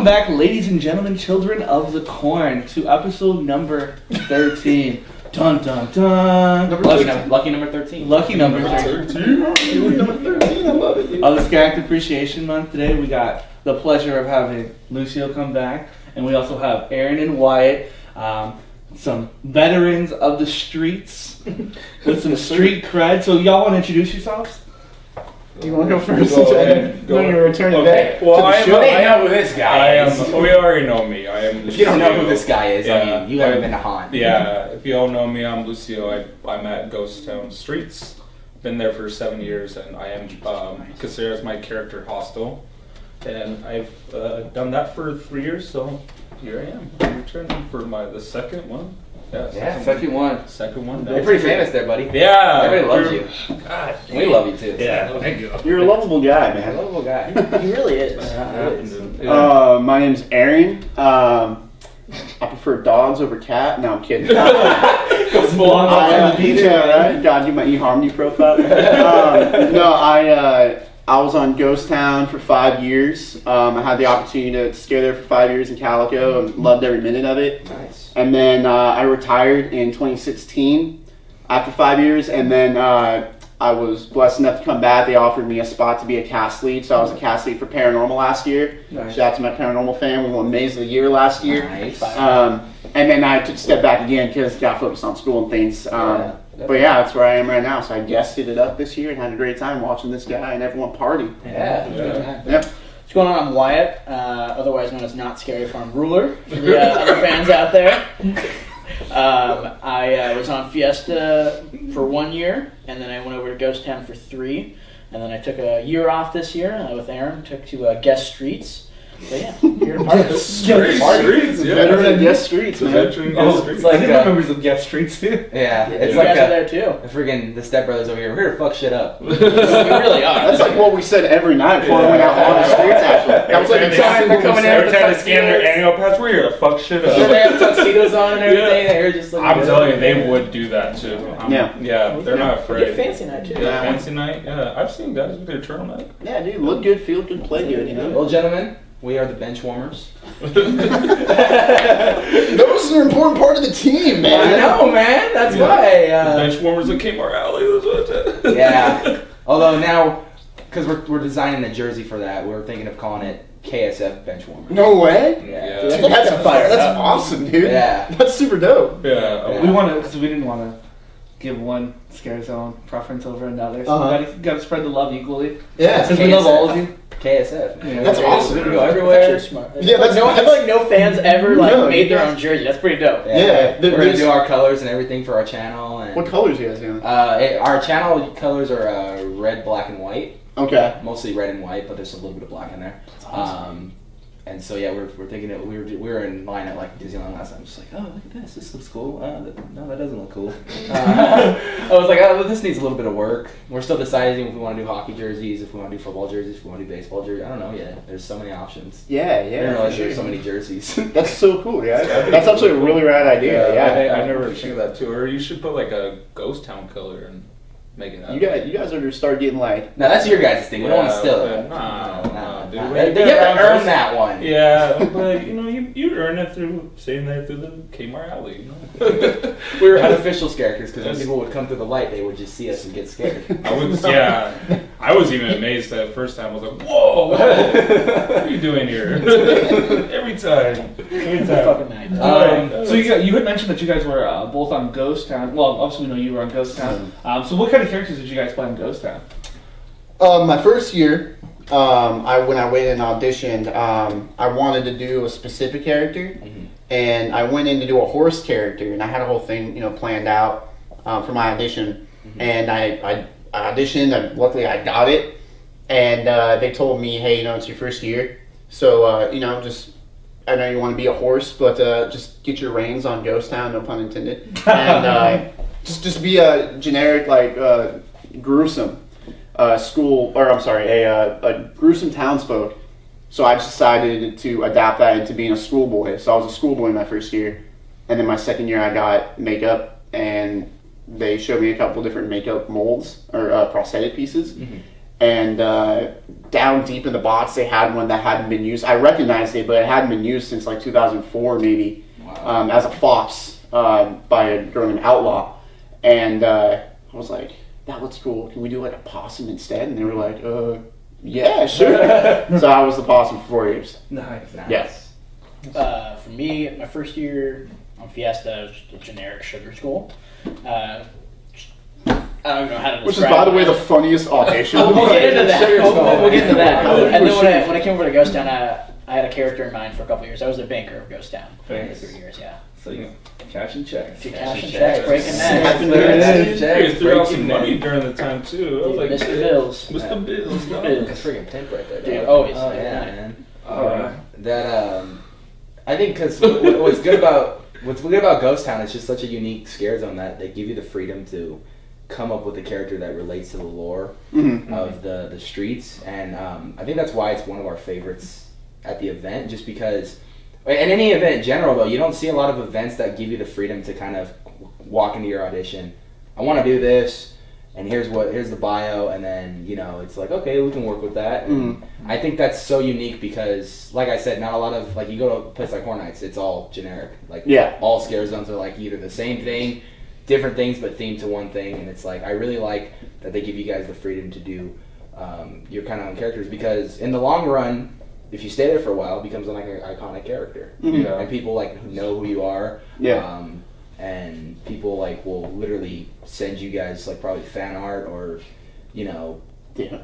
Welcome back, ladies and gentlemen, children of the corn, to episode number 13. Dun dun dun. Lucky, number, lucky number 13. Lucky number 13. Of the Scare Actor Appreciation Month today, we got the pleasure of having Lucio come back, and we also have Aaron and Wyatt, um, some veterans of the streets with some street cred. So, y'all want to introduce yourselves? Do you want to go first? Go ahead. You want to return it Okay. back? Well, to the I am- show? They know who this guy I is. am. We already know me. I am. If you don't know who this guy is, I Yeah. mean, you haven't been to haunt. Yeah, if you don't know me, I'm Lucio. I, I'm at Ghost Town Streets. Been there for seven years, and I am um, considered as my character hostile. And I've uh, done that for three years, so here I am. I'm returning for my the second one. Yeah, Yeah, Second one. second one. You're pretty famous there, buddy. Yeah, Everybody loves you're- God, We love you too. Yeah, thank you. You're a lovable guy, man. You're A lovable guy. He really is. Yeah. Uh, my name's Aaron. Um, I prefer dogs over cat. No, I'm kidding. Goes full on I, up uh, on the beach. yeah, right? God, you might my eHarmony profile. um, no, I uh, I was on Ghost Town for five years. Um, I had the opportunity to stay there for five years in Calico and loved every minute of it. Nice. And then uh, I retired in 2016 after five years. And then uh, I was blessed enough to come back. They offered me a spot to be a cast lead. So I was a cast lead for Paranormal last year. Nice. Shout out to my Paranormal fan. We won Maze of the Year last year. Nice. Um, and then I took a step back again because got focused on school and things. Um, Yeah. But yeah, that's where I am right now. So I guested it up this year and had a great time watching this guy and everyone party. Yeah. Yeah. Yep. What's going on? I'm Wyatt, uh, otherwise known as Knott's Scary Farm Ruler for the uh, other fans out there. Um, I uh, was on Fiesta for one year, and then I went over to Ghost Town for three, and then I took a year off this year uh, with Aaron. Took to uh, Guest Streets. But yeah, here to party. Streets, Party. streets, yeah. Veteran of yes streets, man. veteran Oh, Ghost Streets. it's like, I didn't uh, know members of Get Streets too. Yeah, it's you like guys are a, there too. a friggin' the stepbrothers over here. We're here to fuck shit up. We really are. That's like what we said every night before we went out on the streets. Actually, that was like Every time what we coming in Every time they scan their annual pass, we're here to fuck shit So they have tuxedos on and everything. and You're just looking I'm telling you, they would do that too. I'm- Yeah. yeah, they're not Get afraid. fancy night too. Yeah, fancy night. Yeah, I've seen guys with their turtleneck. Yeah, dude, look good, feel good, play good. You know. Well, gentlemen, we are the bench warmers. Those are an important part of the team, man. I know, man. That's Yeah. why. Uh, Bench warmers at Kmart Alley. That's what it- yeah. Although now, because we're, we're designing the jersey for that, we're thinking of calling it KSF bench warmer. No way. Yeah. Yeah. Dude, that's fire. That's awesome, dude. Yeah. That's super dope. Yeah. We want to, because we didn't want to give one scare zone preference over another. So Uh-huh. we got to got to spread the love equally. Yeah. Since we love all of you. KSF. Yeah. That's awesome. We can go everywhere. actually smart. Yeah, that's- no, I feel like no fans ever like No, made their yeah. own jersey. That's pretty dope. Yeah. Yeah, We're gonna do our colors and everything for our channel. And, What colors you guys doing? Uh, it, our channel colors are uh, red, black, and white. Okay. Mostly red and white, but there's a little bit of black in there. That's Um, and so yeah, we're, we're thinking that we were we were in line at like Disneyland last time. i Just like, oh look at this, this looks cool. Uh, that, no, that doesn't look cool. Uh, I was like, oh, well, this needs a little bit of work. We're still deciding if we want to do hockey jerseys, if we want to do football jerseys, if we want to do baseball jerseys. I don't know yet. There's so many options. Yeah, I yeah. didn't realize sure. there's so many jerseys. That's so cool, yeah. That's actually a really rad idea. Yeah. I, I never think of that too. Or you should put like a ghost town color and make it. You guys, you guys are gonna start getting like. No, that's your guys' thing. We don't want to steal yeah, it. nah, nah, dude. nah. We- You they're have to around earn that one. Yeah, but you know, you, you earn it through staying there through the Kmart alley. You know? We were unofficial characters because when people would come through the light, they would just see us and get scared. I was yeah. I was even amazed that first time. I was like, "Whoa, what are you doing here?" Every time, every time. fucking night. Um, So you, got, you had mentioned that you guys were uh, both on Ghost Town. Well, obviously we know you were on Ghost Town. Um, so what kind of characters did you guys play on Ghost Town? Um, my first year, um, I when I went and auditioned, um, I wanted to do a specific character, Mhm. and I went in to do a horse character, and I had a whole thing, you know, planned out um, for my audition, and I, I auditioned, and luckily I got it, and uh, they told me, hey, you know, it's your first year, so uh, you know, just I know you want to be a horse, but uh, just get your reins on Ghost Town, no pun intended, and uh, just just be a generic like uh, gruesome uh, school, or I'm sorry, a, uh, a gruesome townsfolk. So I decided to adapt that into being a schoolboy. So I was a schoolboy my first year, and then my second year I got makeup, and they showed me a couple different makeup molds or uh, prosthetic pieces, and uh, down deep in the box they had one that hadn't been used. I recognized it, but it hadn't been used since like 2004 maybe Wow. um, as a fox uh, by a girl named Outlaw, and uh, I was like, that looks cool. Can we do like a possum instead? And they were like, uh, yeah, sure. so I was the possum for four years. Nice. Nice. Yes. Uh, for me, my first year on Fiesta was just a generic sugar school. Uh, I don't know how to Which is, by the way, the funniest audition. We'll, we'll get into that. We'll, we'll get into that. And then when I, when I came over to Ghost Town, I, I had a character in mind for a couple years. I was the banker of Ghost Town for three years. Yeah, So you cash and checks. Two cash and checks. checks, breaking There that. it is. Hey, threw out some money in. during the time too. I was like, Mr. Bills. Mr. Bills, Mr. Bills. That's freaking pimp right there. Dude, dog. always. Oh yeah, Yeah. man. All right. That um, I think because what's good about what's good about Ghost Town is just such a unique scare zone that they give you the freedom to come up with a character that relates to the lore Mhm. of the the streets, and um, I think that's why it's one of our favorites at the event, just because. And any event in general, though, you don't see a lot of events that give you the freedom to kind of walk into your audition. I want to do this, and here's what here's the bio, and then you know it's like okay, we can work with that. And I think that's so unique because, like I said, not a lot of like you go to a place like Horror Nights, it's all generic. Like Yeah. all scare zones are like either the same thing, different things, but themed to one thing. And it's like I really like that they give you guys the freedom to do um, your kind of own characters because in the long run, if you stay there for a while, it becomes like an iconic character, Mhm. Yeah. and people like know who you are. Yeah. Um, and people like will literally send you guys like probably fan art or, you know, Yeah.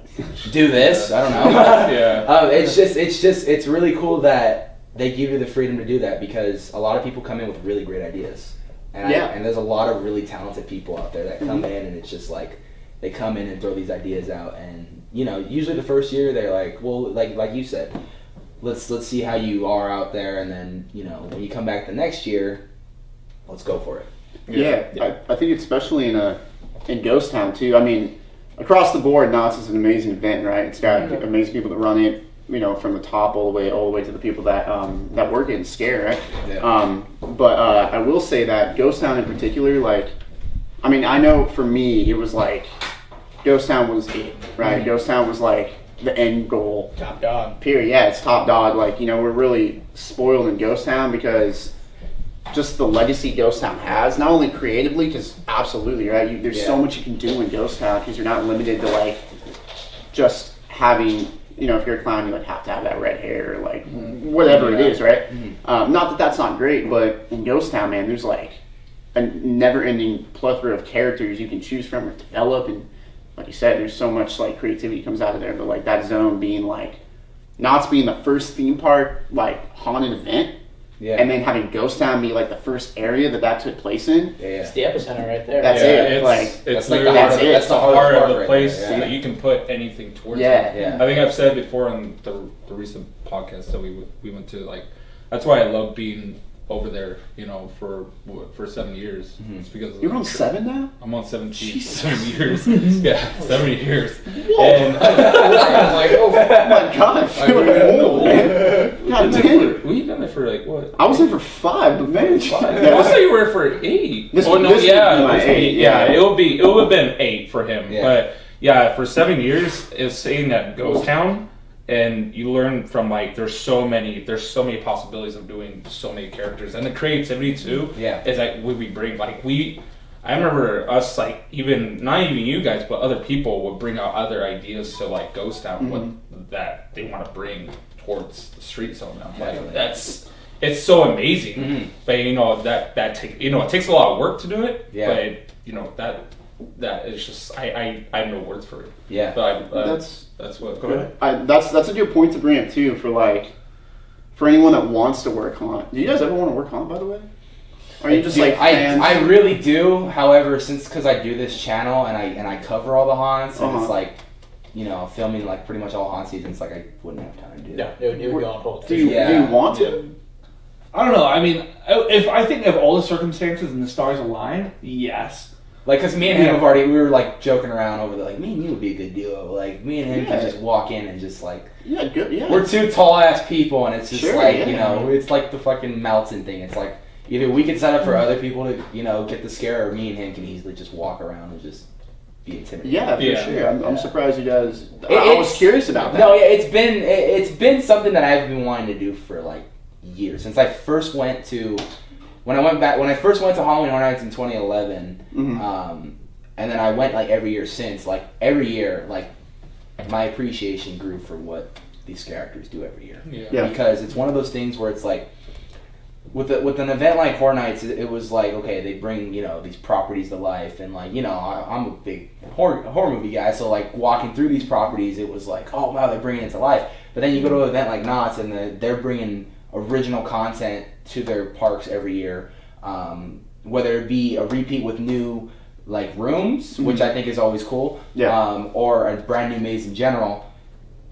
do this. I don't know. yeah. Um, it's just, it's just, it's really cool that they give you the freedom to do that because a lot of people come in with really great ideas, and Yeah. I, and there's a lot of really talented people out there that come Mhm. in and it's just like they come in and throw these ideas out, and you know, usually the first year they're like, well, like like you said, let's let's see how you are out there, and then you know, when you come back the next year, let's go for it. Yeah, I, I think especially in a in Ghost Town too. I mean, across the board, Knott's is an amazing event, right? It's got amazing people that run it. You know, from the top all the way all the way to the people that um, that work it and scare, right? Yeah. Um, but uh, I will say that Ghost Town in particular, like, I mean, I know for me, it was like Ghost Town was it, right? Ghost Town was like the end goal Top dog. period. Yeah, it's top dog. Like you know, we're really spoiled in Ghost Town because just the legacy Ghost Town has, not only creatively, because absolutely right. You, there's so much you can do in Ghost Town because you're not limited to like just having. You know, if you're a clown, you like have to have that red hair, or like whatever it Yeah. is, right? Mhm. Um, not that that's not great, but in Ghost Town, man, there's like a never-ending plethora of characters you can choose from or develop, and like you said, there's so much like creativity comes out of there. But like that zone being like Knott's being the first theme park like haunted event, Yeah. and then having Ghost Town be like the first area that that took place in. yeah, It's the epicenter right there. That's yeah, it, It's, like- it's That's like the literally heart of- the, that's the heart of the right place there, yeah. that you can put anything towards. Yeah. it. Yeah. I think I've said before in the, the recent podcast that we we went to like that's why I love being over there. You know, for what, for seven years. Mhm. It's because You're on trip. seven now. I'm on 17, Jesus. seven years. yeah, seven years. Whoa. And I was like, oh, Oh my god, I feel like old, man. God We've been damn there for- been there for like what? I was in for five, but man, Five. yeah, I thought you were for eight. This- oh no, this yeah, be my this eight, yeah, yeah. it would be. It would have been eight for him. Yeah. But yeah, for seven years, it's saying that Ghost Town, and you learn from like there's so many there's so many possibilities of doing so many characters, and the creativity too. Yeah. is like what we bring. Like we, I remember us like even not even you guys, but other people would bring out other ideas to like Ghost Town, what that they want to bring towards the street zone. I'm Definitely. like that's it's so amazing. Mhm. But you know that that take you know it takes a lot of work to do it. Yeah. But you know that that is just I I, I have no words for it. yeah. But I, uh, That's that's what. Go ahead. I, that's that's a good point to bring up too for like for anyone that wants to work haunt. Do you guys ever want to work haunt, by the way? Are you just Dude, like fans? I, I really do. However, since because I do this channel and I and I cover all the haunts, and Uh-huh. it's like, you know, filming like pretty much all haunt seasons, like I wouldn't have time to do No, that. it would, it would go on hold. do you Yeah. do you want to? I don't know. I mean, if I think of all the circumstances and the stars align, yes. Like, cause me and him have already we were like joking around over the like me and you would be a good duo. Like me and him Yeah. can just walk in and just like Yeah, good. Yeah. we're two tall ass people, and it's just Sure, like yeah. you know, it's like the fucking Melton thing. It's like either we can set up for mm-hmm. other people to you know get the scare, or me and him can easily just walk around and just be intimidating. Yeah, for Yeah. sure. I'm, I'm surprised you guys. I, It- I was curious about that. No, yeah, it's been it, it's been something that I've been wanting to do for like years since I first went to when I went back when I first went to Halloween Horror Nights in 2011, Mhm. um, and then I went like every year since. Like every year, like my appreciation grew for what these characters do every year Yeah. Yeah. because it's one of those things where it's like with a, with an event like Horror Nights, it, it was like okay, they bring you know these properties to life, and like you know I, I'm a big horror horror movie guy, so like walking through these properties, it was like oh wow, they're bringing it to life. But then you go to an event like Knott's, and the, they're bringing original content to their parks every year, um, whether it be a repeat with new like rooms, which I think is always cool, Yeah. um, or a brand new maze in general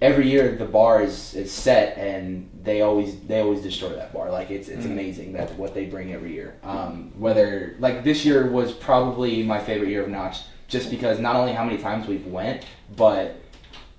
every year the bar is, is set and they always they always destroy that bar. Like it's it's amazing that what they bring every year. Um, whether like this year was probably my favorite year of Knott's just because not only how many times we've went but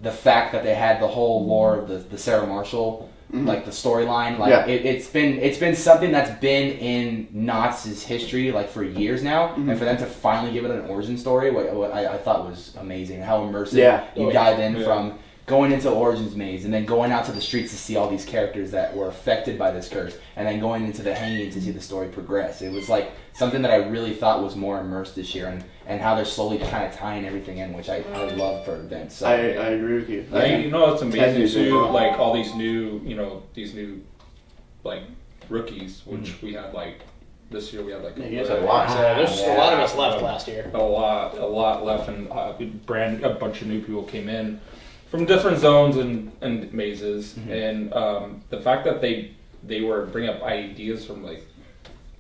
the fact that they had the whole lore of the, the sarah marshall Mm-hmm. like the storyline like Yeah. it, it's been it's been something that's been in knott's history like for years now mm-hmm. and for them to finally give it an origin story what, what I, I thought was amazing how immersive Yeah. you Oh, yeah. dive in Yeah. from going into Origins Maze and then going out to the streets to see all these characters that were affected by this curse and then going into the hanging to see the story progress. It was like something that I really thought was more immersed this year and, and how they're slowly kind of tying everything in, which I, I love for events. So, I, I agree with you. I, you know, it's amazing years too. ago. Like all these new, you know, these new, like rookies, which we had like this year. We had like Yeah, a, you a lot. So there's a lot of us left last year. a lot, a lot left, and uh, brand a bunch of new people came in from different zones and, and mazes, Mm-hmm. and um, the fact that they they were bringing up ideas from like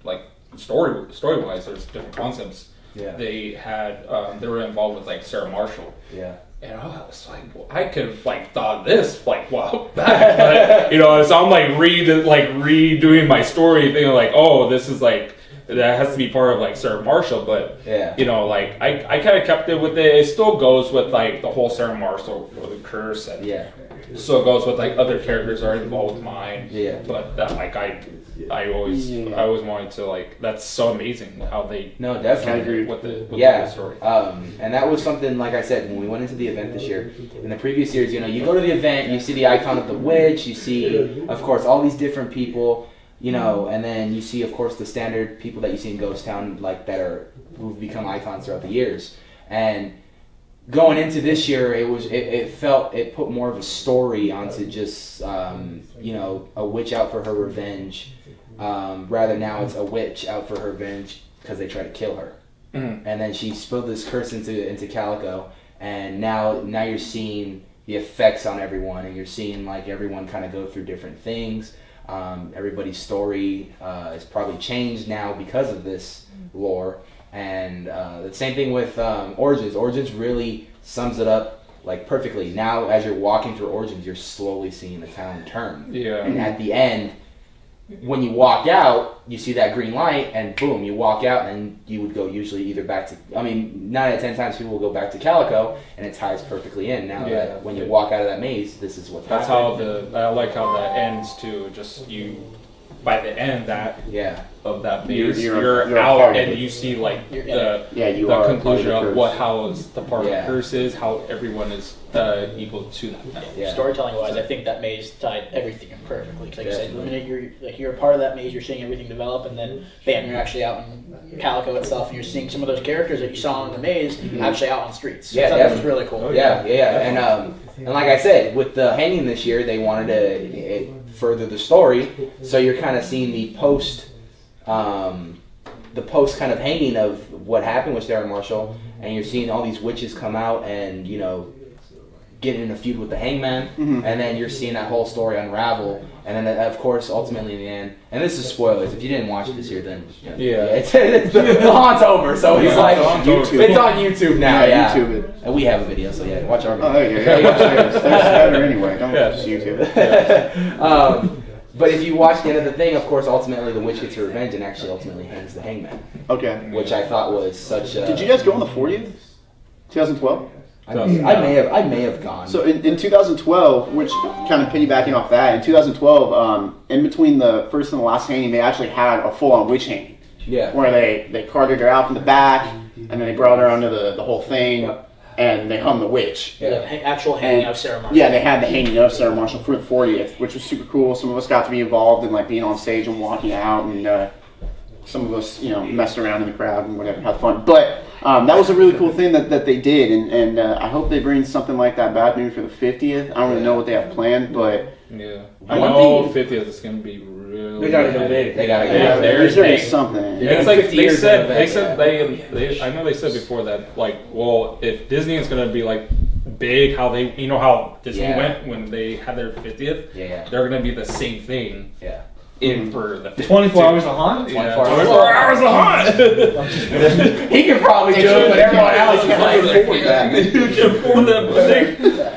like story story wise, there's different concepts. yeah, They had um, they were involved with like Sarah Marshall. yeah. And I was like, well, I could have like thought this like wow back, but, you know. So I'm like read like redoing my story, thinking like, oh, this is like that has to be part of like Sarah Marshall, but Yeah. you know, like I, I kind of kept it with it. It still goes with like the whole Sarah Marshall or the curse, and Yeah. still goes with like other characters are involved with mine. Yeah. But that like I, I always I always wanted to like that's so amazing how they No, definitely. I agree. with the with yeah, the story. Um, and that was something like I said when we went into the event this year. In the previous years, you know, you go to the event, you see the icon of the witch, you see, of course, all these different people, you know, and then you see, of course, the standard people that you see in Ghost Town, like that are who've become icons throughout the years. And going into this year, it was it, it felt it put more of a story onto just um, you know a witch out for her revenge. Um, rather now it's a witch out for her revenge because they try to kill her Mhm. and then she spilled this curse into into Calico, and now now you're seeing the effects on everyone, and you're seeing like everyone kind of go through different things. Um, everybody's story uh, is probably changed now because of this lore, and uh, the same thing with um, Origins. Origins really sums it up like perfectly. Now, as you're walking through Origins, you're slowly seeing the town turn, Yeah. and at the end, when you walk out, you see that green light, and boom, you walk out, and you would go usually either back to. I mean, nine out of ten times people will go back to Calico, and it ties perfectly in. Now Yeah. that when you walk out of that maze, this is what. That's happening. how the I like how that ends too. Just you by the end that Yeah, of that You're- maze, you're you're, you're out and you see like the Yeah, you the conclusion of of what curse. how is the part Yeah. of the curse is, how everyone is uh, equal to that. Now. Yeah. Storytelling wise, I think that maze tied everything in perfectly. 'Cause Like you said the minute you're like you're a part of that maze, you're seeing everything develop, and then bam, you're actually out in Calico itself, and you're seeing some of those characters that you saw in the maze actually out on streets. So Yeah, that was really cool. Oh, yeah, yeah, yeah. And um, and like I said, with the hanging this year, they wanted to eh, further the story, so you're kind of seeing the post, um, the post kind of hanging of what happened with Sarah Marshall, and you're seeing all these witches come out and you know get in a feud with the hangman, and then you're seeing that whole story unravel, and then of course ultimately in the end, and this is spoilers. If you didn't watch this year, then know, Yeah. it's, it's the, the haunt's over, so it's Yeah, like over. it's on YouTube now. Yeah, Yeah, YouTube it. And we have a video, so yeah, watch our Oh, video. go. Yeah, watch theirs. Theirs better anyway. Don't Yeah. just YouTube it. um, but if you watch the end of the thing, of course, ultimately the witch gets her revenge and actually ultimately hangs the hangman, Okay. which I thought was such a. Did you guys go on the 40th? 2012? I may, I may have. I may have gone. So in, in 2012, which kind of piggybacking off that, in 2012, um, in between the first and the last hanging, they actually had a full-on witch hanging. Yeah. where they they carted her out from the back, and then they brought her onto the the whole thing, and they hung the witch. Yeah. The actual hanging And- of ceremony. Yeah, they had the hanging of Sarah Marshall for the 40th, which was super cool. Some of us got to be involved in like being on stage and walking out, and uh, some of us, you know, messed around in the crowd and whatever, had fun. But um, that was a really cool thing that, that they did, and, and uh, I hope they bring something like that back maybe for the 50th. I don't really know what they have planned, but Yeah. I know 50th is gonna be really. They gotta go big. They gotta go. Yeah, yeah, they're there's gonna be something. Yeah. It's like they said. of They said yeah. they, they. I know they said before that. Like, well, if Disney is gonna be like big, how they, you know, how Disney Yeah. went when they had their 50th. Yeah, yeah. They're gonna be the same thing Yeah. In for the 24 hours of haunt? Yeah, 24 hours. 24 hours of hunt. he could probably do it, but everyone else is like, you can afford that, but they,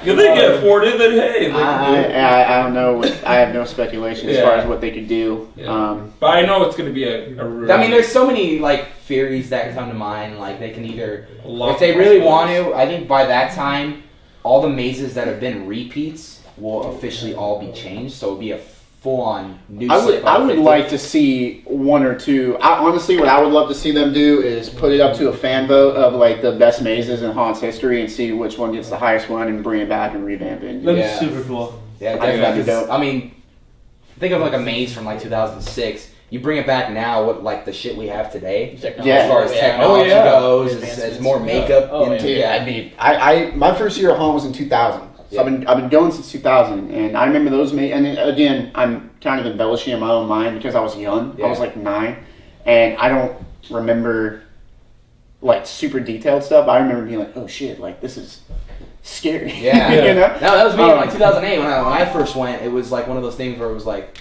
if they can afford it, then hey. they can do I. I, I don't know. What, I have no speculation as far as what they could do. Yeah. Um, But I know it's gonna be a. a really, I mean, there's so many like theories that come to mind. Like they can either, if they really want to, I think by that time, all the mazes that have been repeats will officially all be changed. So it'll be a full-on new. I would I would 50th. like to see one or two. I, honestly, what I would love to see them do is put it up to a fan vote of like the best mazes in Haunts history and see which one gets the highest one and bring it back and revamp it. That'd Yeah. be super cool. Yeah, I think that'd be dope. I mean, think of like a maze from like 2006. You bring it back now, what like the shit we have today, Technology. Yeah. as far as Yeah. technology Oh, yeah. goes, it's, it's more makeup. Oh, into, yeah. Dude, I'd be. I, I my first year at home was in 2000. So. I've been I've been going since 2000, and I remember those. Ma- and then, again, I'm kind of embellishing in my own mind because I was young. I was like nine, and I don't remember like super detailed stuff. I remember being like, oh shit, like this is scary. Yeah. you know. No, that was me in Um, like 2008 when I when I first went. It was like one of those things where it was like,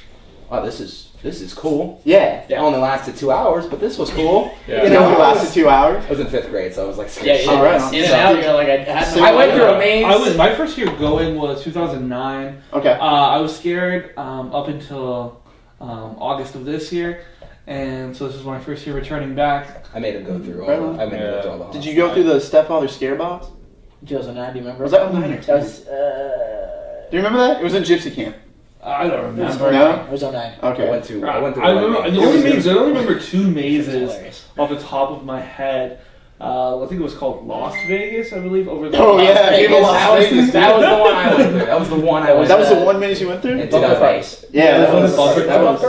wow, this is this is cool. Yeah. It only lasted two hours, but this was cool. Yeah. It You know, only lasted two hours. I was in fifth grade, so I was like, Yeah, yeah. All right. In and out, you're like, I had no I went through a maze. I was my first year going was 2009. Okay. Uh, I was scared um, up until um, August of this year, and so this is my first year returning back. I made him go through all. Right the. I made him go through all the. Did you go through the stepfather scare box? 2009, do you remember? Was that 09 or That 10? was, uh, Do you remember that? It was in Gypsy Camp. I don't remember. 09. It was 09. I Okay. went through. I went through. I one remember maze. the only maze. I only remember two mazes off the top of my head. Uh, I think it was called Lost Vegas, I believe. Over the Oh, Las yeah, Vegas. people Las that was, Vegas, that was the one I went through. That was the one I went. That was the one maze you went through? In 2008. Yeah, that was. Bumper That was.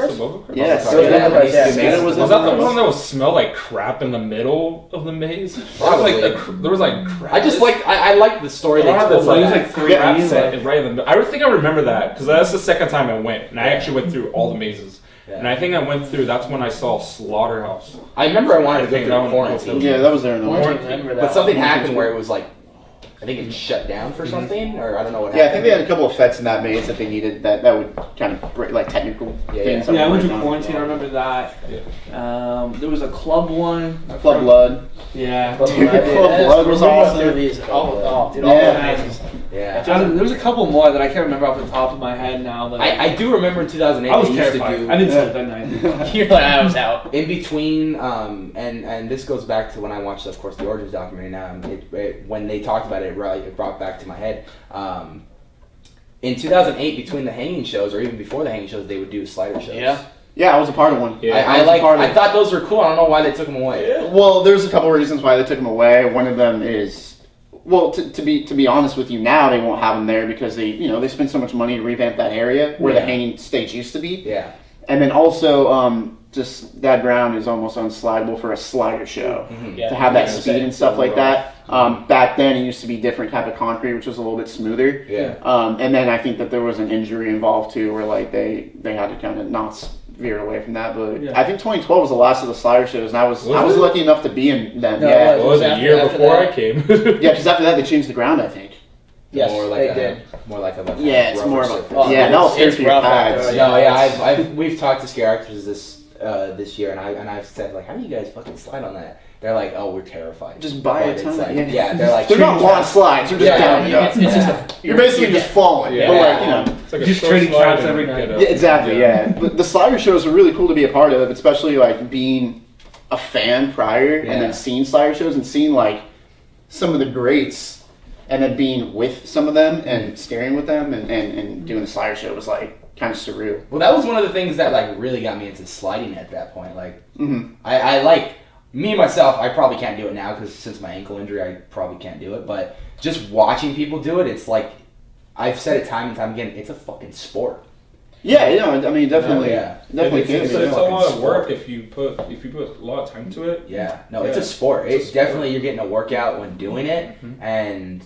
Yes. Yeah, Bumper cars, yeah. yeah. And was, Was that the one that was smell like crap in the middle of the maze? There was Probably. like, a there was like crap. I just like I, I like the story they told. that's like like, was like three Yeah. crap set right in the middle. I think I remember that because that's the second time I went, and I actually went through all the mazes. And I think I went through. That's when I saw Slaughterhouse. I remember I wanted to I go think through that one- quarantine. Yeah, that was there in the Quarantine, morning. But something happened where it was like, I think it shut down for something, or I don't know what Yeah, I happened. think they had a couple effects in that maze that they needed that, that would kind of break, like technical Yeah, things. yeah. Yeah, I went to down. quarantine. I remember that. Um, there was a club one. Club Blood. Yeah. Club Dude, Blood, Club yeah, Blood was awesome. through these all, all, dude, all Yeah. the mazes. Yeah. I there was a couple more that I can't remember off the top of my head now. But I, I do remember in 2008 I was they used to terrified. do I didn't sleep that night. You're like, I was out. in between, um, and and this goes back to when I watched, of course, the Origins documentary. Now, it, it, when they talked about it, it brought, it brought back to my head. Um, in 2008, between the hanging shows, or even before the hanging shows, they would do slider shows. Yeah. Yeah, I was a part of one. Yeah. I, I was a like. I thought those were cool. I don't know why they took them away. Well, there's a couple of reasons why they took them away. One of them is, well, to, to be to be honest with you, now they won't have them there because they, you know, they spend so much money to revamp that area where the hanging stage used to be, Yeah. and then also, um, just that ground is almost unslidable for a slider show. Yeah. To have that Yeah. speed and stuff like that. Um, back then, it used to be different type of concrete, which was a little bit smoother. Yeah. Um, and then I think that there was an injury involved too, where like they they had to kind of not veer away from that. But Yeah. I think 2012 was the last of the slider shows, and I was, Was I was it? lucky enough to be in them. No, it yeah, was. What was it, a after- year after before that. I came? yeah, because after that they changed the ground. I think. Yes, more like they a, did. More like a. Yeah, it's more of a surface. Oh, yeah. it's- it's for your rough out pads. No, Yeah, yeah, I've, I've we've talked to scare actors this uh, this year, and I and I've said like, how do you guys fucking slide on that? They're like, oh, we're terrified. Just buy But a it's ton. like- yeah. yeah, they're like, they're not treat long slides. They're just Yeah, down. yeah, and It's, up. it's just a, You're basically just falling. Yeah. But like you know. It's like a Just short trading slide every night. Yeah, exactly. Yeah, but the slider shows are really cool to be a part of, especially like being a fan prior and then seeing slider shows and seeing like some of the greats, and then being with some of them and staring with them and, and, and doing the slider show was like kind of surreal. Well, that was one of the things that like really got me into sliding at that point. Like, Mhm. I, I like me myself. I probably can't do it now because since my ankle injury, I probably can't do it. But just watching people do it, it's like I've said it time and time again. It's a fucking sport. Yeah, you know, I mean, definitely, yeah. definitely it's, can it's, it's a yeah. lot of work if you put if you put a lot of time to it. Yeah, no, it's a sport. It's a sport. definitely you're getting a workout when doing it, Mhm. and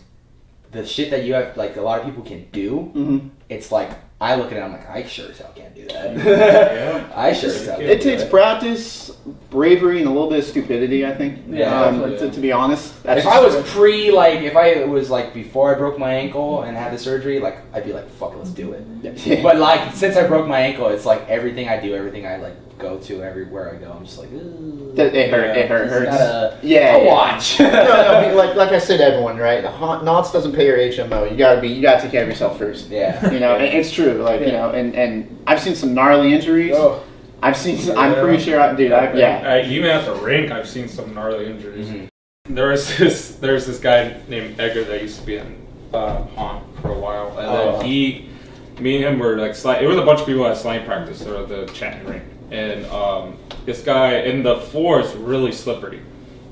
the shit that you have, like a lot of people can do. Mhm. It's like I look at it, I'm like, I sure as hell can't do that. Yeah. I sure as hell. It can't do takes practice, bravery, and a little bit of stupidity. I think. Yeah, um, definitely. to, to be honest, That's If I was pre, like, if I was like before I broke my ankle and had the surgery, like, I'd be like, fuck let's do it. But like, since I broke my ankle, it's like everything I do, everything I like go to, everywhere I go, I'm just like, Ooh, That- it hurt. It hurt. Just hurts. gotta- yeah, yeah. watch. no, no, I mean, like like I said, everyone, right? The hot knots doesn't pay your HMO. You gotta be, you gotta take care of yourself first. yeah. You know, and it's true. Like you know, and and I've seen some gnarly injuries. Oh, I've seen. I'm pretty sure, I, dude. I, yeah. Uh, even at the rink, I've seen some gnarly injuries. Mhm. There was this there's this guy named Edgar that used to be in uh, Haunt for a while, and Oh. then he, me and him were like slide. It was a bunch of people at sliding practice or the chanting rink, and um, this guy and the floor is really slippery.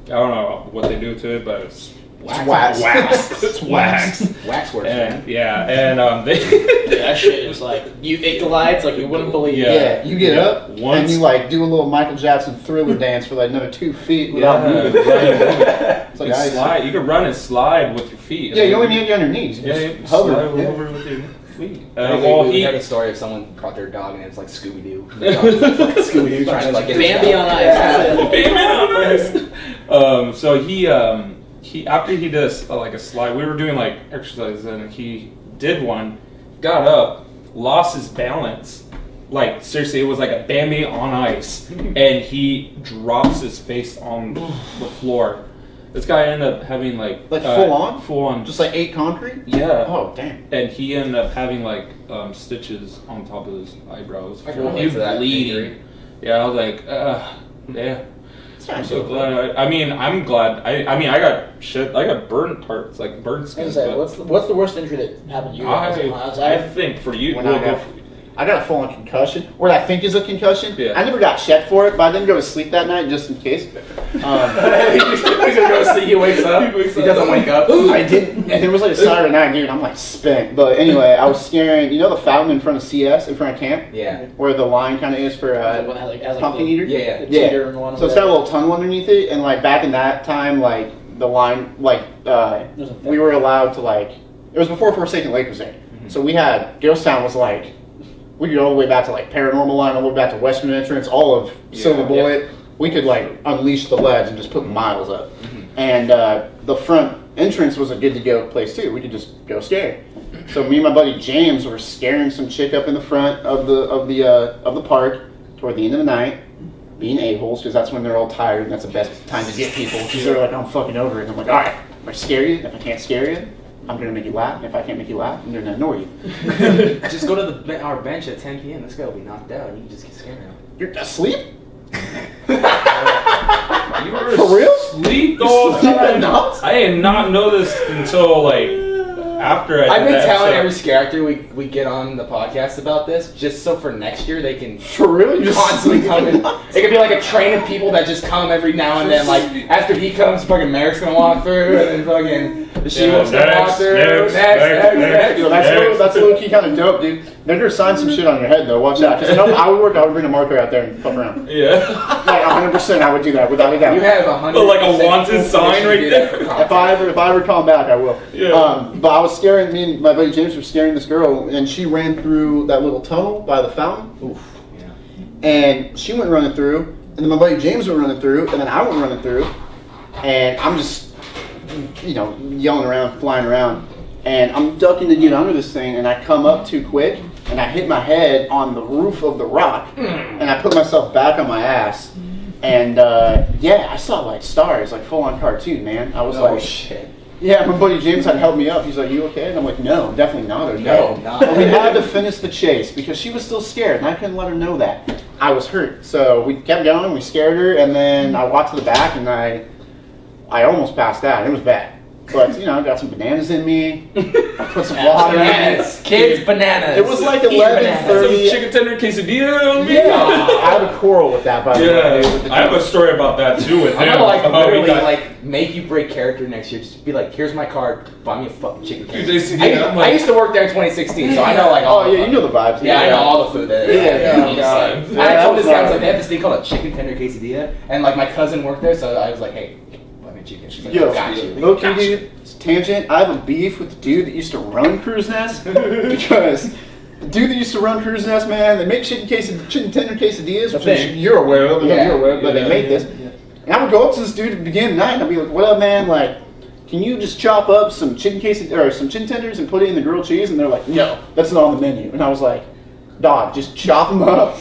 I don't know what they do to it, but it's It's wax. wax. it's wax. Wax works, And man. yeah, and um, they that shit is like you it glides like you wouldn't believe. Yeah. Yeah, you get Yeah. up and you like do a little Michael Jackson thriller dance for like another two feet without Yeah. moving. It's you like can slide. You can run and slide with your feet. Yeah, you only need it on your knees. You Yeah, just you hover. slide Yeah. over with your feet. I Uh, think well, we, we he heard a story of someone brought their dog and it was like Scooby Doo. Scooby Doo trying to like get Bambi on ice. that's it. um, so he um, he after he did a s- like a slide, we were doing like exercises, and he did one, got up, lost his balance. Like seriously, it was like a Bambi on ice, and he drops his face on the floor. This guy ended up having like Like uh, full on? full on, Just like eight concrete. yeah. Oh damn. And he ended up having like um, stitches on top of his eyebrows. I can He relate was to that bleeding. injury. Yeah, I was like, uh, yeah. It's I'm so so glad. I, I mean, I'm glad. I, I mean, I got shit. I got burnt parts, like burnt I was skin. gonna say, but what's the, what's the worst injury that happened to you? I. I, I, think for you, When we'll I go got- for- I got a full on concussion, what I think is a concussion. Yeah. I never got checked for it, but I didn't go to sleep that night just in case. Um, He's gonna go sleep. He wakes up. He wakes He up. doesn't wake up. I didn't, and it was like a Saturday night, dude. I'm like spent. But anyway, I was scaring. You know the fountain in front of CS, in front of camp, Yeah. where the line kind of is for uh, like, has, like, pumpkin the, eater. Yeah, yeah. the Yeah. and one So it's over got a little tunnel underneath it, and like back in that time, like the line, like uh, we were allowed to like. It was before Forsaken Lake was there, so we had Ghost Town was like. We could go all the way back to like Paranormal Line, all the way back to Western Entrance, all of Silver Yeah. Bullet. We could like unleash the ledge and just put miles up. And uh, the front entrance was a good to go place too. We could just go scare. So me and my buddy James were scaring some chick up in the front of the of the uh, of the park toward the end of the night, being a holes because that's when they're all tired and that's the best time to get people because they're like I'm fucking over it. And I'm like, all right, if I scare you, if I can't scare you, I'm gonna make you laugh. If I can't make you laugh, I'm gonna annoy you. Just go to the our bench at 10 p.m. This guy will be knocked out. You can just get scared now. You're asleep? You were For real? asleep the whole Sleep at time. night? I did not know this until like after I. I've been that telling episode. every character we, we get on the podcast about this, just so for next year they can For real? You just constantly sleep come in. It could be like a train of people that just come every now and then. Like after he comes, fucking Merrick's gonna walk through, and then fucking the She-Wolf's Yeah, gonna walk next, through. next, Next, next, next, next. next. Yo, that's low, that's low key kind of dope, dude. They're gonna sign some shit on your head though. Watch out, because if I would work, I would bring a marker out there and fuck around. Yeah. Like 100, percent I would do that without a doubt. You have hundred. Oh, like a wanted sign right there. if. I ever if I ever come back, I will. Yeah. Um, but I was scaring me and my buddy James were scaring this girl, and she ran through that little tunnel by the fountain, Oof. Yeah. and she went running through, and then my buddy James went running through, and then I went running through, and I'm just, you know, yelling around, flying around, and I'm ducking to get under this thing, and I come up too quick, and I hit my head on the roof of the rock, and I put myself back on my ass. And uh, yeah, I saw like stars, like full on cartoon, man. I was like, Oh like, shit. yeah, my buddy James had to help me up. He's like, "You okay?" And I'm like, "No, definitely not okay." No, not But we had to finish the chase because she was still scared, and I couldn't let her know that I was hurt. So we kept going. We scared her, and then I walked to the back, and I, I almost passed out. It was bad. but you know, I got some bananas in me. I put some water in it. Kids, bananas. It was like Eat 11, bananas. 30. Some chicken tender quesadilla. Yeah, I have a quarrel with that, by the way. Yeah, with the- I have a story about that too with I'm him. gonna like about literally got- like make you break character next year. Just be like, here's my card. Buy me a fucking chicken. Tender." they- I, yeah, I'm I used to work there in 2016, so I know like all. Oh the yeah, you know the vibes. Yeah, I know all the food that. Yeah, yeah, yeah, it's God. Yeah, I told this guy, I was like, they have this thing called a chicken tender quesadilla, and like my cousin worked there, so I was like, hey, buy chicken. She's like, Yo, got you. low key, Got you. dude, it's tangent. I have a beef with the dude that used to run Cruise Nest because the dude that used to run Cruise Nest, man, they make chicken quesad- chicken tender quesadillas, which thing. you're aware of. I Yeah, you're aware of, but yeah, they made yeah, this. And I would go up to this dude at the beginning of the night and I'd be like, "What up, man? Like, can you just chop up some chicken quesad or some chicken tenders and put it in the grilled cheese?" And they're like, "No, that's not on the menu." And I was like, "Dog, just chop them up."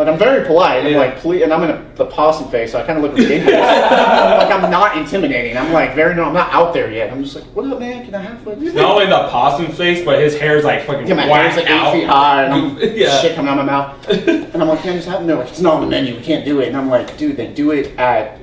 Like I'm very polite. I'm Yeah. like, please, and I'm in a, the possum face, so I kind of look ridiculous. like I'm not intimidating. I'm like very no, I'm not out there yet. I'm just like, what up, man? Can I have like? Not only the possum face, but his hair's like fucking Yeah, my hair's like out. eight feet high, and I'm Yeah. shit coming out of my mouth. And I'm like, can I just have? it? And they're like, it's not on the menu. We can't do it. And I'm like, dude, they do it at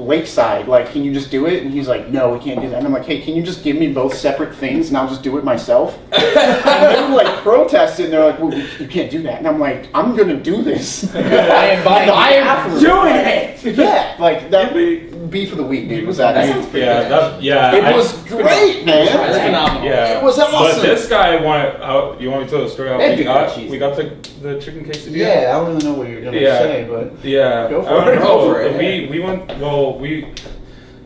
Lakeside. Like, can you just do it? And he's like, no, we can't do that. And I'm like, hey, can you just give me both separate things and I'll just do it myself? and they were like protesting. And they're like, well, you can't do that. And I'm like, I'm gonna do this. I am buying No, I am doing it. Yeah, like that Give beef of the week, dude. Was that? That sounds pretty Yeah, good. that, yeah. it I- was great, man. It's phenomenal. Yeah, It was awesome. But this guy wanted. How, you want me to tell the story? How That'd we got good cheese. we got the the chicken quesadilla. Yeah, I don't really know what you're gonna Yeah. say, but Yeah. Go for I don't it. Go for it, We we went. Well, we.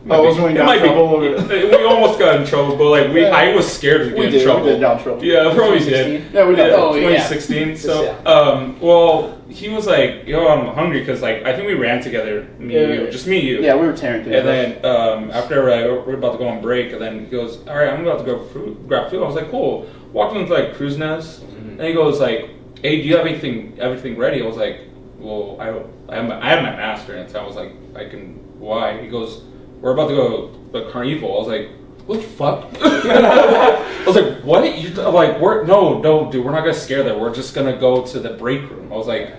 Oh, it was when we it got might in be- trouble or- we almost got in trouble, but like we, Yeah. I was scared to get we in did. trouble. We did got in trouble. Yeah, probably 2016. did. Yeah, we did. Yeah, Oh, yeah. 2016. So, um, well, he was like, "Yo, I'm hungry," because like I think we ran together, me, and Yeah. you, just me, and you. Yeah, we were tearing through. And then um, after we're about to go on break, and then he goes, "All right, I'm about to go food, grab food." I was like, "Cool." Walked into like Cruise Nest, and he goes like, "Hey, do you have anything everything ready?" I was like, "Well, I don't. I have my, I have my master," and so I was like, "I can." Why? He goes, "We're about to go to the carnival." I was like. What the fuck? I was like, what? You like, we're no, no, dude, we're not gonna scare them. We're just gonna go to the break room. I was like,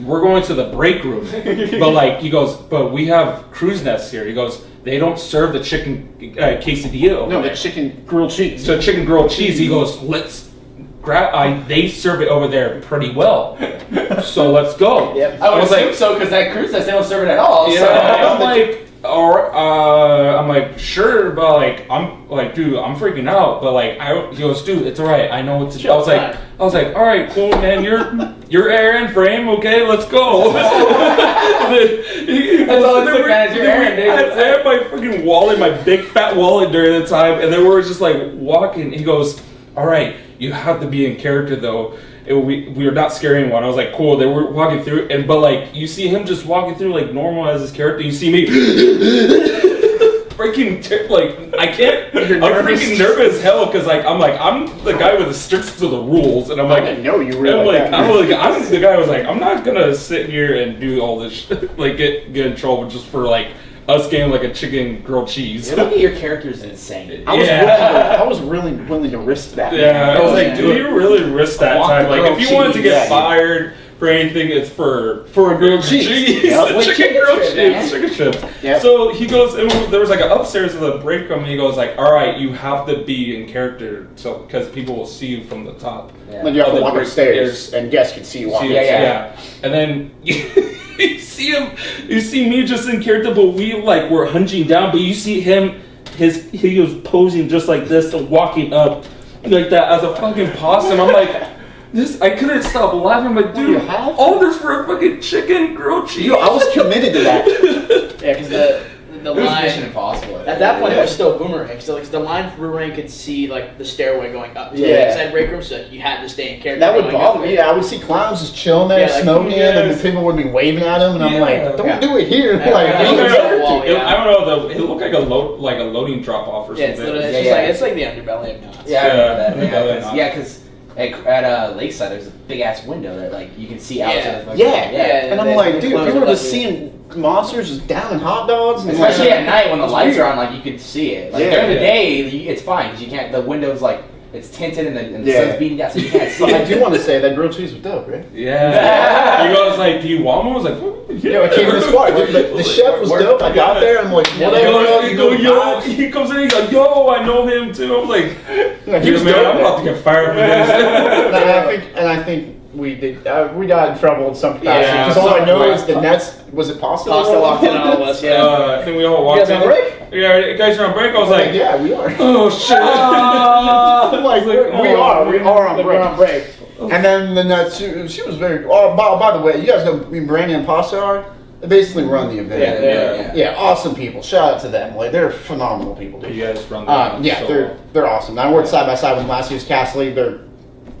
we're going to the break room. but like, he goes, but we have cruise nests here. He goes, they don't serve the chicken uh, quesadilla. no, there. the chicken grilled cheese. So chicken grilled cheese. He goes, let's grab. I they serve it over there pretty well. So let's go. Yep. I would was assume like, so because that cruise nest they don't serve it at all. yeah, so. I'm like, or uh, I'm like, sure, but like, I'm like, dude, I'm freaking out. But like, I he goes, dude, it's all right. I know what to do. I was like, I was like, all right, cool, man. You're you're Aaron Frame, okay? Let's go. That's all it took, man, you're Aaron, dude. I, I had my freaking wallet, my big fat wallet during the time, and then we were just like walking. He goes, all right, you have to be in character though. It, we we were not scaring anyone. I was like, cool. They were walking through, and but like you see him just walking through like normal as his character. You see me freaking ter- like I can't. I'm nervous. freaking nervous as hell because like I'm like I'm the guy with the sticks to the rules, and I'm I like. didn't know you were I'm like, like. I'm like, I'm the guy who was like, I'm not gonna sit here and do all this, shit, like get get in trouble just for like us getting like a chicken grilled cheese. Look at your character's insane. I was, Yeah. willing I was really willing to risk that. Yeah, I was oh, like, do you really risk that time? Like, if you wanted to get cheese. fired for anything, it's for for a grilled cheese. cheese, Yep. With chicken chicken grilled strips, cheese, chicken strips. Yep. So he goes, and there was like an upstairs of the break room, and he goes like, all right, you have to be in character, so because people will see you from the top. Yeah. Then you have Oh, to the walk upstairs, and guests can see you walking. See, yeah, yeah, yeah. And then you see him, you see me just in character, but we like were hunching down, but you see him, his he was posing just like this and walking up like that as a fucking possum. I'm like. This I couldn't stop laughing. I'm like, do dude, all this for a fucking chicken grilled cheese. Yo, I was committed to that. Yeah, because the the It was line Mission Impossible. at that point it was still boomerang. So like the line for boomerang could see like the stairway going up to Yeah. the inside break room, so you had to stay in character. That would bother up. me. I would see clowns just chilling there, Yeah, like, smoking, and yes. the people would be waving at him, and I'm like, don't Yeah. do it here. Yeah, like, yeah, be yeah. in Yeah. character. Wall, It- I don't know. The, it looked like a load, like a loading drop off or Yeah, it's, something. it's Yeah, yeah. like it's like the underbelly of Knott's. Yeah, I remember that. Yeah, Yeah, yeah, 'cause- yeah. yeah, because at, at uh, Lakeside there's a big ass window that like you can see out Yeah. to the fucking- Yeah, Yeah, And I'm like, dude, people are just seeing monsters just downing hot dogs. And Especially like, at night when the lights weird. are on, like you can see it. Like Yeah, during the yeah. day, you- it's fine because you can't. The windows like it's tinted and the, and the Yeah. sun's beating down, so you can't see. I do want to say that grilled cheese was dope, right? Yeah. he goes like, "Do you want one?" I was like, Yo, I came this far. Dude, the, the chef was dope. I got there. I'm like, Yo, whatever. he, go, yo, he comes in, he's like, yo, I know him too. I was like, Yeah, he was man, dope, I'm about to get fired for and. I think, and I think we did. Uh, we got in trouble in some capacity Yeah, because all I know is the Nets. Was it pasta? Pasta walked in all of us. Yeah. uh, I think we all walked guys in. on break? Yeah, guys are on break. I was Like, like, yeah, we are. oh shit. I'm like, we're- we are. We are on break. We're on break. And then the Nets. She, she was very. Oh, by, by the way, you guys know who Brandy and Pasta are. They basically run the event. yeah, Yeah. yeah, Yeah, awesome people. Shout out to them. Like they're phenomenal people. Dude. You guys run the Uh, yeah, so they're well. they're awesome. I worked side by side with them last year's cast league. They're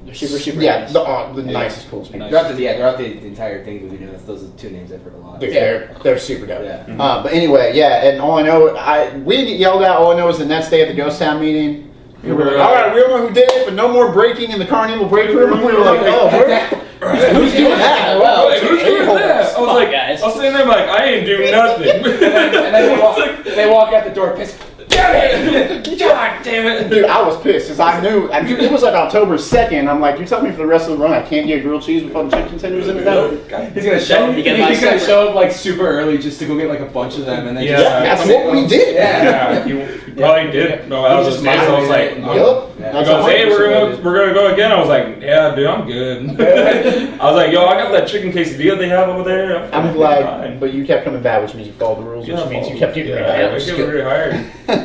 They're super, super yeah, nice. the, uh, the nicest, coolest people. Throughout the, yeah, throughout the, the entire thing we've been doing, that's, those are the two names I've heard a lot. Dude, Yeah. they're they're super dope. Yeah. Uh, but anyway, yeah, and all I know, I we didn't get yelled at. All I know is the next day at the Ghost Town meeting. We were like, all right, we don't know who did it, but no more breaking in the carnival break room. And we were like, oh, who's doing that? Well, Like, who's doing a-holes. that? I was like, guys. I was sitting there like, I ain't doing nothing. And then they walk, they walk out the door pissed. Damn it! God damn it. Dude, I was pissed because I knew. I knew it was like October second. I'm like, you tell me for the rest of the run I can't get grilled cheese with fucking chicken tenders in it. No. He's gonna show. You He's get gonna show up like super early just to go get like a bunch of them, and then Yeah. just, Yeah, that's what we did. Yeah. Yeah, you, you probably did. No, that was just his face. I was like, migrated. I'm- Yeah. He That's goes, hey, we're gonna we're gonna go again. I was like, yeah, dude, I'm good. I was like, yo, I got that chicken quesadilla they have over there. I'm fucking glad, fine. but you kept coming back, which means you followed the rules, Yeah, which means you kept getting yeah, yeah, I which is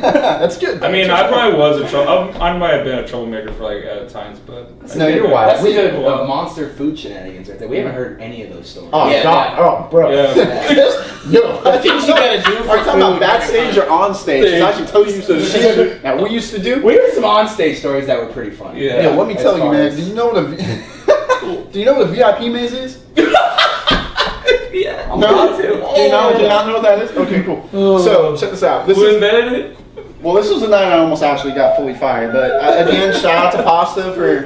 get good. very hired. That's good. I mean, I probably was a trouble. I might have been a troublemaker for like at times, but No, you're wild. That's We- the uh, monster food shenanigans right there. We haven't heard any of those stories. Oh Yeah, God! Oh, bro. Yeah. Yo, The things you gotta do for Are you talking about food. backstage or on stage? 'Cause I can tell you some shit that we used to do. We heard some onstage stories that were pretty funny. Yeah. Yeah, let me As tell you, far man. as- Do you know what a V- Do you know what a VIP maze is? I'm No. about to. Do you know? Do you not know what that is? Okay, cool. So check this out. This who is invented it? Well, this was the night I almost actually got fully fired. But uh, again, shout out to Pasta for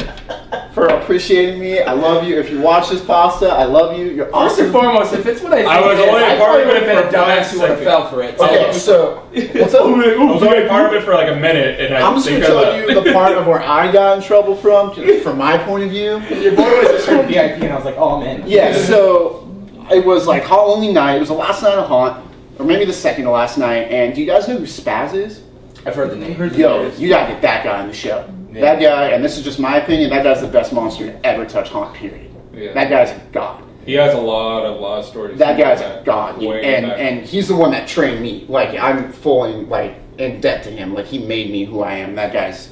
for appreciating me. I love you. If you watch this, Pasta, I love you. You're First and foremost, if it's what I think I was it is, only part probably of would it have been a for dumbass who would have fell for it. Okay, so what's up? I was only part of it for like a minute, and I I'm just gonna tell you the part of where I got in trouble from, from my point of view. Your boy was just heard VIP, and I was like, oh, I'm in. Yeah, so it was like Halloween night. It was the last night of Haunt, or maybe the second to last night. And do you guys know who Spaz is? I've heard the name. Yo, you gotta get that guy on the show. Yeah. That guy, and this is just my opinion, that guy's the best monster to ever touch Haunt, period. Yeah. That guy's a god. He has a lot of lot of stories. That guy's a Back- god. way And back. and he's the one that trained me. Like, I'm fully, like, in debt to him. Like, he made me who I am. That guy's,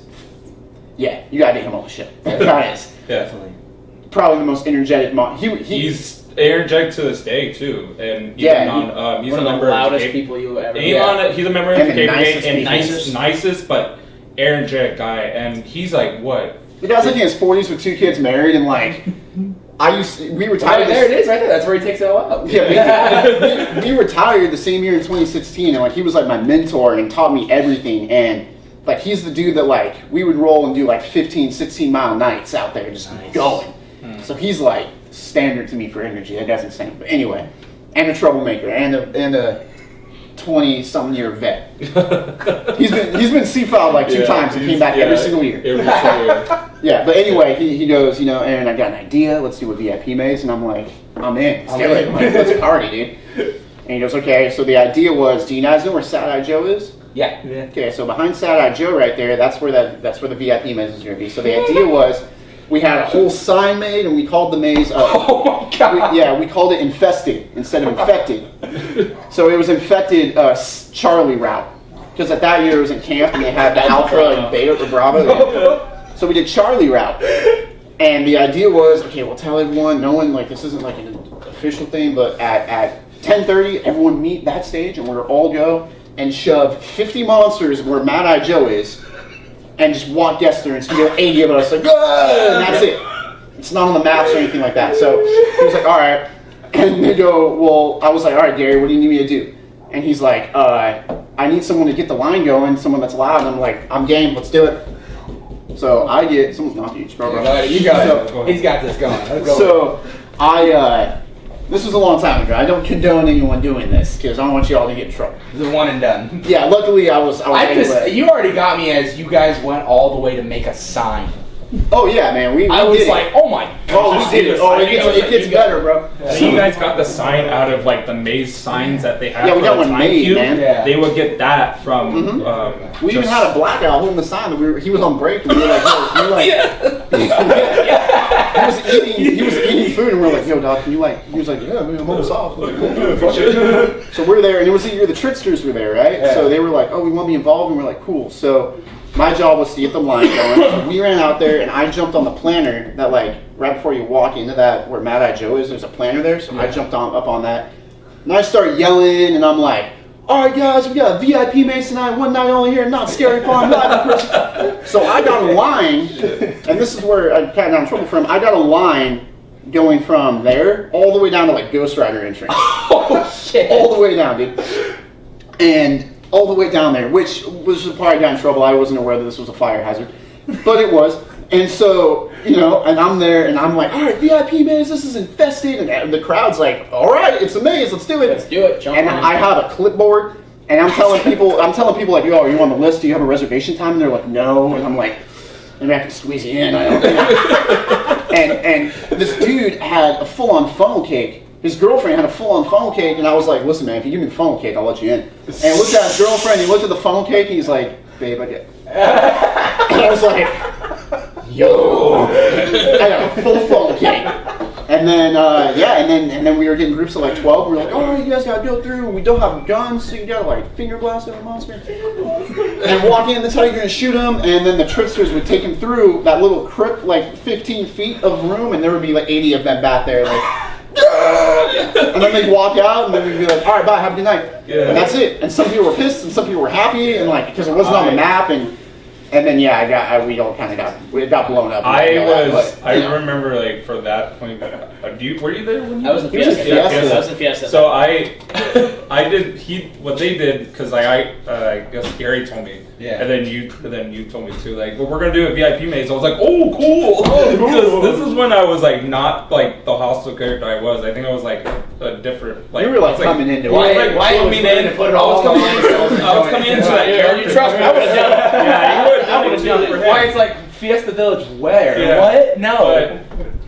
yeah, you gotta get him on the show. That guy is. Definitely. probably the most energetic mon. He, he, He's energetic to this day too, and even Yeah, on, he- um, he's One a of member the of loudest K- people you ever. He's, Yeah. he's a member of And the the KKK, nicest and people. nicest, nicest, but energetic guy, and he's like what? the guy's like in his 40s with two kids married, and like, I used, we retired. Right, there it is, right there. That's where he takes it all out. Yeah, we, we retired the same year in 2016, and like he was like my mentor and taught me everything. And like he's the dude that like we would roll and do like 15, 16 mile nights out there just Nice. going. So he's like standard to me for energy. That guy's insane. But anyway, and a troublemaker and a and a 20 something year vet. He's been he's been C filed like two Yeah, times and came he's- back every single year. Every single year. Yeah, but anyway, he, he goes, you know, Aaron, I got an idea. Let's do a VIP maze. And I'm like, I'm in. Let's I'm do it. Like, let's party, dude. And he goes, okay. So the idea was, do you guys know where Sad Eye Joe is? Yeah. Okay, so behind Sad Eye Joe right there, that's where that that's where the VIP maze is going to be. So the idea was, we had a whole sign made, and we called the maze. Uh, Oh my god. we- yeah, we called it infested instead of infected. So it was infected uh, Charlie route because at that year it was in camp and they had the Alpha and Beta or Bravo. So we did Charlie route, and the idea was okay. We'll tell everyone. No one like this isn't like an official thing, but at at 10:30, everyone meet that stage, and we're all go and shove 50 monsters where Mad Eye Joe is, and just walk guests through and know 80 of us like, "Ah!" and that's it. It's not on the maps or anything like that. So he was like, all right. And they go, well, I was like, all right, Gary, what do you need me to do? And he's like, uh, I need someone to get the line going, someone that's loud. And I'm like, I'm game, let's do it. So I get, someone's not huge, bro, bro. You got So- it. He's got this going. Let's go. so I uh, this was a long time ago. I don't condone anyone doing this because I don't want you all to get in trouble. The one and done. Yeah, luckily I was. I was I able just to- you already got me as you guys went all the way to make a sign. oh yeah, man. We, we I was did it. like, oh my oh, god. we did it. Oh, it gets, it gets better, bro. So you guys got the sign out of like the maze signs that they have Yeah, we got one made, cube. man. Yeah. They would get that from. Mhm. Um, We even had a black guy holding the sign that we were, he was on break and we were like, yo, can you like, he was eating, he was eating food and we are like, yo, Doc, can you like, he was like, yeah, man, I'm almost off. Like, cool, fuck it. So we're there and it was the year the tricksters were there, right? Yeah. So they were like, oh, we want to be involved and we're like, cool. So my job was to get the line going. we ran out there and I jumped on the planter that like right before you walk into that where Mad Eye Joe is, there's a planter there. So I jumped on up on that and I start yelling and I'm like, all right, guys, we got VIP mates tonight. One night only here, Knott's Scary Farm person. So I got a line, and this is where I kind of got in trouble from. I got a line going from there all the way down to like Ghost Rider entrance, oh shit. all the way down, dude, and all the way down there, which was the part I got in trouble. I wasn't aware that this was a fire hazard, but it was. And so, you know, and I'm there, and I'm like, all right, VIP maze, this is infested, and the crowd's like, all right, it's a maze, let's do it. Let's do it. Jump And on I it. have a clipboard, and I'm telling people, I'm telling people like, yo, are you on the list? Do you have a reservation time? And they're like, no. And I'm like, maybe I can squeeze you in. I don't know. and and this dude had a full-on funnel cake. His girlfriend had a full-on funnel cake, and I was like, listen, man, if you give me the funnel cake, I'll let you in. And he looked at his girlfriend, he looked at the funnel cake, and he's like, babe, I get. and I was like, yo, I got a full funnel cake. And then uh, yeah, and then and then we were getting groups of like twelve. We were like, oh, you guys gotta go through. We don't have guns, so you gotta like finger blast every monster. and walk in. That's how you're gonna shoot them. And then the tricksters would take him through that little crypt, like 15 feet of room, and there would be like 80 of them back there, like. and then they'd walk out, and then we'd be like, "All right, bye, have a good night." Yeah. And that's it. And some people were pissed, and some people were happy, and like because it wasn't on the map, and and then yeah, I got I, we all kind of got it got blown up. I and all that, was. but, I know. remember like for that point. Uh, do you, were you there when you? I was in He was in Fiesta. Fiesta. I was in Fiesta. So I, I did. He what they did because I, I, uh, I guess Gary told me. Yeah. And then you, and then you told me too. Like, well, we're gonna do a VIP maze. I was like, oh, cool. Oh, cool. Because this is when I was like not like the hostile character I was. I think I was like a different. Like You were, like, I was, coming into. Why? Why- Like, why coming in to put it I was all coming on in. myself and I was coming it. into that you- character. you trust me, I would've done it. Yeah, you would. I would've done it. Why it's like Fiesta Village where? Yeah. What? No.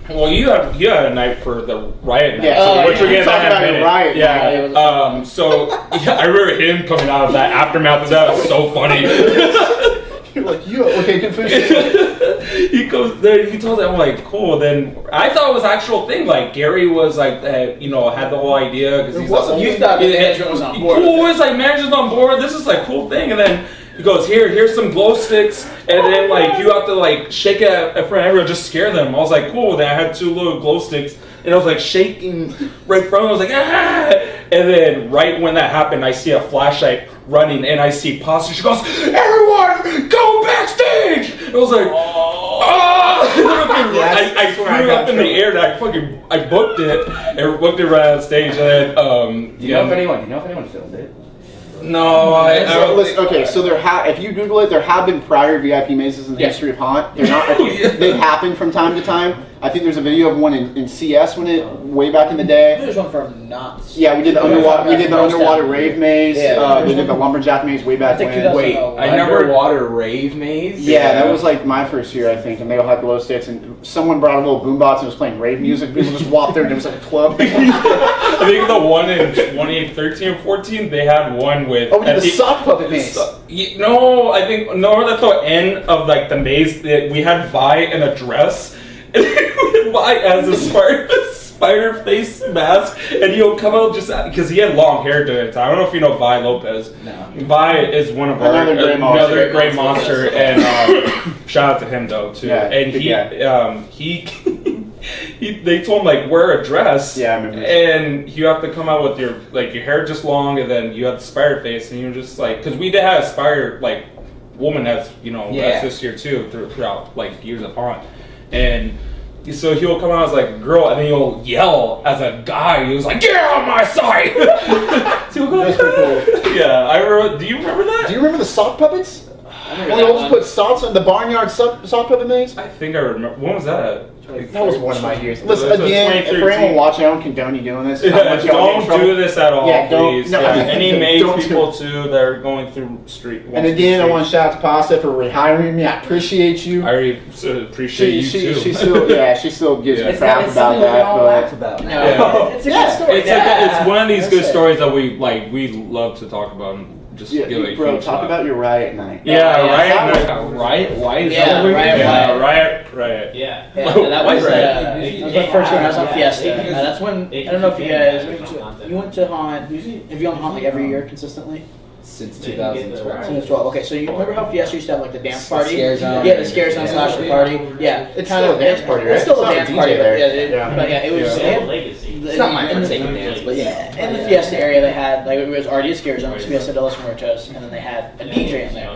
But, well, you had you had a night for the riot night. Yeah, so oh, we're yeah. getting You're talking that in about your riot Yeah. night. Yeah, Um. So yeah, I remember him coming out of that aftermath of that. It was so funny. You're like, you okay? Good finish. he goes there. He told them, I'm like, cool. Then I thought it was actual thing. Like Gary was like, uh, you know, had the whole idea because he's wasn't. like, You thought the management was on board. Cool. with. It's like management's on board. This is like cool thing. And then he goes, here, here's some glow sticks, and then like you have to like shake it at front of everyone, just scare them. I was like, cool. Then I had two little glow sticks, and I was like shaking right from. I was like, ah! And then right when that happened, I see a flashlight running, and I see Pasta. She goes, everyone, go backstage. I was like, oh! I, I That's I threw it up in the air, and I fucking I booked it, and booked it right on stage, and then um. Do you know if anyone? Do you know if anyone filmed it? No, I. I So, don't listen, okay, so there ha- if you Google it, there have been prior VIP mazes in the Yeah. history of Haunt. They're not. Yeah. They've happened from time to time. I think there's a video of one in, in CS when it way back in the day. There's one from Knott's. Yeah, we did the underwater. We did the underwater rave maze. Yeah. uh, we did the lumberjack maze way back I when. Wait, I I never never- water rave maze. Yeah, that was like my first year, I think, and they all had glow sticks, and someone brought a little boombox and was playing rave music. People just walked there, and it was like a club. I think the one in 2013 or 14, they had one with. Oh, we did at the sock puppet maze. So- no, I think no. That's the end of like the maze. That we had Vi in a dress, and Vi as a spider, spider face mask, and he'll come out just because he had long hair during the time. I don't know if you know Vi Lopez. No. Vi is one of our Another great monster. another great monster, and um, shout out to him though too. Yeah, and he guy. um he. He, they told him like wear a dress. Yeah, I remember. And you have to come out with your like your hair just long, and then you have the spider face, and you're just like because we did have a spider like woman that's you know Yeah. as this year too through- throughout like years of haunt, and so he'll come out as like a girl, and then he'll yell as a guy. He was like, "Get out of my sight!" so he'll go, That's pretty cool. Yeah, I remember. Do you remember that? Do you remember the sock puppets? I Well, remember girls one. put salts in the barnyard salt, salt pepper maze? I think I remember. When was that? That was one of my years. Was Listen, it again, for 2013? anyone watching, I don't condone you doing this. I Yeah, you all get in don't trouble. do this at all, Yeah, don't- please. no, Yeah, Any don't maze do people too that are going through street. And again, I want to shout out to Pasta for rehiring me. I appreciate you. I really uh, appreciate she, you she, too. she still, yeah, she still gives Yeah. me crap it's about something we that. all But laugh about. No, Yeah. it's a Yeah. good story. It's, like, it's one of these That's good it. stories that we like. We love to talk about and just yeah, give it a bro, huge talk laugh. about your riot night. Yeah, Yeah, right. that right. Right? Why is Yeah, that what we're right, doing? Yeah, right, right. Yeah. Yeah, no, that was, uh, Right. was my first one. when I was on Fiesta. Uh, that's when I don't know if you guys you went to haunt. Have you gone to haunt like every year consistently? Since They can get the 2012. Since 12. Okay, so you remember how Fiesta used to have like the dance The party? scare zone. Yeah, the scare zone Yeah. slash the party. Yeah, It's kind still of a dance party, right? It's still It's a not a dance party, but there. yeah, it- Yeah. but yeah, it was. Yeah. they They had- have legacy. It's not my in the- dance, but yeah. In the Fiesta area, they had like it was already a scare zone, Fiesta de los Muertos, and then they had a DJ in there.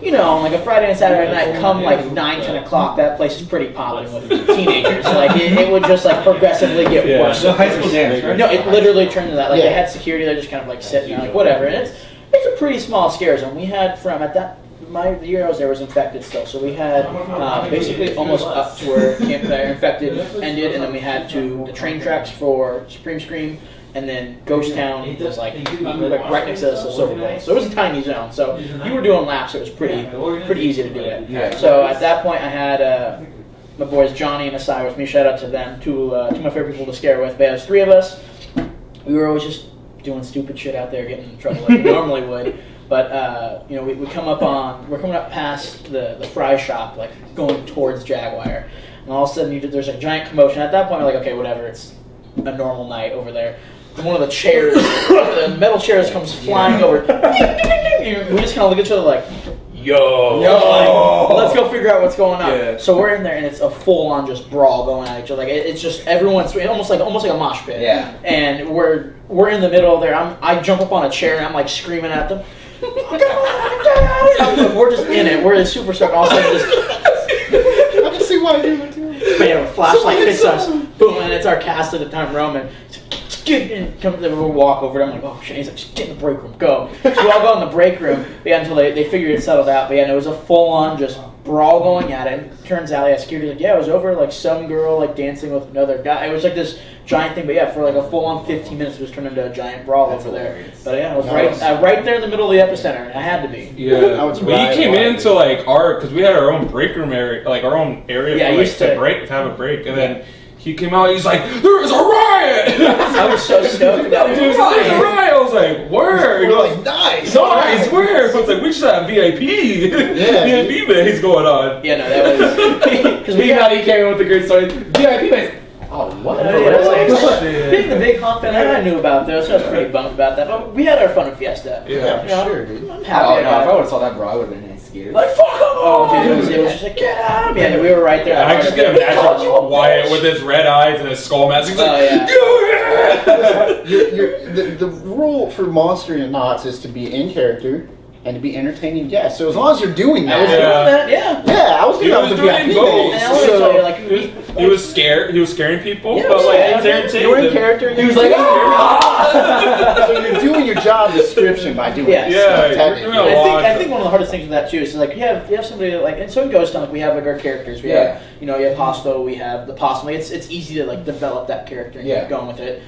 You know, like a Friday and Saturday night, come like 9, 10 o'clock, that place is pretty popping with teenagers. Like it, it would just like progressively get Yeah. worse. So high school dance, right? No, it literally turned to that. Like Yeah. they had security, they're just kind of like sitting there, like whatever. And it's it's a pretty small scare zone. We had from at that my the year I was there was infected still, so we had uh, basically almost up to where Camp Fire infected ended, and then we had to the train tracks for Supreme Scream. And then Ghost Town was like, like right next to the Silver Bullet, so it was a tiny zone. So you were doing laps; it was pretty pretty easy to do it. So at that point, I had uh, my boys Johnny and Asai with me. Shout out to them, two uh, two of my favorite people to scare with. But it was three of us. We were always just doing stupid shit out there, getting in trouble like we normally would. But uh, you know, we, we come up on we're coming up past the the fry shop, like going towards Jaguar, and all of a sudden you, there's a giant commotion. At that point, we're like, okay, whatever, it's a normal night over there. And one of the chairs, the metal chairs, comes flying over. we just kind of look at each other like, yo, Yo. like, let's go figure out what's going on. Yeah. So we're in there, and it's a full-on just brawl going at each other. Like it, it's just everyone's almost like almost like a mosh pit. Yeah. And we're we're in the middle there. I'm I jump up on a chair and I'm like screaming at them. We're just in it. We're in super stoked. All of a sudden, this I can see why you would do it. bam, a flashlight hits us. Boom, and it's our cast at the time, Roman. Get in, come, then we walk over. to him, I'm like, oh shit. He's like, just get in the break room, go. So we all go in the break room. But yeah, until they, they figured it settled out. But yeah, and it was a full on just brawl going at it. Turns out, yeah, security like, yeah, it was over like some girl like dancing with another guy. It was like this giant thing. But yeah, for like a full on 15 minutes, it was turned into a giant brawl That's over there. But yeah, it was Nice. right uh, right there in the middle of the epicenter. and I had to be. Yeah, I was we right came on it. into like our because we had our own break room area, like our own area Yeah, I for, like, used to to- break to have a break, and then he came out. He's like, "There is a riot!" I was so stoked about There's it. a riot. I was like, "Where?" He We're goes, like, nice. Nice, where? I was like, we should have VIP. Yeah. VIP days going on. Yeah, no, that was because we We got got he came in with the great story. VIP nights. Oh, what? Yeah, it's like- Being the big hump fan, I knew about those. So I was pretty bummed about that. But we had our fun at Fiesta. Yeah. Yeah, for You know, sure, dude. I'm happy. Oh, happy. no, if I would have saw that, bro, I would have been scared. Like fuck 'em! Oh, dude, it was, it was just like get out of me. And we were right there. I just get imagine Wyatt with his red eyes and his skull mask. He's like, Oh, yeah. "Do it!" You're, you're, the, the rule for Monster and Knott's is to be in character and to be entertaining guests. So as long as you're doing I was that, doing Yeah. that. Yeah. yeah, I was He doing that was with the doing VIP both. days. And I always tell you, So like, He was, he was scared. He was scaring people, Yeah, but like yeah, he was you were in character. He was like, "Ah!" so you're doing your job description by doing Yeah. this Yeah, stuff, you're technically. doing a I think. I think one of the hardest things with that too is like you have you have somebody like and so in Ghost Town like we have like our characters we Yeah. have you know you have Hosto we have the possum like, it's it's easy to like develop that character and Yeah. keep going with it.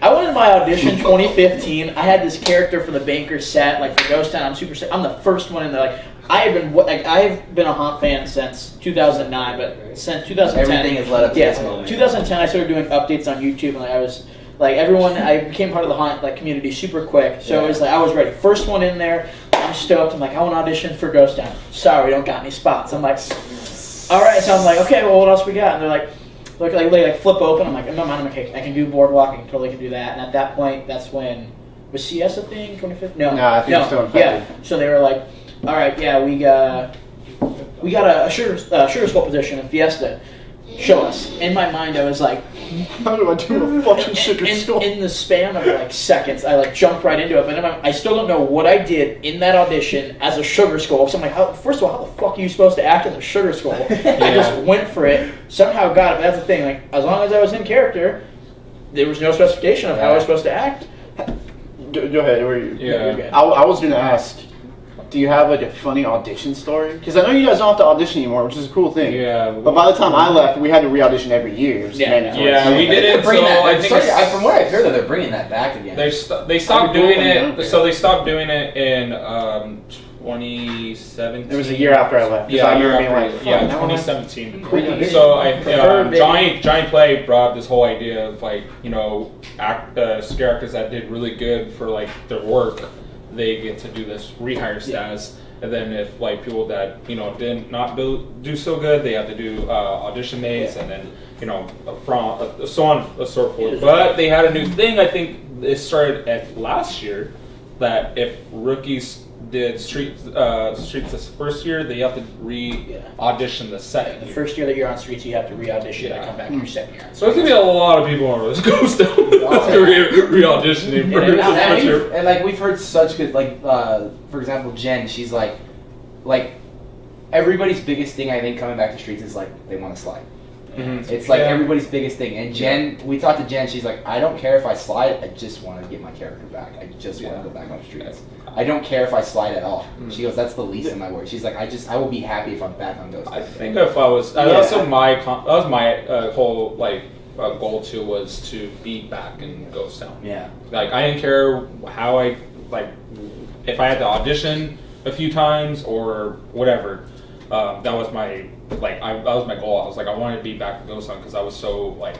I went in my audition 2015. I had this character for the banker set like for Ghost Town. I'm super. sick. I'm the first one in there. Like I have been like I've been a haunt fan since 2009, but since 2010 Everything has led up to yeah, this moment. 2010 I started doing updates on YouTube and like, I was like everyone I became part of the haunt like community super quick. So Yeah. it was like I was ready. First one in there. I'm stoked. I'm like I want to audition for Ghost Town. Sorry, we don't got any spots. I'm like, all right. So I'm like, okay, well, what else we got? And they're like. Like, they like flip open. I'm like, no, man, I'm okay. I can do boardwalk. I can totally can do that. And at that point, that's when was CS a thing? 2015? No, No, I think no. it's still Yeah. So they were like, all right, yeah, we got we got a, a sure uh, sugar skull position in Fiesta. Show us. In my mind, I was like, How do I do a fucking sugar in, skull? in the span of like seconds, I like jumped right into it. But in my, I still don't know what I did in that audition as a sugar skull. So I'm like, how, first of all, how the fuck are you supposed to act as a sugar skull? I just went for it. Somehow got it. But that's the thing. Like as long as I was in character, there was no specification of how I was supposed to act. Go, go ahead. Where you? Yeah. I, I was going to ask do you have like a funny audition story? Because I know you guys don't have to audition anymore, which is a cool thing. Yeah. But by the time I left, we had to re-audition every year. Yeah. mandatory. Yeah, we did it. Bring So that. I think starting- I- from what I've heard, that they're bringing that back again. They st- they stopped doing it. So they stopped doing it in um, 2017. It was a year after I left. Yeah, I a year remember being after, like, yeah, fuck, now 2017. Prefer- So I, Prefer, um, baby. Johnny Johnny Play brought this whole idea of like you know act uh, scare actors that did really good for like their work, they get to do this rehire status. And then if like people that you know did not do, do so good, they have to do uh, audition days and then you know from uh, so on and so forth. But they had a new thing. I think it started at last year that if rookies did street uh, streets this first year, they have to re audition the second The year. first year that you're on streets, you have to re-audition Yeah. and come back in your second year. So there's gonna be a lot of people on this ghost re re auditioning for and, and, and, and, like we've heard such good like uh, for example Jen she's like like everybody's biggest thing I think coming back to streets is like they want to slide Mhm. it's like Yeah. everybody's biggest thing and Jen we talked to Jen she's like I don't care if I slide I just want to get my character back I just want to go back on streets I don't care if I slide at all Mm. she goes that's the least of my worries she's like I just I will be happy if I'm back on Ghost I think if I was, uh, Yeah. that's my that was my uh, whole like uh, goal too was to be back in Ghost Town. yeah Like I didn't care how I like if I had to audition a few times or whatever. Um, that was my like I, that was my goal. I was like I wanted to be back in Ghost because I was so like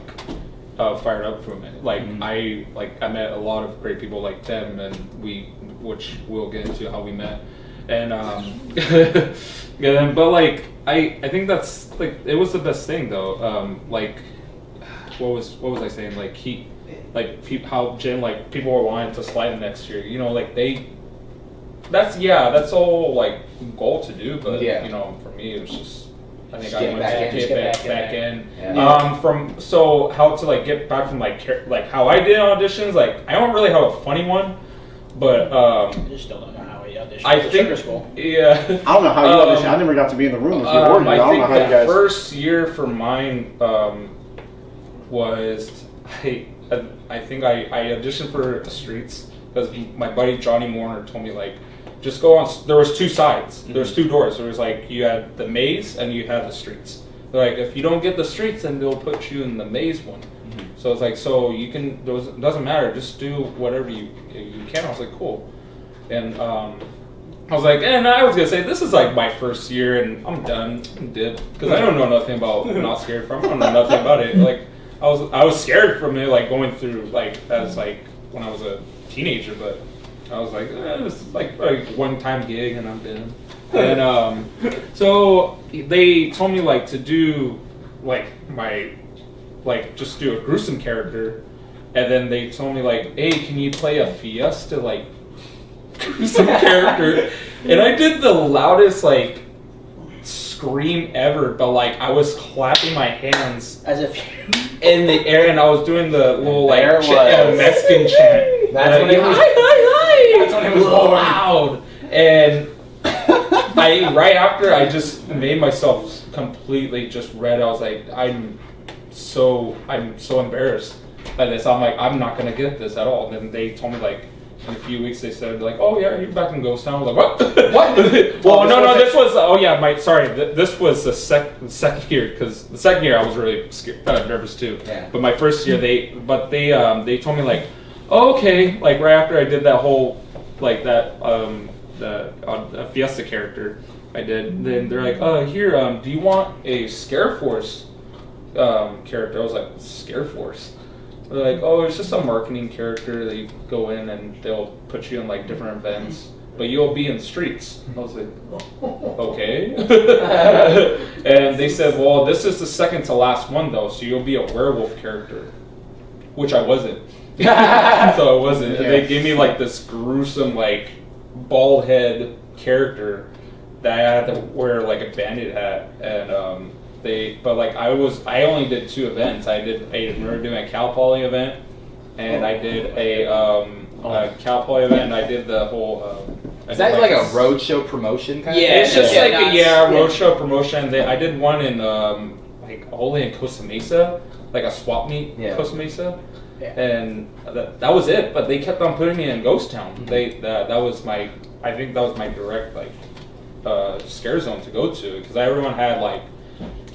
uh, fired up from it. Like Mhm. I like I met a lot of great people like them, and we which we'll get into how we met. And um, yeah, then- but like I I think that's like it was the best thing though. Um, like what was what was I saying? Like he like peop how Jen like people were wanting to slide the next year. You know, like they. That's yeah. That's all like goal to do, but Yeah. you know, for me it was just. I think Just I get went back to in, get, back, back in back in. Yeah. Um, from so how to like get back from like like how I did auditions. Like I don't really have a funny one, but um, I just don't know how we auditioned I think Sugar School. yeah. I don't know how you Um. I never got to be in the room with you. Um, you. I I don't think know how you the guys. first year for mine um, was I, I think I, I auditioned for the streets because my buddy Johnny Warner told me like just go on. There was two sides. There was two doors. There was like you had the maze and you had the streets. They're like if you don't get the streets, then they'll put you in the maze one. So it's like so you can. Those doesn't matter. Just do whatever you you can. I was like cool, and um, I was like, and I was gonna say this is like my first year, and I'm done. I'm dead because I don't know nothing about not scared from. I don't know nothing about it. Like I was, I was scared from it, like going through like as like when I was a teenager, but I was like, eh, it's like like one time gig, and I'm done. And um, so they told me like to do like my like just do a gruesome character, and then they told me like, hey, can you play a Fiesta like gruesome character? And I did the loudest like scream ever, but like I was clapping my hands As if in the air, and I was doing the little like ch- uh. Mexican chant. That's when it was- Hi, hi, it was loud. And I right after I just made myself completely just red. I was like, I'm so I'm so embarrassed by this. I'm like, I'm not gonna get this at all. And then they told me like in a few weeks they said like, oh yeah, you're back in Ghost Town. I was like, what? What? well, Oh, no, no, this was oh yeah, my sorry, th- this was the sec- the second year because the second year I was really scared, uh, nervous too. Yeah. But my first year they but they um they told me like, oh, okay, like right after I did that whole like that um the uh, Fiesta character I did, then they're like, "Oh, here, um, do you want a Scare Force um, character? I was like, Scare Force. They're like, oh, it's just a marketing character. They go in and they'll put you in like different events, but you'll be in streets. I was like, okay. and they said, well, this is the second to last one though, so you'll be a werewolf character, which I wasn't. so it wasn't. And They gave me like this gruesome, like bald head character that I had to wear like a bandit hat, and um, they. But like I was, I only did two events. I did. I remember doing a Cal Poly event, and I did a, um, a Cal Poly event, and I did the whole. I Is that like a roadshow promotion kind Yeah, of It's just yeah, like that's- a yeah yeah. roadshow promotion. They, I did one in um, like all the in Costa Mesa, like a swap meet Yeah. Costa Mesa. Yeah. and that, that was it. But they kept on putting me in Ghost Town. They that that was my I think that was my direct like uh, scare zone to go to because everyone had like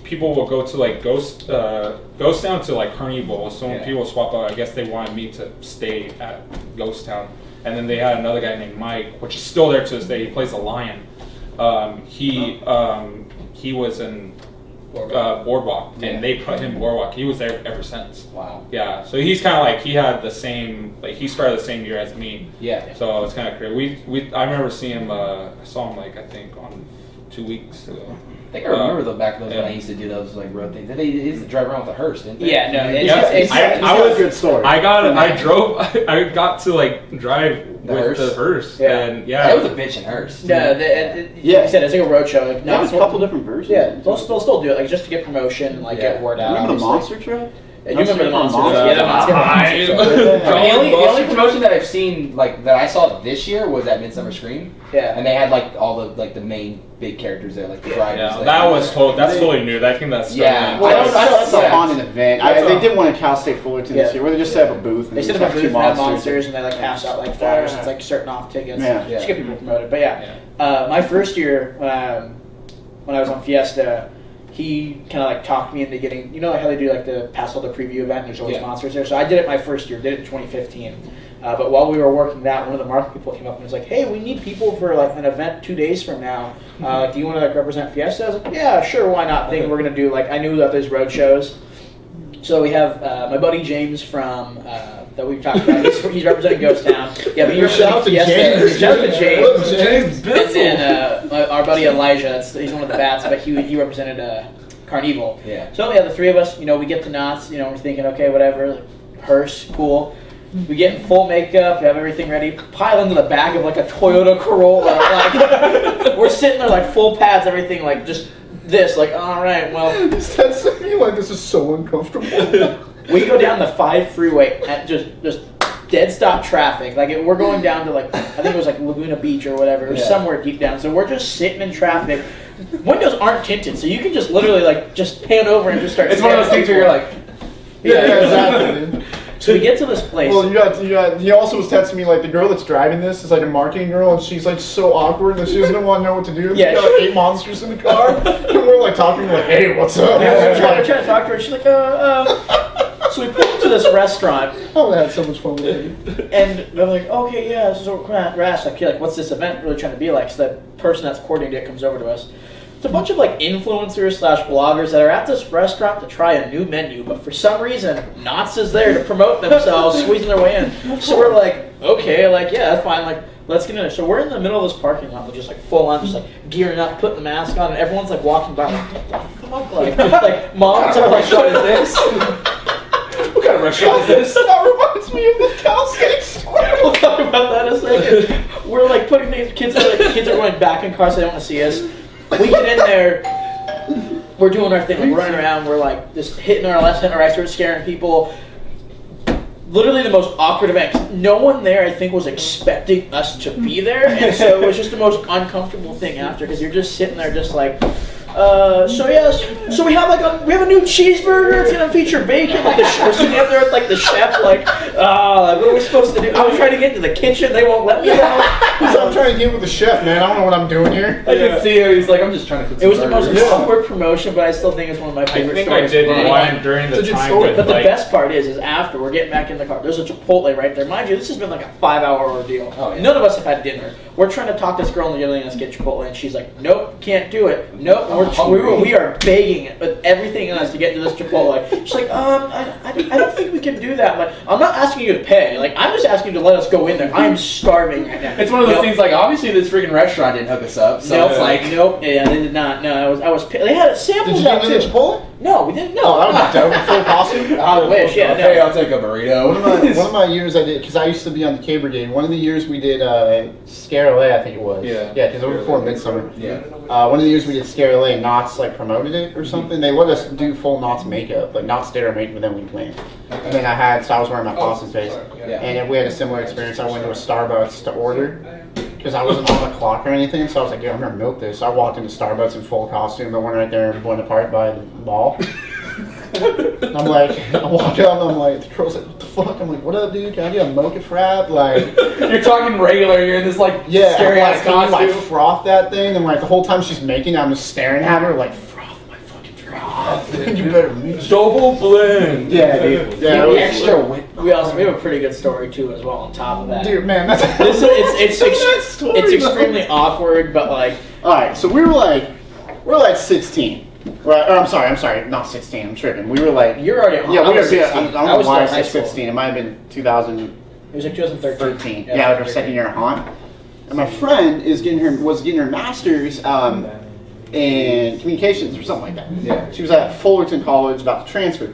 people will go to like Ghost uh, Ghost Town to like Carnival. So when Yeah. people swap out, I guess they wanted me to stay at Ghost Town. And then they had another guy named Mike, which is still there to this day. He plays a lion. Um, he um, he was in uh, Boardwalk, Yeah. and they put him Boardwalk. He was there ever since. Wow. Yeah, so he's kind of like he had the same like he started the same year as me. Yeah. So it's kind of crazy. We we I remember seeing him. Uh, I saw him like I think on two weeks ago. I think I remember Uh, the back those when. I used to do those like road things. They used to drive around with a hearse, didn't they? Yeah, no, it's, Yeah, it's, I- He's I got was- a good story. I got I drove I got to like drive The with hearse? the hearse Yeah. and yeah. That was a bitch in hearse. no, the, it, it, Yeah. like I said, it's like a roadshow. Like, There's not a couple different versions. Yeah, they'll, they'll still do it, like just to get promotion, and like Yeah. get word out. Remember the monster truck? Yeah, you remember the Monster monsters? Yeah, the monster. The monster The only, the only promotion that I've seen like that I saw this year was at Midsummer Scream, Yeah. and they had like all the like the main big characters there, like the drivers. yeah, like- that was told. That's totally new. I think that's Yeah. Well, I that's, don't- I don't- that's a yeah. haunted event. I, they did one at Cal State Fullerton Yeah. this year where they just set up a booth and They set up a booth two and have monsters. monsters, and they like pass out like flyers. It's like certain off tickets. Yeah. Just get people promoted. But yeah, Uh, my first year um, when I was on Fiesta, he kind of like talked me into getting. You know like how they do like the pass all the preview event. And there's always Yeah. monsters there. So I did it my first year. Did it in 2015. Uh, but while we were working that, one of the marketing people came up and was like, "Hey, we need people for like an event two days from now. Uh, do you want to like represent Fiesta?" I was like, "Yeah, sure, why not?" Thinking we're gonna do like I knew that there's road shows. So we have uh, my buddy James from uh, that we've talked about. He's, he's representing Ghost Town. Yeah, but you're Shout out to James. Shout to James. James And then uh, our buddy Elijah, that's, he's one of the bats, but he, he represented uh, Carnival. Yeah. So yeah, the three of us, you know, we get to Knott's, you know, we're thinking, okay, whatever, hearse, cool. We get in full makeup, we have everything ready, pile into the back of like a Toyota Corolla, like we're sitting there like full pads, everything like just this, like all right, well, That's me like this is so uncomfortable. we go down the five freeway at just just dead stop traffic. Like it, we're going down to like I think it was like Laguna Beach or whatever. It was Yeah. somewhere deep down. So we're just sitting in traffic. Windows aren't tinted, so you can just literally like just pan over and just start. It's one of those things where you're like, yeah, exactly. dude. So we get to this place. Well, you got, you got, he also was texting me like the girl that's driving this is like a marketing girl and she's like so awkward that she doesn't want to know what to do. Yeah, got like eight monsters in the car and we're like talking like, hey, what's up? Yeah, we're trying, we're trying to talk to her. She's like, uh, uh. So we pull up to this restaurant, Oh, I had so much fun with it. and they're like, okay, yeah, this is what we're at. Like, like, what's this event really trying to be like? So the person that's coordinating it comes over to us. It's a bunch of like influencers slash bloggers that are at this restaurant to try a new menu, but for some reason, Knott's is there to promote themselves, squeezing their way in. So we're like, okay, like yeah, that's fine. Like let's get in there. So we're in the middle of this parking lot, we're just like full on, just like gearing up, putting the mask on, and everyone's like walking by, like what the fuck, like, like moms are like, what is this? This? That reminds me of the State story. We'll talk about that in a second. We're like putting these kids are like kids are going back in cars. They don't want to see us. We get in there. We're doing our thing. We're running around. We're like just hitting our left, hitting our right, start scaring people. Literally the most awkward event. No one there, I think, was expecting us to be there, and so it was just the most uncomfortable thing after because you're just sitting there, just like. Uh, so yes, so we have like a we have a new cheeseburger. It's gonna feature bacon. Like the sh- we're sitting up there with like the chef. Like, uh, what are we supposed to do? I was trying to get into the kitchen. They won't let me out. So I'm trying to get with the chef, man. I don't know what I'm doing here. I can see him. He's like, I'm just trying to cook It some was the most burgers." awkward promotion, but I still think it's one of my I favorite think I stories. did But one during the It's time story. But the like, best part is, is after we're getting back in the car. There's a Chipotle right there. Mind you, this has been like a five-hour ordeal. Oh, yeah. None of us have had dinner. We're trying to talk this girl into letting us get Chipotle, and she's like, "Nope, can't do it. Nope." I'm We're, we, were, we are begging it with everything in us to get into this Chipotle. She's like, "Um, I, I, I don't think we can do that. Like, I'm not asking you to pay. Like, I'm just asking you to let us go in there. I'm starving right now." It's one of those Nope. things like obviously this freaking restaurant didn't hook us up, so Nope. it's like nope. Yeah, they did not. No, I was. I was. They had Did samples you out get too. the Chipotle? No, we didn't. No. Oh, that would be dope. Full costume. I wish. Yeah. okay, No. I'll take a burrito. One of my one of my years I did because I used to be on the K Brigade. One of the years we did uh, Scare LA, I think it was. Yeah. Yeah, because it was before Midsummer. yeah. Uh, one of the years we did Scary LA, Knott's like promoted it or something. They let us do full Knott's makeup, like not stereo makeup, but then we went. And then I had, so I was wearing my Boston's face. Yeah. And then we had a similar experience. I went to a Starbucks to order because I wasn't on the clock or anything. So I was like, yeah, I'm gonna milk this. So I walked into Starbucks in full costume, the one right there in Buena Park by the mall. And I'm like, I walk out and I'm like, the girl's like, what the fuck? I'm like, what up, dude? Can I get a mocha frap? Like, You're talking regular. You're in this like yeah, scary I'm like, ass can you, like costume. froth that thing? And like the whole time she's making, it, I'm just staring at her like, froth my fucking drink. you better. Double blend. Yeah, dude. Yeah, it the was- extra whip. We also we have a pretty good story too as well on top of that. Dude, man, that's This is it's it's, ex- story, it's though. extremely awkward, but like All right, so we were like, we were like 16. Right? Or I'm sorry, I'm sorry, not 16. I'm tripping. We were like, you're already at home. yeah, I we were. was Yeah, I, 16. I don't I know was why I still in said high school. 16. It might have been 2013. It was like 2013. Yeah, like our second year at Haunt. And my friend is getting her was getting her master's um, in communications or something like that. Yeah. She was at Fullerton College about to transfer.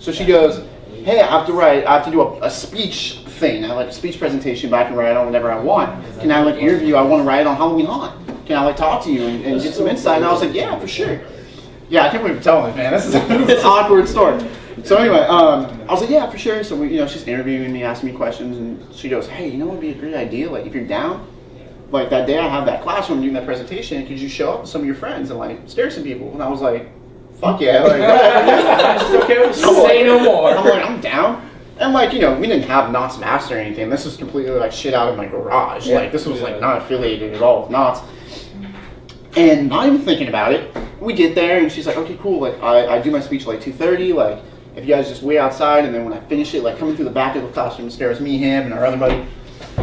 So she goes, "Hey, I have to write. I have to do a, a speech thing. I like a speech presentation, but I can write on whatever I want. Can I like interview? I want to write on Halloween Haunt. Can I like talk to you and, and get some insight?" And I was like, "Yeah, for sure." Yeah, I can't believe you're telling me, man. This is this an awkward story. So anyway, um, I was like, yeah, for sure. So we, you know, she's interviewing me, asking me questions, and she goes, hey, you know, what would be a great idea? Like, if you're down, like that day I have that classroom doing that presentation, could you show up with some of your friends and like stare some people? And I was like, fuck yeah, like, okay I'm like- Say no more. I'm like, I'm down. And like, you know, we didn't have Knott's Master or anything. This was completely like shit out of my garage. Like this was like not affiliated at all with Knott's. And not even thinking about it, we get there and she's like, okay, cool. Like I, I do my speech like 2:30. Like if you guys just wait outside, and then when I finish it, like coming through the back of the classroom, there's me, him, and our other buddy,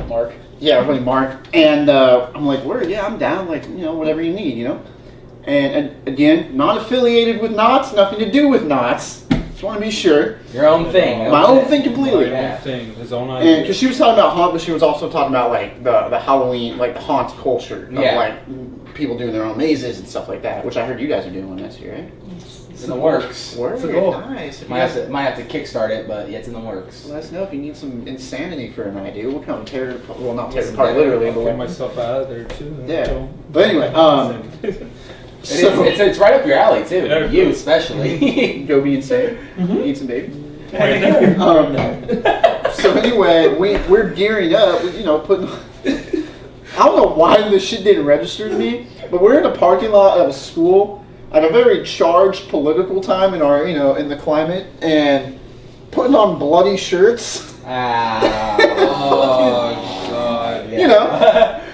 Mark. yeah, our buddy Mark. And uh, I'm like, word, yeah, I'm down. Like you know, whatever you need, you know. And, and again, not affiliated with Knots, nothing to do with Knott's. Just want to be sure. Your own thing. My own thing completely. Own thing, his own And idea. because she was talking about haunt, but she was also talking about like the the Halloween, like the haunt culture, of, Yeah. like people doing their own mazes and stuff like that, which I heard you guys are doing one next year, right? It's in the works. Word, It's a goal. nice. If you Might have, to, might have to kickstart it, but yeah, it's in the works. Let us know if you need some insanity for an idea. We'll come tear it apart. Well, not tear it apart yeah, literally, I'll but get myself out of there too. Yeah. But anyway, um, It is, it's, it's right up your alley too. Yeah. You especially. go be insane, Mm-hmm. eat some baby. um, so anyway, we we're gearing up. You know, putting. I don't know why this shit didn't register to me, but we're in the parking lot of a school at a very charged political time in our, you know, in the climate, and putting on bloody shirts. ah. Oh god. You know,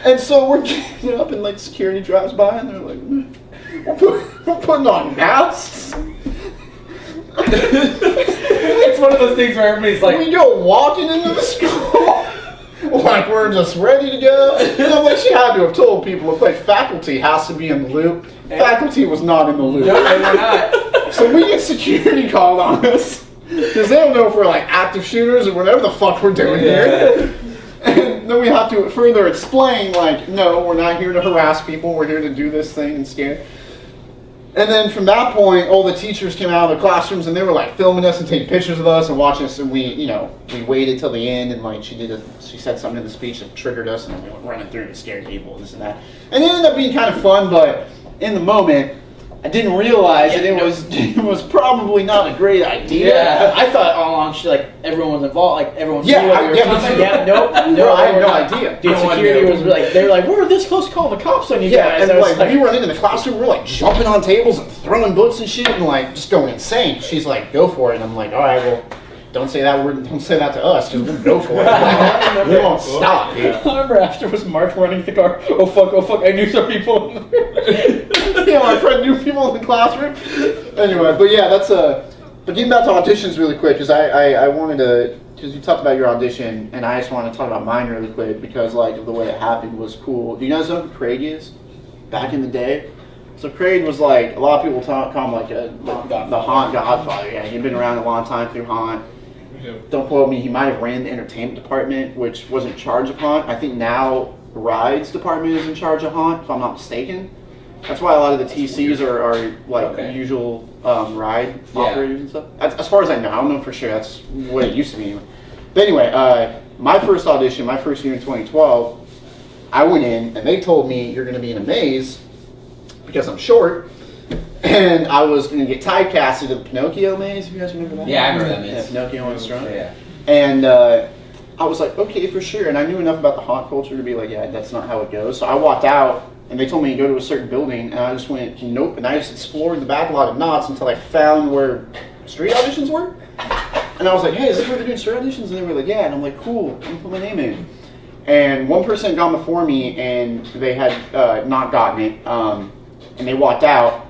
and so we're getting up, and like security drives by, and they're like, "We're, putting on masks." it's one of those things where everybody's like, we go walking into the school like we're just ready to go. And I'm like, she had to have told people, look, like faculty has to be in the loop. Faculty was not in the loop. no, they were not. So we get security called on us because they don't know if we're like active shooters or whatever the fuck we're doing here. And then we have to further explain, like, no, we're not here to harass people. We're here to do this thing and scare. And then from that point, all the teachers came out of the classrooms and they were like filming us and taking pictures of us and watching us. And we, you know, we waited till the end and like she did a, she said something in the speech that triggered us and we went running through and scared people and this and that. And it ended up being kind of fun, but in the moment, I didn't realize that it was it was probably not a great idea. Yeah. I thought all along she like everyone was involved, like everyone Yeah, knew I- we yeah, talking but- about. Yeah, nope, no, Bro, I had no not. idea. Dude, No security was like they were like, we're this close to calling the cops on you Yeah, guys. and I was like, we run into the classroom, we're like jumping on tables and throwing books and shit, and like just going insane. She's like, "Go for it," and I'm like, "All right, well, don't say that word. Don't say that to us. We'll go for it. we won't stop, dude." I remember after was Mark running the car. Oh fuck! Oh fuck! I knew some people. in yeah, my friend knew people in the classroom. Anyway, but yeah, that's a. But getting back to auditions really quick, because I, I I wanted to because you talked about your audition, and I just want to talk about mine really quick because like the way it happened was cool. Do you guys know who Craig is? Back in the day. So Craig was like a lot of people talk, call him like a like the haunt godfather. Yeah, he'd been around a long time through haunt. Don't quote me. He might have ran the entertainment department, which was in charge of haunt. I think now rides department is in charge of haunt, if I'm not mistaken. That's why a lot of the TCs are, are like Okay. usual um, ride Yeah. operators and stuff. As, as far as I know, I don't know for sure. That's what it used to be. Anyway. But anyway, uh, my first audition, my first year in 2012, I went in and they told me you're going to be in a maze because I'm short. And I was going to get typecasted to the Pinocchio maze. If You guys remember that? Yeah, I remember that Yeah, maze. Pinocchio Unstrung. Yeah. And uh, I was like, okay, for sure. And I knew enough about the haunt culture to be like, yeah, that's not how it goes. So I walked out, and they told me to go to a certain building, and I just went, nope. And I just explored the back lot of Knott's until I found where street auditions were. And I was like, hey, is this where they're doing street auditions? And they were like, yeah. And I'm like, cool. Me put my name in. And one person had gone before me, and they had uh, not gotten it. Um, and they walked out,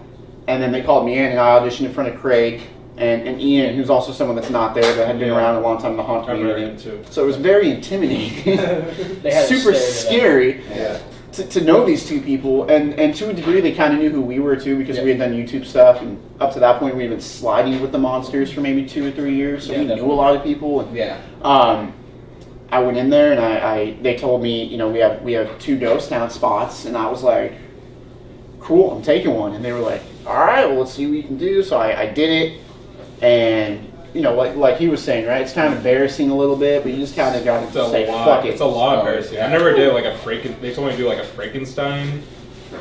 and then they called me in, and I auditioned in front of Craig and, and Ian, who's also someone that's not there, that had been Yeah. around a long time in the haunt community. So it was very intimidating, They had super stare to them. scary Yeah. to, to know these two people, and, and to a degree, they kind of knew who we were too because we had done YouTube stuff, and up to that point, we had been sliding with the monsters for maybe two or three years, so Yeah, we knew a lot of people. And, Yeah. um, I went in there and I, I they told me, you know, we have we have two ghost town spots, and I was like, cool, I'm taking one, and they were like, all right, well, let's see what you can do. So I, I did it, and you know, like like he was saying, right, it's kind of embarrassing a little bit, but you just kind of got to a say, lot. fuck it. It's a lot Oh, embarrassing. I never did like a Franken. They told me to do like a Frankenstein,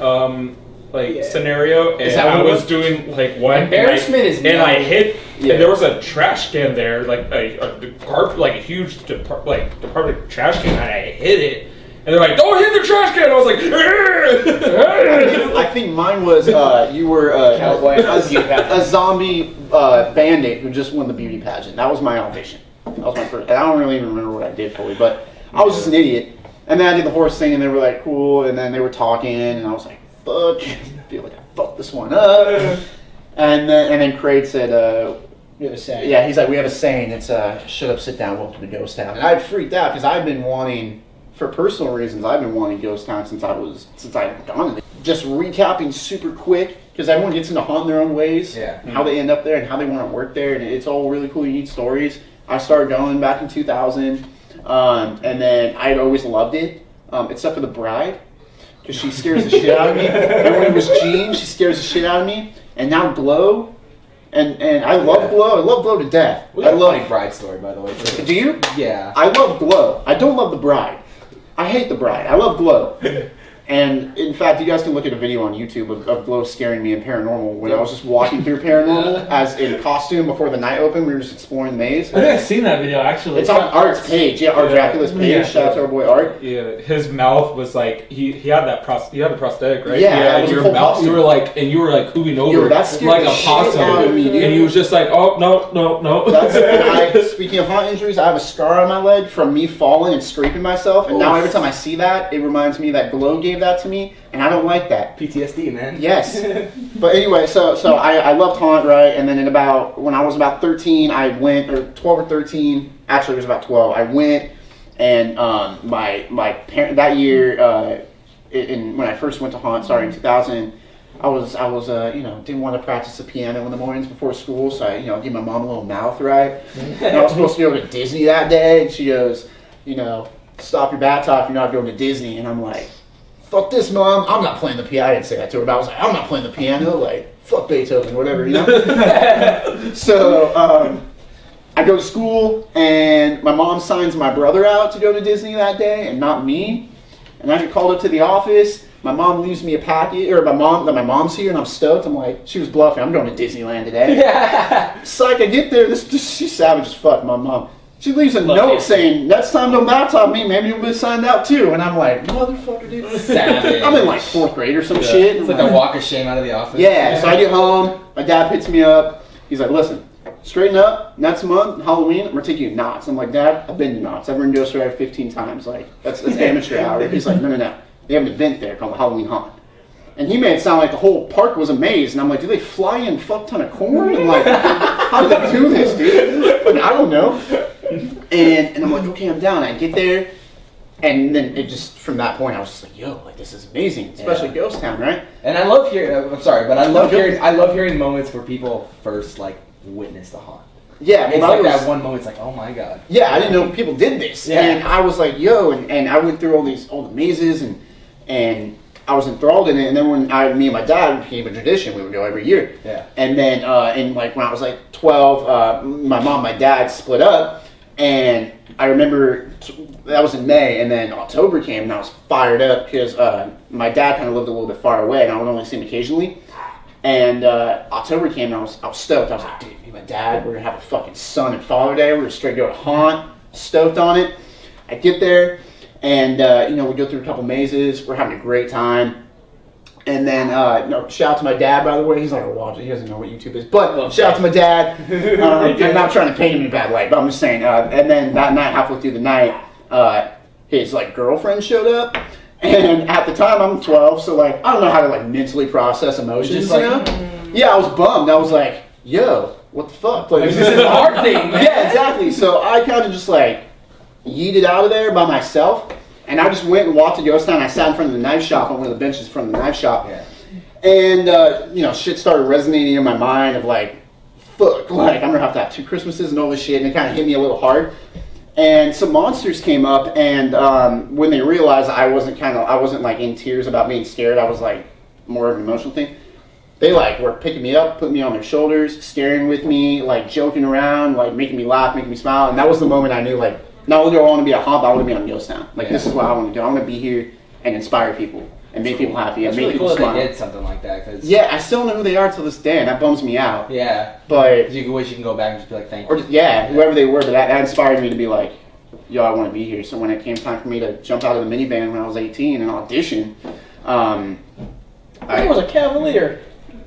um, like Yeah. scenario, and I was was? doing like one Embarrassment and I, is and I hit. Yeah. And there was a trash can there, like a, a carp, like a huge depart, like department trash can, and I hit it. And they're like, "Don't hit the trash can!" I was like, I think mine was uh, you were uh, Cowboy a, a zombie uh, bandit who just won the beauty pageant. That was my audition. That was my first. And I don't really even remember what I did fully, but I was just an idiot. And then I did the horse thing, and they were like, "Cool." And then they were talking, and I was like, "Fuck!" I feel like I fucked this one up. And then and then Craig said, uh, We have a saying. yeah, he's like, we have a saying. It's uh, "Shut up, sit down, welcome to Ghost Town." And I freaked out because I've been wanting, for personal reasons, I've been wanting Ghost Town since I was since I've gone. to Just recapping super quick because everyone gets into haunting their own ways. Yeah. How they end up there and how they want to work there, and it's all really cool, You unique stories. I started going back in 2000, um, and then I'd always loved it, um, except for the bride. Because she scares the shit out of me. And when it was Jean, she scares the shit out of me. And now Glow, and and I love Yeah. Glow. I love Glow to death. We I love. bride story, by the way. too. Do you? Yeah. I love Glow. I don't love the bride. I hate the bride. I love Glow. And in fact, you guys can look at a video on YouTube of, of Glow scaring me in Paranormal when I was just walking through Paranormal as in costume before the night opened. We were just exploring the maze. I think I've seen that video actually. It's on Art's page. Yeah, Art Yeah. Dracula's page. Yeah. Shout out to our boy Art. Yeah, his mouth was like he he had that pros he had the prosthetic, right? Yeah, was a your full mouth. costume. You were like, and you were like moving over that scared like the a shit possum, out of me, dude. and he was just like, oh no no no. That's and I, speaking of haunt injuries, I have a scar on my leg from me falling and scraping myself. And now every time I see that, it reminds me that Glow gave that to me, and I don't like that. PTSD, man. Yes. But anyway, so so I, I loved haunt, right? And then in about when I was about thirteen, I went or twelve or thirteen. Actually, it was about twelve. I went and um, my my parent that year, uh, in, when I first went to haunt, sorry, in two thousand. I was I was uh, you know didn't want to practice the piano in the mornings before school, so I you know give my mom a little mouth right. and I was supposed to go to Disney that day, and she goes, you know, stop your bat talk, you're not going to Disney, and I'm like, fuck this, mom, I'm not playing the piano. I didn't say that to her, but I was like, I'm not playing the piano, like fuck Beethoven, whatever, you know. so um, I go to school, and my mom signs my brother out to go to Disney that day, and not me. And I get called up to the office. My mom leaves me a packet, or my mom that my mom's here, and I'm stoked. I'm like, she was bluffing. I'm going to Disneyland today. Yeah. Psych, I get there. This, this she's savage as fuck. My mom. She leaves a Love note it. saying, "Next time, don't laptop me. Maybe you'll be signed out too." And I'm like, "Motherfucker, dude." Savage. I'm in like fourth grade or some shit. It's like a walk of shame out of the office. Yeah, so I get home. My dad picks me up. He's like, "Listen, straighten up. Next month, Halloween, we're taking you to Knott's." I'm like, "Dad, I've been to Knott's. I've been to Ghost Rider 15 times. Like, that's that's amateur hour." He's like, "No, no, no. They have an event there called the Halloween Haunt." And he made it sound like the whole park was a maze. And I'm like, "Do they fly in fuck ton of corn?" And like, how do they do this, dude? But I don't know. And and I'm like, "Okay, I'm down." I get there. And then it just from that point, I was just like, "Yo, like this is amazing, especially Yeah. Ghost Town, right?" And I love hearing. I'm sorry, but I love No, hearing. I love hearing moments where people first like witness the haunt. Yeah, It's well, like that was- that one moment. It's like, oh my god. Yeah, I didn't know people did this. Yeah. And I was like, yo, and, and I went through all these all the mazes and and I was enthralled in it. And then when I, me and my dad became a tradition, we would go every year. Yeah. And then, uh, and like when I was like 12, uh, my mom, and my dad split up, and I remember that was in May, and then October came, and I was fired up because uh, my dad kind of lived a little bit far away, and I would only see him occasionally. And uh, October came, and I was I was stoked. I was like, dude, me and my dad, we're gonna have a fucking son and father day. We're straight go to haunt. Stoked on it. I get there, and uh, you know we go through a couple mazes. We're having a great time. And then, uh, no, shout out to my dad, by the way. He's like, oh, watch it. He doesn't know what YouTube is. But Well, shout out to my dad. Um, I'm not trying to paint him in a bad light, but I'm just saying. Uh, and then that night, halfway through the night, uh, his like girlfriend showed up. And at the time, I'm 12, so like I don't know how to like mentally process emotions. just like, you know? Yeah, I was bummed. I was like, "Yo, what the fuck?" Like, This is a hard thing, man. yeah, exactly. So I kind of just like yeeted out of there by myself, and I just went and walked to Ghost Town. I sat in front of the knife shop on one of the benches from the knife shop, Yeah. and uh, you know, shit started resonating in my mind of like, fuck, like I'm gonna have to have two Christmases and all this shit, and it kind of hit me a little hard. And some monsters came up, and um, when they realized I wasn't kind of, I wasn't like in tears about being scared. I was like more of an emotional thing. They like were picking me up, putting me on their shoulders, staring with me, like joking around, like making me laugh, making me smile. And that was the moment I knew, like, not only do I want to be a but I want to be on Ghost Town. Like, this is what I want to do. I want to be here and inspire people and make people happy and make really people cool smile. they did something like that. Cause, Yeah, I still don't know who they are till this day, and that bums me out. Yeah. But you can wish you can go back and just be like, thank or you. just, yeah, whoever they were, but that, that inspired me to be like, yo, I want to be here. So when it came time for me to jump out of the minivan when I was 18 and audition, um, I was a cavalier.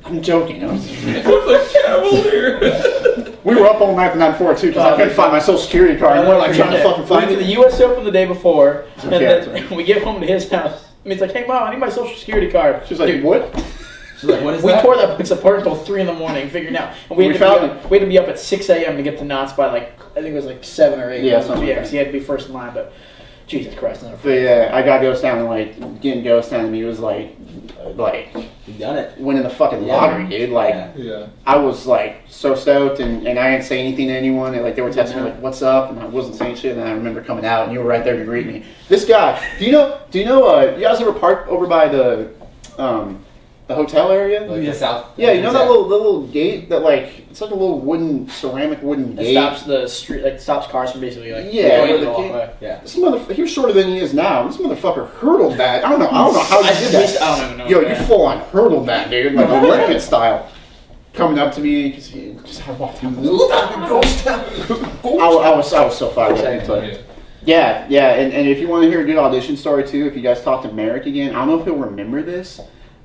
I'm joking. I was- What's a cavalier? we were up all night the night before too because I oh, couldn't find my social security card. And we're like trying to fucking We find went to the. U.S. Open the day before, and Okay, then that's we get home to his house. I mean, it's like, hey mom, I need my social security card. She's like, Dude, what? She's like, what is that? We that? tore that place apart until three in the morning, figuring out. And we, We had to found be up, we had to be up at six a.m. to get to Knott's by like I think it was like seven or eight. Yeah, something like 'cause he had to be first in line. But Jesus Christ, never But yeah, I got Ghost Town and like getting Ghost Town to me was like, like You done it. winning the fucking Yeah. lottery, dude. Like Yeah. yeah. I was like so stoked, and, and I didn't say anything to anyone. And like they were texting me like, "What's up?" And I wasn't saying shit. And I remember coming out, and you were right there to greet me. This guy, do you know? Do you know? Uh, you guys ever park over by the, um, the hotel area? Like the south. Yeah, you know that Yeah. little little gate that like it's like a little wooden ceramic wooden It gate. stops the street, like stops cars from basically like Yeah, going where the the wrong kid- way. Yeah. This motherfucker, he was shorter than he is now. This motherfucker hurdled that. I don't know. I don't know how I, you did that. I don't even know. Yo, you man. full on hurdled that, dude, like Olympic style. Coming up to me because he just had walked down. Ghost town. I, I was I was so fired up. But yeah, yeah, and, and if you want to hear a good audition story too, if you guys talk to Merrick again, I don't know if he'll remember this,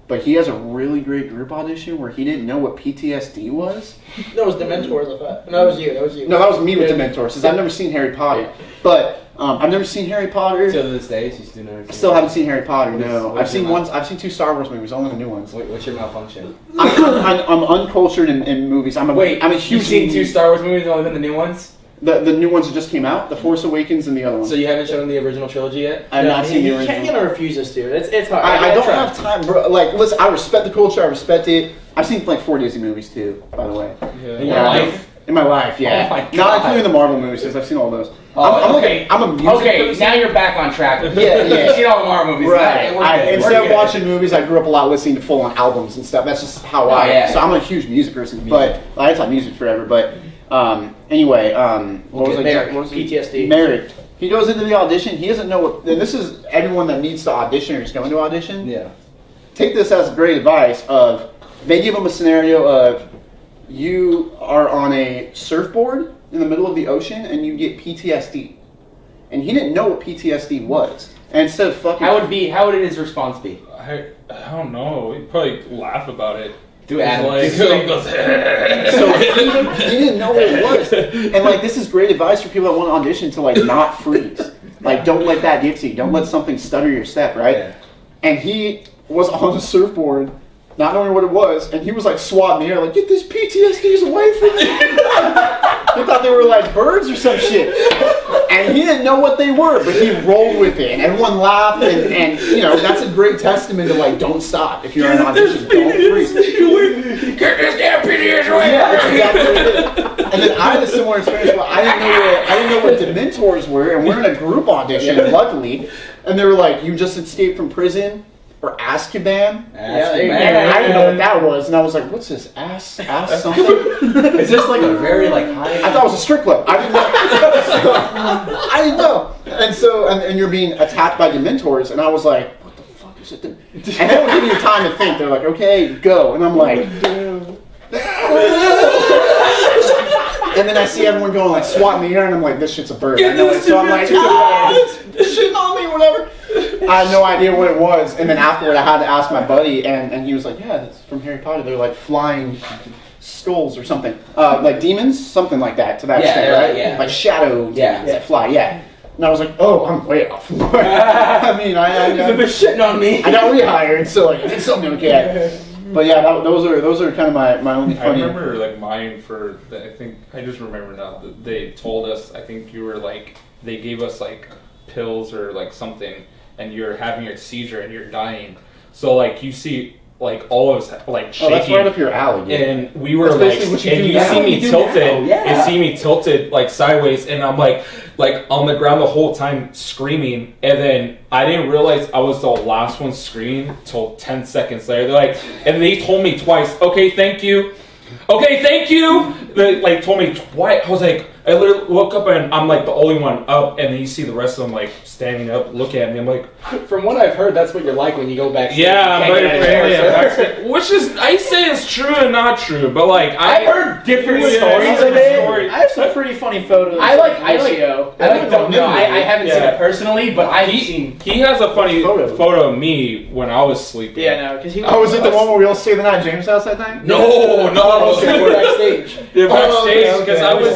but he has a really great group audition where he didn't know what PTSD was. That was Dementors. I thought. No, that was you. That was you. No, that was me with Yeah. Dementors, because I've never seen Harry Potter. But um, I've never seen Harry Potter. Still to this day, she's still never. I still haven't seen Harry Potter. What is- No, what I've seen your one. I've seen two Star Wars movies, only the new ones. What, what's your malfunction? I'm, I'm, I'm uncultured in, in movies. I'm a, Wait, I'm a you've huge. seen two Star Wars movies only than the new ones? The, the new ones that just came out, The Force Awakens and the other one. So you haven't shown the original trilogy yet? I've No, not he- seen the you can't, original. you can't refuse this, dude. It's it's hard. I, I gotta don't try. have time, bro. Like, listen, I respect the culture. I respect it. I've seen like four Disney movies too, by the way. In your Yeah. life? In my life, yeah. Oh my Not including the Marvel movies, because I've seen all those. Oh, I'm, I'm, okay. like a, I'm a music Okay, person. now you're back on track. Yeah, yeah. You've seen all the Marvel movies. Right. We're I, instead We're of watching movies, I grew up a lot listening to full on albums and stuff. That's just how Oh, I. yeah, so yeah. I'm a huge music person. But I taught music forever. But um, anyway, um, what was Okay, I? Merrick, what was it? PTSD. Merrick. He goes into the audition. He doesn't know what. And this is everyone that needs to audition or is going to audition. Yeah. Take this as great advice. Of they give him a scenario of you are on a surfboard in the middle of the ocean and you get PTSD, and he didn't know what PTSD was. And instead of fucking How would be? How would his response be? I, I don't know. He'd probably laugh about it. Do He's Adam. like, So- he goes, So he didn't, he didn't know what it was. And like this is great advice for people that want to audition to like not freeze. Like don't let that get to you. Don't let something stutter your step, right? Yeah. And he was on the surfboard, not knowing what it was, and he was like swatting the air, like, get these PTSDs away from me. he thought they were like birds or some shit. And he didn't know what they were, but he rolled with it. And everyone laughed and, and you know, that's a great testament to like don't stop if you're in an audition. Don't freeze. Get this damn PTSD away! Yeah, that's exactly what it is. And then I had a similar experience but I didn't know what I didn't know what Dementors were, and we're in a group audition, luckily, and they were like, "You just escaped from prison." Or Azkaban. Yeah, there you go. And I didn't know what that was, and I was like, "What's this? Ass, ass something?" Is this like a very like high? I thought it was a strip club. I didn't know. I didn't know. And so, and, and you're being attacked by Dementors, and I was like, "What the fuck is it?" And they don't give you time to think. They're like, "Okay, go," and I'm like. And then I see everyone going like swat swatting the air, and I'm like, this shit's a bird. I know it. So I'm like, ah, it's shitting on me, whatever. I had no idea what it was, and then afterward, I had to ask my buddy, and, and he was like, "Yeah, it's from Harry Potter. They're like flying skulls or something, uh, like demons, something like that. To that Yeah, extent, right? like- yeah. Like shadow Yeah. demons that fly. Yeah." And I was like, "Oh, I'm way off." I mean, I, I, You've been shitting on me. I got rehired, so like, I did something okay. But yeah, that, those are those are kind of my, my only I funny. remember like mine for the, I think I just remember now that they told us I think you were like they gave us like pills or like something and you're having a seizure and you're dying. So like you see like all of us like shaking. Oh, that's right up your alley. dude. and we were That's like, what you and you now. see me You tilted, yeah. you see me tilted like sideways, and I'm like, like on the ground the whole time screaming, and then I didn't realize I was the last one screaming till ten seconds later. They're like, and they told me twice, okay, thank you, okay, thank you. They like told me twice. I was like, I literally look up and I'm like the only one up, and then you see the rest of them like standing up, looking at me. I'm like, From what I've heard, that's what you're like when you go back. yeah, you but can't get out of apparently there. Which is I say it's true and not true, but like I I've heard different Yeah, stories different of it. stories. I have some pretty funny photos. I like- of I like- I like don't know. I, I haven't seen it personally, but I've he, seen. he has a funny Photos. photo of me when I was sleeping. Yeah, no, because he. oh, was it the one where we all stayed the night at James' house that night? No, no, Oh, okay, we're backstage. Yeah, Oh, backstage okay, because okay. I It was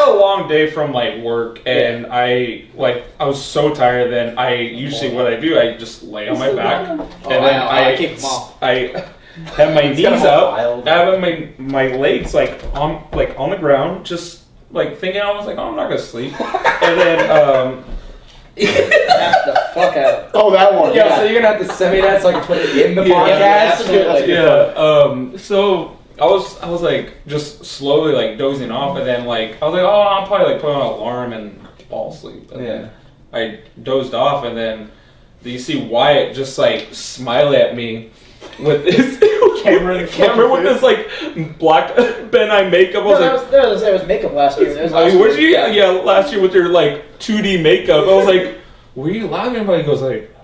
was last I year's. had a long day from like work and I like I was so tired. Then I usually what I do I just lay on my back and then wow. I I kick them off. I have my knees got a whole up. file. I have my my legs like on like on the ground, just like thinking I was like oh, I'm not gonna sleep, and then um Pass the fuck out. Oh, that one. Yo, yeah. so you're gonna have to send me that so I can put it in the podcast. that's good, that's yeah. Um. So I was I was like just slowly like dozing off, and then like I was like, oh, I'll probably like put on an alarm and fall asleep. And then I dozed off, and then you see Wyatt just like smile at me with his camera camera with this like black Ben I makeup. I No, was that like. was, that was, that was makeup last year. That was I mean, where'd year. you? Yeah, yeah, last year with your like 2D makeup. I was like, were you laughing? But he goes like, just,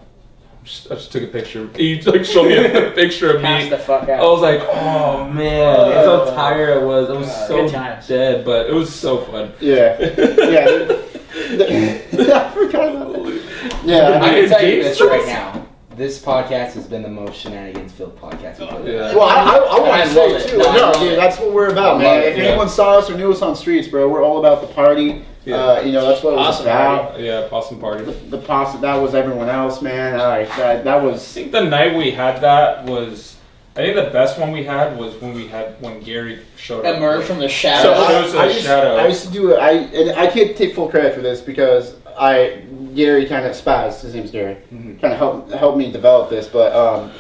I just took a picture. He like showed me a picture of Pass me. the fuck out. I was like, oh man, that's how tired I was. I was God, so good times. dead, but it was so fun. Yeah. Yeah. I forgot about that. Yeah. I I can tell you James this right now. This podcast has been the most shenanigans filled podcast we've ever Yeah. well, I, I, I want I to say it. too. No, I No, love dude, it. that's what we're I about, love man. it, If yeah. anyone saw us or knew us on streets, bro, we're all about the party. Yeah. Uh, you know, that's what it was Awesome about. Yeah, possum party. The, the pasta, that was everyone else, man. All right, that, that was. I was. think the night we had that was, I think the best one we had was when we had when Gary showed up. Emerge from the So shadows. I, us I the used, shadow. I used to do it. I and I can't take full credit for this because I Gary kind of spazzed. His name's Gary. Mhm. Kind of helped helped me develop this. But um,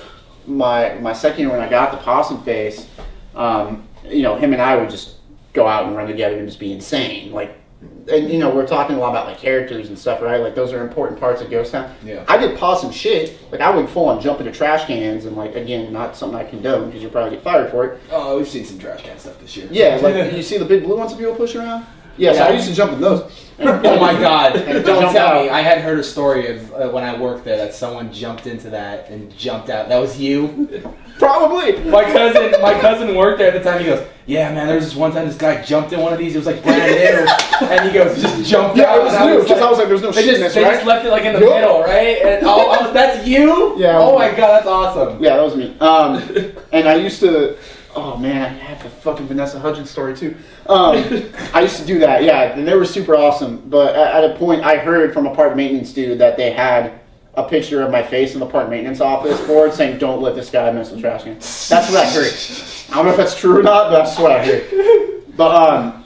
my my second year when I got the possum face, um, you know, him and I would just go out and run together and just be insane. Like, and you know, we're talking a lot about like characters and stuff, right? Like those are important parts of Ghost Town. Yeah. I did pause some shit. Like I would full on jump into trash cans and like again, not something I condone because you'll probably get fired for it. Oh, we've seen some trash can stuff this year. Yeah, like you see the big blue ones that people push around. Yeah, Yeah. I used to jump in those. Oh my god! Don't tell out. me. I had heard a story of uh, when I worked there that someone jumped into that and jumped out. That was you. Probably. My cousin, my cousin worked there at the time. He goes, "Yeah, man. There was this one time this guy jumped in one of these. It was like brand new, and he goes, just jumped Yeah, out. it was and new because I like- was like, "There's no They shit in this, they right?" just left it like in the Yup. middle, right? And oh, oh, that's you? Yeah, Oh my god, that's awesome. Yeah, that was me. Um, and I used to. Oh man, I have the fucking Vanessa Hudgens story too. Um, I used to do that, yeah, and they were super awesome. But at, at a point, I heard from a park maintenance dude that they had a picture of my face in the park maintenance office board saying, "Don't let this guy mess with trash can." That's what I heard. I don't know if that's true or not, but that's what I heard. But um,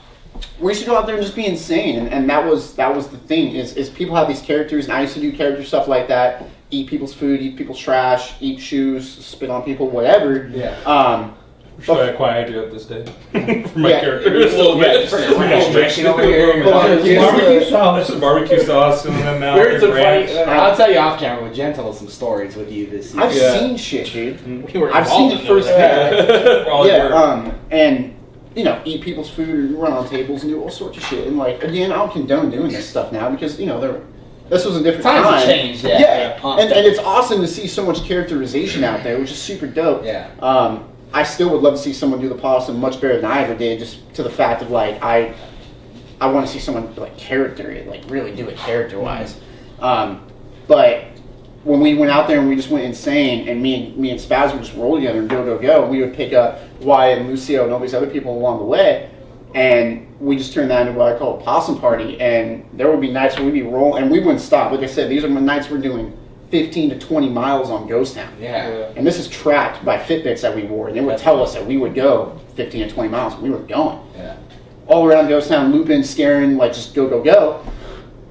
we used to go out there and just be insane, and, and that was that was the thing is is people have these characters, and I used to do character stuff like that. Eat people's food, eat people's trash, eat shoes, spit on people, whatever. Yeah. Um, So I quite you of this day for my Yeah. character. a little bit. Restriction over here. Barbecue Barbecue sauce. This is barbecue sauce and then now We heard some ranch. funny. uh, I'll tell you off camera. But Jen told us some stories with you this year. I've Yeah. seen shit, dude. We were I've seen involved it in those. firsthand. For all your yeah, um, and you know, eat people's food and run on tables and do all sorts of shit. And like, again, I don't condone doing this stuff now because you know, there, this was a different Times have time. changed. Yeah. Yeah, and, and it's awesome to see so much characterization out there, which is super dope. Yeah. Um, I still would love to see someone do the possum much better than I ever did, just to the fact of like I, I want to see someone like character it, like really do it character wise. Um, but when we went out there and we just went insane, and me and me and Spaz would just roll together and go go go. We would pick up Wyatt and Lucio and all these other people along the way, and we just turned that into what I call a possum party. And there would be nights where we'd be rolling, and we wouldn't stop. Like I said, these are the nights we're doing 15 to 20 miles on Ghost Town. Yeah. And this is tracked by Fitbits that we wore, and they would tell us that we would go 15 to 20 miles. And we were going Yeah. all around Ghost Town, looping, scaring, like just go, go, go.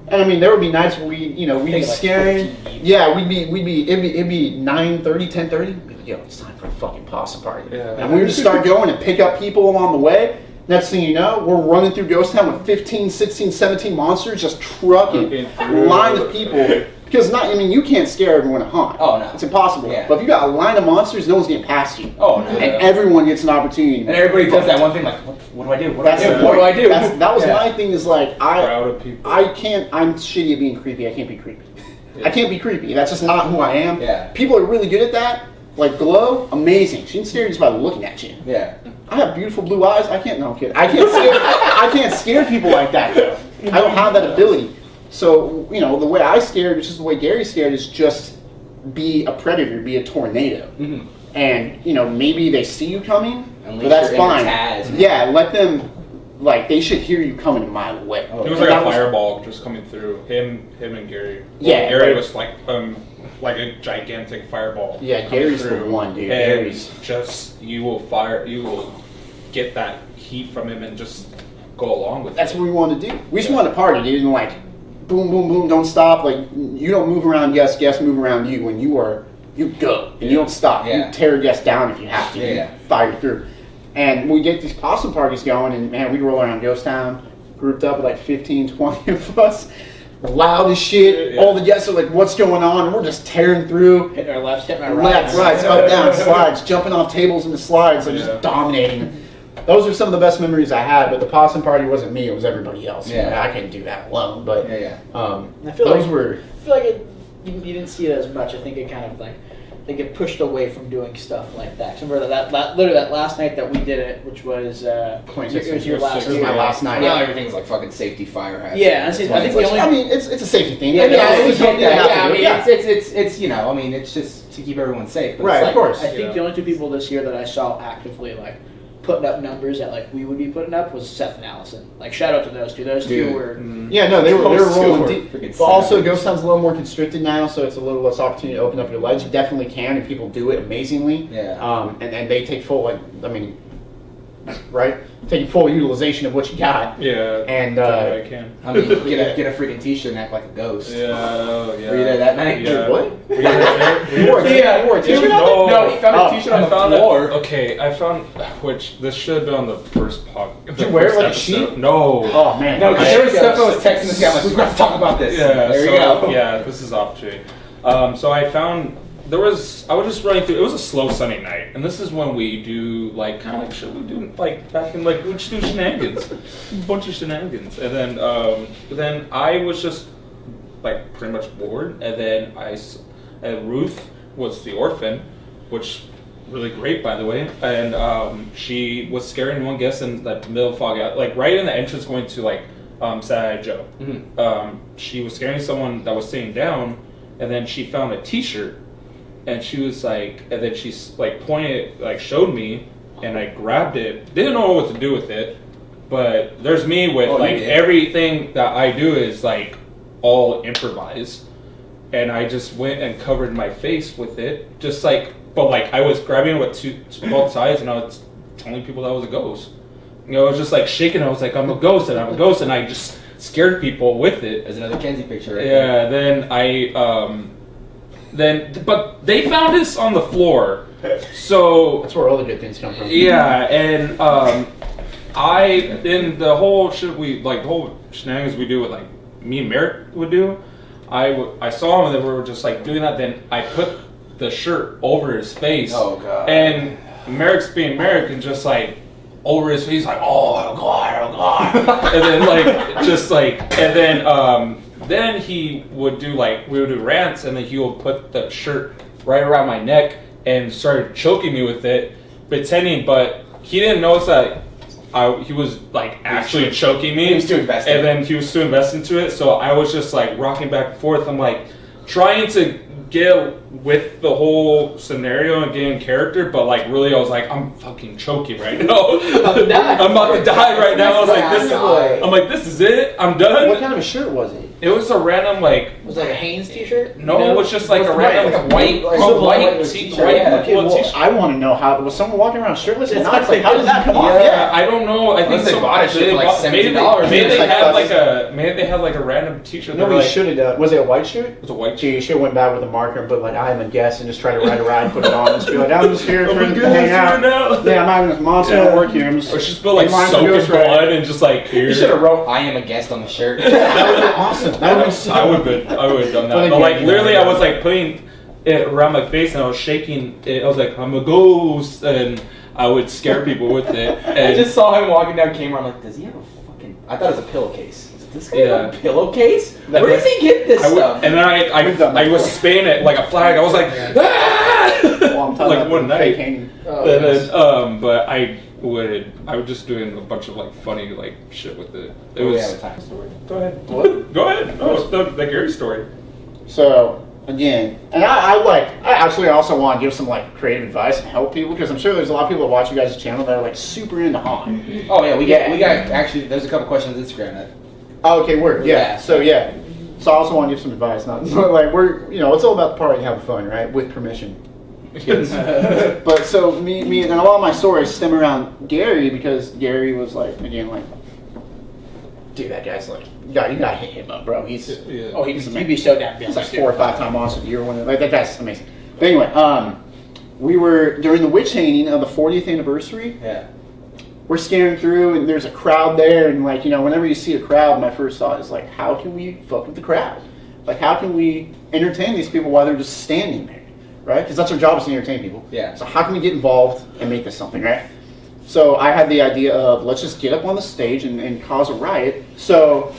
And I mean, there would be nights where we, you know, we'd be Take, like, scaring. 15. Yeah, we'd be, we'd be, it'd be, it'd be 9 10 We'd be like, yo, it's time for a fucking possum party. Yeah. And we would just start going and pick up people along the way. Next thing you know, we're running through Ghost Town with 15, 16, 17 monsters just trucking, Trucking line of people. Because not, I mean, you can't scare everyone at haunt. Oh, no. It's impossible. Yeah. But if you got a line of monsters, no one's getting past you. Oh no. And everyone gets an opportunity. And everybody does that one thing like, what, what do I do? What do I That's do? the What do I do? That's, that was Yeah. my thing. Is like I, Crowd of people. I can't. I'm shitty at being creepy. I can't be creepy. I can't be creepy. That's just not who I am. Yeah. People are really good at that. Like Glow, amazing. She can scare you just by looking at you. Yeah. I have beautiful blue eyes. I can't. No, I'm kidding. I can't scare. I can't scare people like that. Though. I don't have that ability. So you know the way I scared, which is the way Gary scared, is just be a predator, be a tornado. Mhm. And you know maybe they see you coming, Unleash but that's fine. Taz. Yeah, let them. Like they should hear you coming my way. Oh, It was like a that was- fireball just coming through him, him and Gary. Yeah, Gary but- was like um like a gigantic fireball. Yeah, coming Gary's the one, dude. And Gary's- just you will fire, you will get that heat from him and just go along with That's it. what we want to do. We just want to party, dude, and like, boom, boom, boom, don't stop. Like, you don't move around guests, guests move around you. When you are, you go, and you don't stop. Yeah. You tear guests down if you have to. Yeah, You. Fire through. And we get these possum parties going, and man, we roll around Ghost Town, grouped up with like 15, 20 of us. Loud as shit. Yeah. All the guests are like, what's going on? And we're just tearing through. Hitting our lefts, hitting our Left, rights. right, up, down, slides, jumping off tables into slides, Yeah. just dominating. Those are some of the best memories I had, but the possum party wasn't me, it was everybody else. Yeah. I couldn't do that alone, but Yeah, yeah. um, I feel those like- were. I feel like it, you, you didn't see it as much. I think it kind of like they get pushed away from doing stuff like that. 'Cause Remember that, that literally that last night that we did it, which was uh, it was your last. This was my last night. Now everything's like fucking safety fire hats. Yeah, I see- I think the only- I mean, it's, it's a safety thing. Yeah, I mean, yeah, it's- it's, it's- yeah, you have to yeah, I mean, Yeah. it's, it's, it's, it's, you know, I mean, it's just to keep everyone safe. But Right, it's of course. I think Yeah. the only two people this year that I saw actively like putting up numbers that like we would be putting up was Seth and Allison. Like shout out to those two. Those Dude. two were. Yeah, no, they were, they were rolling deep. freaking But also. Ghost Town's a little more constricted now, so it's a little less opportunity to open up your ledge. You definitely can, and people do it amazingly. Yeah. Um, and, and they take full, like, I mean, right? Taking full utilization of what you got. Yeah. And, uh, I can. I mean, get a, get a freaking t-shirt and act like a ghost. Yeah, oh, yeah. Were you there that night? Yeah. What? Were you there? Were you You wore a there? t- wore a t-shirt? No. No, he found Oh, a t-shirt on I the found floor. It, okay, I found which this should have been on the first pod. Did you wear it like a sheet? No. Oh, man. No, because I- there was stuff I was texting this guy. I'm like, we have to talk about this. Yeah. There so, we go. Yeah, this is opportunity. Um, so I found there was I was just running through. It was a slow sunny night, and this is when we do like kind of like should we do like back in like we just do shenanigans, bunch of shenanigans, and then um, then I was just like pretty much bored, and then I and Ruth was the orphan, which really great by the way, and um, she was scaring one guest in the middle fog out, like right in the entrance going to like um, Sad Eye Joe Mhm. um, she was scaring someone that was sitting down, and then she found a T-shirt, and she was like, and then she's like pointed, like showed me, and I grabbed it. Didn't know what to do with it, but there's me with Oh, like did. everything that I do is like all improvised, and I just went and covered my face with it, just like, but like I was grabbing it with two, both sides, and I was telling people that I was a ghost. You know, I was just like shaking. I was like, I'm a ghost, and I'm a ghost, and I just scared people with it. As another Kenzie picture. Right there. Yeah. Then I, um, then, but they found this on the floor, so That's where all the good things come from. yeah, and um, I in the whole shit we like the whole shenanigans we do with like me and Merrick would do. I w- I saw him and they were just like doing that. Then I put the shirt over his face. Oh, God. And Merrick's being Merrick and just like over his face like oh god oh god and then like just like and then um then he would do like we would do rants and then he would put the shirt right around my neck and started choking me with it pretending but he didn't notice that I, he was like actually choking me He was too invested. and then he was too invested into it so I was just like rocking back and forth I'm like trying to get with the whole scenario and get in character, but like really, I was like, I'm fucking choking right now. Die. I'm about to die right now. I was like, this is. I'm like, this is it. I'm done. What kind of a shirt was it? It was a random like. Was it like a Hanes t-shirt? No, it was just like a random white, white- like a white, white t- t-shirt, white yeah. Okay, well, well, t-shirt. I want to know how was someone walking around shirtless? It's and not not like how did that come off? Yeah, Yeah. I don't know. I think Unless they bought a shirt they for like bought- maybe they, $17. maybe they like had like a maybe they had like a random T-shirt. No, we like, should have done. Was it a white shirt? It was a white Gee, shirt. you should have went back with a marker and put like I am a guest and just try to ride a ride, put it on, and just be like I'm just here oh for a to hang out. Yeah, I'm having this monster Yeah. at work here. I'm just, Or just put like Hey, mine's soaking blood and just like here. You should have wrote "I am a guest" on the shirt. that would be awesome. That would be so. I would have I would have done that. But But, again, like you literally, I was like putting it around my face and I was shaking it. I was like, I'm a ghost, and I would scare people with it. I And just saw him walking down camera. I'm like, does he have a fucking? I thought it was a pillowcase. Does this guy have Yeah. a pillowcase? That Where does he get this I would, stuff? and then I We've done I, that I was before. spinning it like a flag. I was like, ah! Well, I'm talking like about one the fake night. hanging. Oh, And yes. then, um, but I would, I was just doing a bunch of like funny like shit with it. It oh, we was. have a time story. Go ahead. What? Go ahead. No, it's the, the Gary story. So again, and I, I like. I actually also want to give some like creative advice and help people because I'm sure there's a lot of people that watch you guys' channel that are like super into haunt. Oh yeah, we got Yeah. we got actually. There's a couple questions on Instagram that. Oh, okay, word. Yeah. Yeah. So yeah. So I also want to give some advice, not like we're you know it's all about the party, having fun, right? With permission. but so me, me, and a lot of my stories stem around Gary because Gary was like again like, dude, that guy's like, you got you got to hit him up, bro. He's Yeah. Oh, he'd, he'd be so down. he's like four or five time monster of the year winner. Like that guy's amazing. But anyway, um, we were during the witch hanging of the 40th anniversary. Yeah. We're scaring through, and there's a crowd there, and like you know, whenever you see a crowd, my first thought is like, how can we fuck with the crowd? Like, how can we entertain these people while they're just standing there, right? Because that's our job is to entertain people. Yeah. So how can we get involved and make this something, right? So I had the idea of let's just get up on the stage and, and cause a riot. So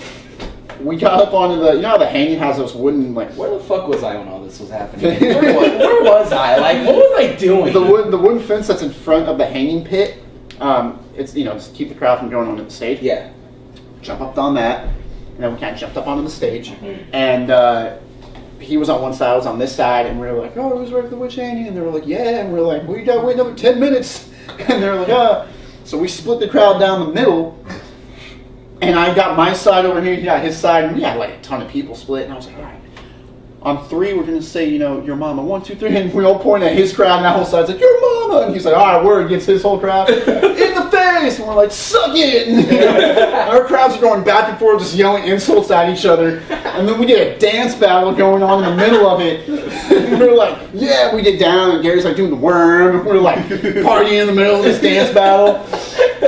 we got up onto the, you know how the hanging has those wooden like Where the fuck was I when all this was happening? where, was, where was I? Like, what was I doing? the wood the wooden fence that's in front of the hanging pit. Um, it's you know just keep the crowd from going onto the stage. Yeah. jump up on that, and then we kind of jumped up onto the stage, and uh, he was on one side, I was on this side, and we were like, "Oh, who's for the witch hanging?" And they were like, "Yeah," and we are like, "We gotta wait another ten minutes," and they're like, "Uh," so we split the crowd down the middle, and I got my side over here, he got his side, and we had like a ton of people split, and I was like, "All right." On three, we're gonna say, you know, your mama. One, two, three, and we all point at his crowd, and that whole side's like, your mama, and he's like, all right, word, gets his whole crowd in the face, and we're like, suck it. And our crowds are going back and forth, just yelling insults at each other, and then we did a dance battle going on in the middle of it. And we were like, yeah, we get down, and Gary's like doing the worm, and we're like partying in the middle of this dance battle.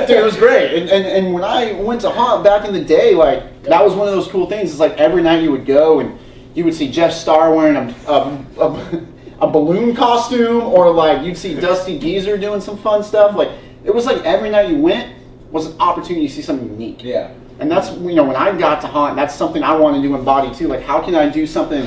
Dude, it was great. And, and and when I went to haunt back in the day, like that was one of those cool things. It's like every night you would go and you would see Jeff Starr wearing a, a, a, a balloon costume, or like you'd see Dusty Geezer doing some fun stuff. Like it was like every night you went was an opportunity to see something unique. Yeah. And that's you know when I got to haunt, that's something I want to do in body too. Like how can I do something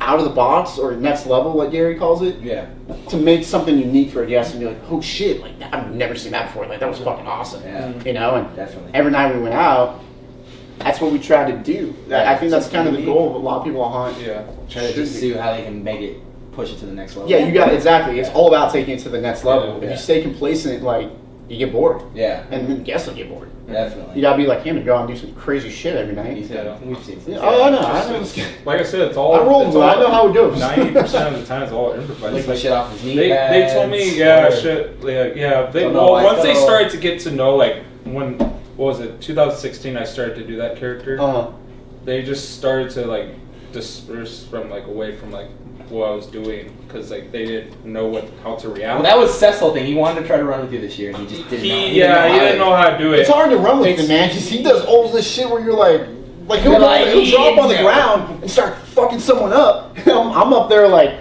out of the box or next level, what Gary calls it, Yeah. to make something unique for a guest and be like, oh shit, like I've never seen that before. Like that was fucking awesome. Yeah. Mm-hmm. You know, and Definitely. every night we went out, that's what we tried to do. That- Yeah, I think that's kind of the goal of a lot of people on haunt. Yeah. Try to just see how they can make it push it to the next level. Yeah, you got exactly. It's all about taking it to the next level. Yeah. if Yeah. you stay complacent, like you get bored, Yeah. and then guests will get bored. Definitely. You gotta be like him and go out and do some crazy shit every night. He's we've seen some Yeah, oh, I know. I know. Like I said, it's all. I rolled it. I know how it goes. Ninety percent of the time, it's all improvised. Licking Like, shit off his knee they, they told me, yeah, shit, yeah, yeah. They well, once they started to get to know, like when what was it, 2016? I started to do that character. Uh, They just started to like disperse from like away from like what I was doing because like they didn't know what how to react. Well, that was Cecil thing. He wanted to try to run with you this year, and he just didn't he, know. yeah, he how didn't to- know how to do it. it's hard to run with It's- him, man, because he does all this shit where you're like, like he'll, like, he'll drop on the ground and start fucking someone up. I'm, I'm up there like,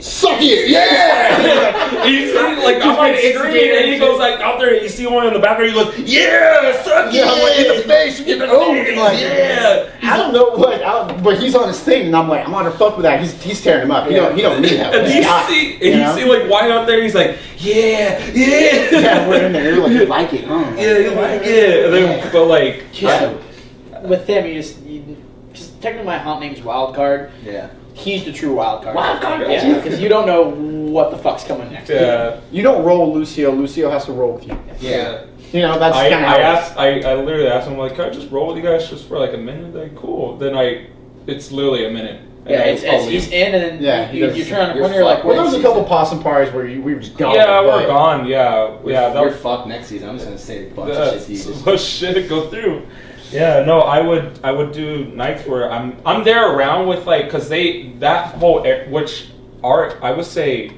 suck it, yeah. He's like I'm like screaming, and he goes like out there. You see one in the background. He goes, "Yeah, suck Yeah, I'm like in the face, you get the oh, and like, yeah." I don't know what, I, but he's on his thing, and I'm like, I'm not gonna fuck with that. He's he's tearing him up. He don't he don't need help. And you see, and you you know? see like Wyatt out there. He's like, "Yeah, yeah, yeah, we're in there. You're like, you like it, huh? yeah, you like it." And then, but like, Yeah. With him, you just you, just technically my haunt name's Wildcard. Yeah. He's the true wild card. Wild card, yeah, yeah. because you don't know what the fuck's coming next. Yeah. You don't roll Lucio. Lucio has to roll with you. Yeah. You know that's I, kind of I asked I, I literally asked him like, can I just roll with you guys just for like a minute? Like, cool. Then I, it's literally a minute. And Yeah, it's, it's, he's in, and then Yeah, you, does- you turn on the you're corner, you're like, fucked. Well, there was a couple possum parties where you, we were just gone. yeah, we're gone. Yeah, yeah. That We're was fucked next season. I'm just gonna say a bunch of shit to you. Just, so oh, shit go through. Yeah, no, I would I would do nights where I'm I'm there around with like because they that whole ar- which our I would say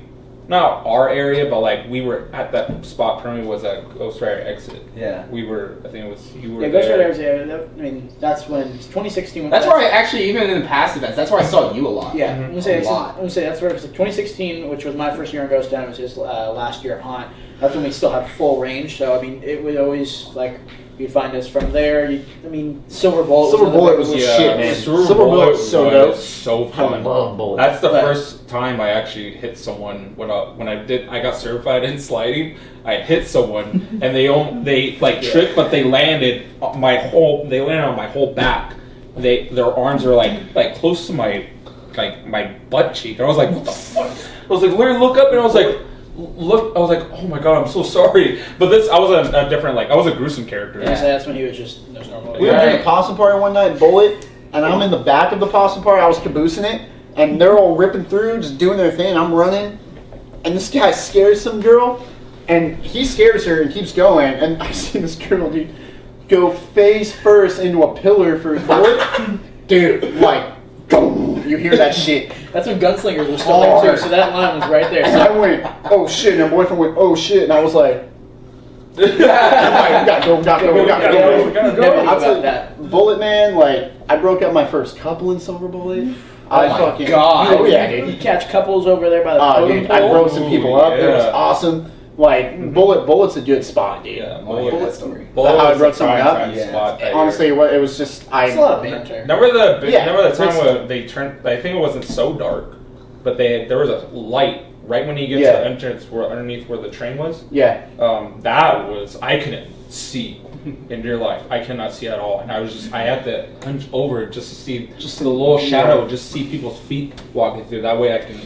not our area but like we were at that spot currently was at Ghost Rider exit. yeah. We were I think it was you were Yeah, Ghost. Rider. Yeah, that- I mean, that's when 2016. when That's where I actually even in the past events. That's where I saw you a lot. Yeah, Mhm. I'm gonna say, A lot. I'm gonna say that's where it was like 2016, which was my first year in Ghost Town. It was his uh, last year at Haunt. That's when we still had full range. So I mean, it would always like you'd find us from there. You, I mean, Silver Bullet. Silver another Bullet was one. Yeah, shit, man. Silver, Silver Bullet Bullet was so was dope. so I love Bullet. That's the But- first time I actually hit someone when I when I did I got certified in sliding. I hit someone and they they like tripped, but they landed on my whole they landed on my whole back. They their arms are like like close to my like my butt cheek. And I was like, what the fuck? I was like, literally look up and I was like. Look, I was like, oh my god, I'm so sorry. But this, I was a, a different, like, I was a gruesome character. Yeah, so that's when he was just no normal. We were Yeah. doing a possum party one night, Bullet, and I'm in the back of the possum party. I was caboosing it, and they're all ripping through, just doing their thing. I'm running, and this guy scares some girl, and he scares her and keeps going. And I see this girl, dude, go face first into a pillar for Bullet. dude, like, boom, you hear that shit. That's when Gunslingers were still there too. Oh. So that line was right there. And So I went, oh shit, and my boyfriend went, oh shit, and I was like, I'm like, we gotta go, we gotta go, we gotta go. We gotta Never knew I'll tell about you, that. Bullet Man, like I broke up my first couple in Silver Bullet. Oh I Oh my fucking God. Oh yeah, You catch couples over there by the Oh, totem dude, I pole. broke some people up. It was Yeah. awesome. Like Bullet, Bullet's a good spot, dude. Yeah, I hear that story. Bullet How I was broke a someone up? Yeah. spot Honestly, what it was just I. It's a lot of banter. Remember the big- Yeah, remember the time where they turned? I think it wasn't so dark, but they there was a light right when you get Yeah. to the entrance where underneath where the train was. Yeah, Um, that was I couldn't see in real life. I cannot see at all, and I was just I had to hunch over just to see just the little shadow, just see people's feet walking through. That way I can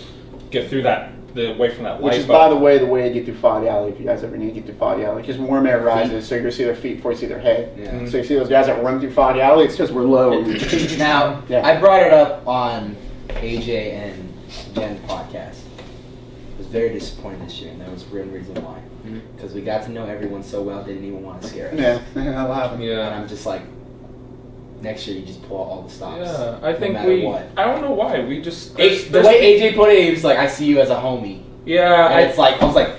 get through that the away from that light. which is by the way the way to get through Fog Alley. If you guys ever need to get through Fog Alley, because warm air rises, so you're gonna see their feet before you see their head. Yeah. Mhm. So you see those guys that run through Fog Alley, it's because we're low. Now, Yeah. I brought it up on AJ and Jen's podcast. I was very disappointed this year, and that was one reason why. Mm-hmm. Because we got to know everyone so well, they didn't even want to scare us. yeah, that'll happen. And yeah. I'm just like, next year you just pull out all the stops. Yeah, I think no matter we. what. I don't know why we just. There's- the there's- way AJ put it, he was like, "I see you as a homie," Yeah, and I, it's like I was like,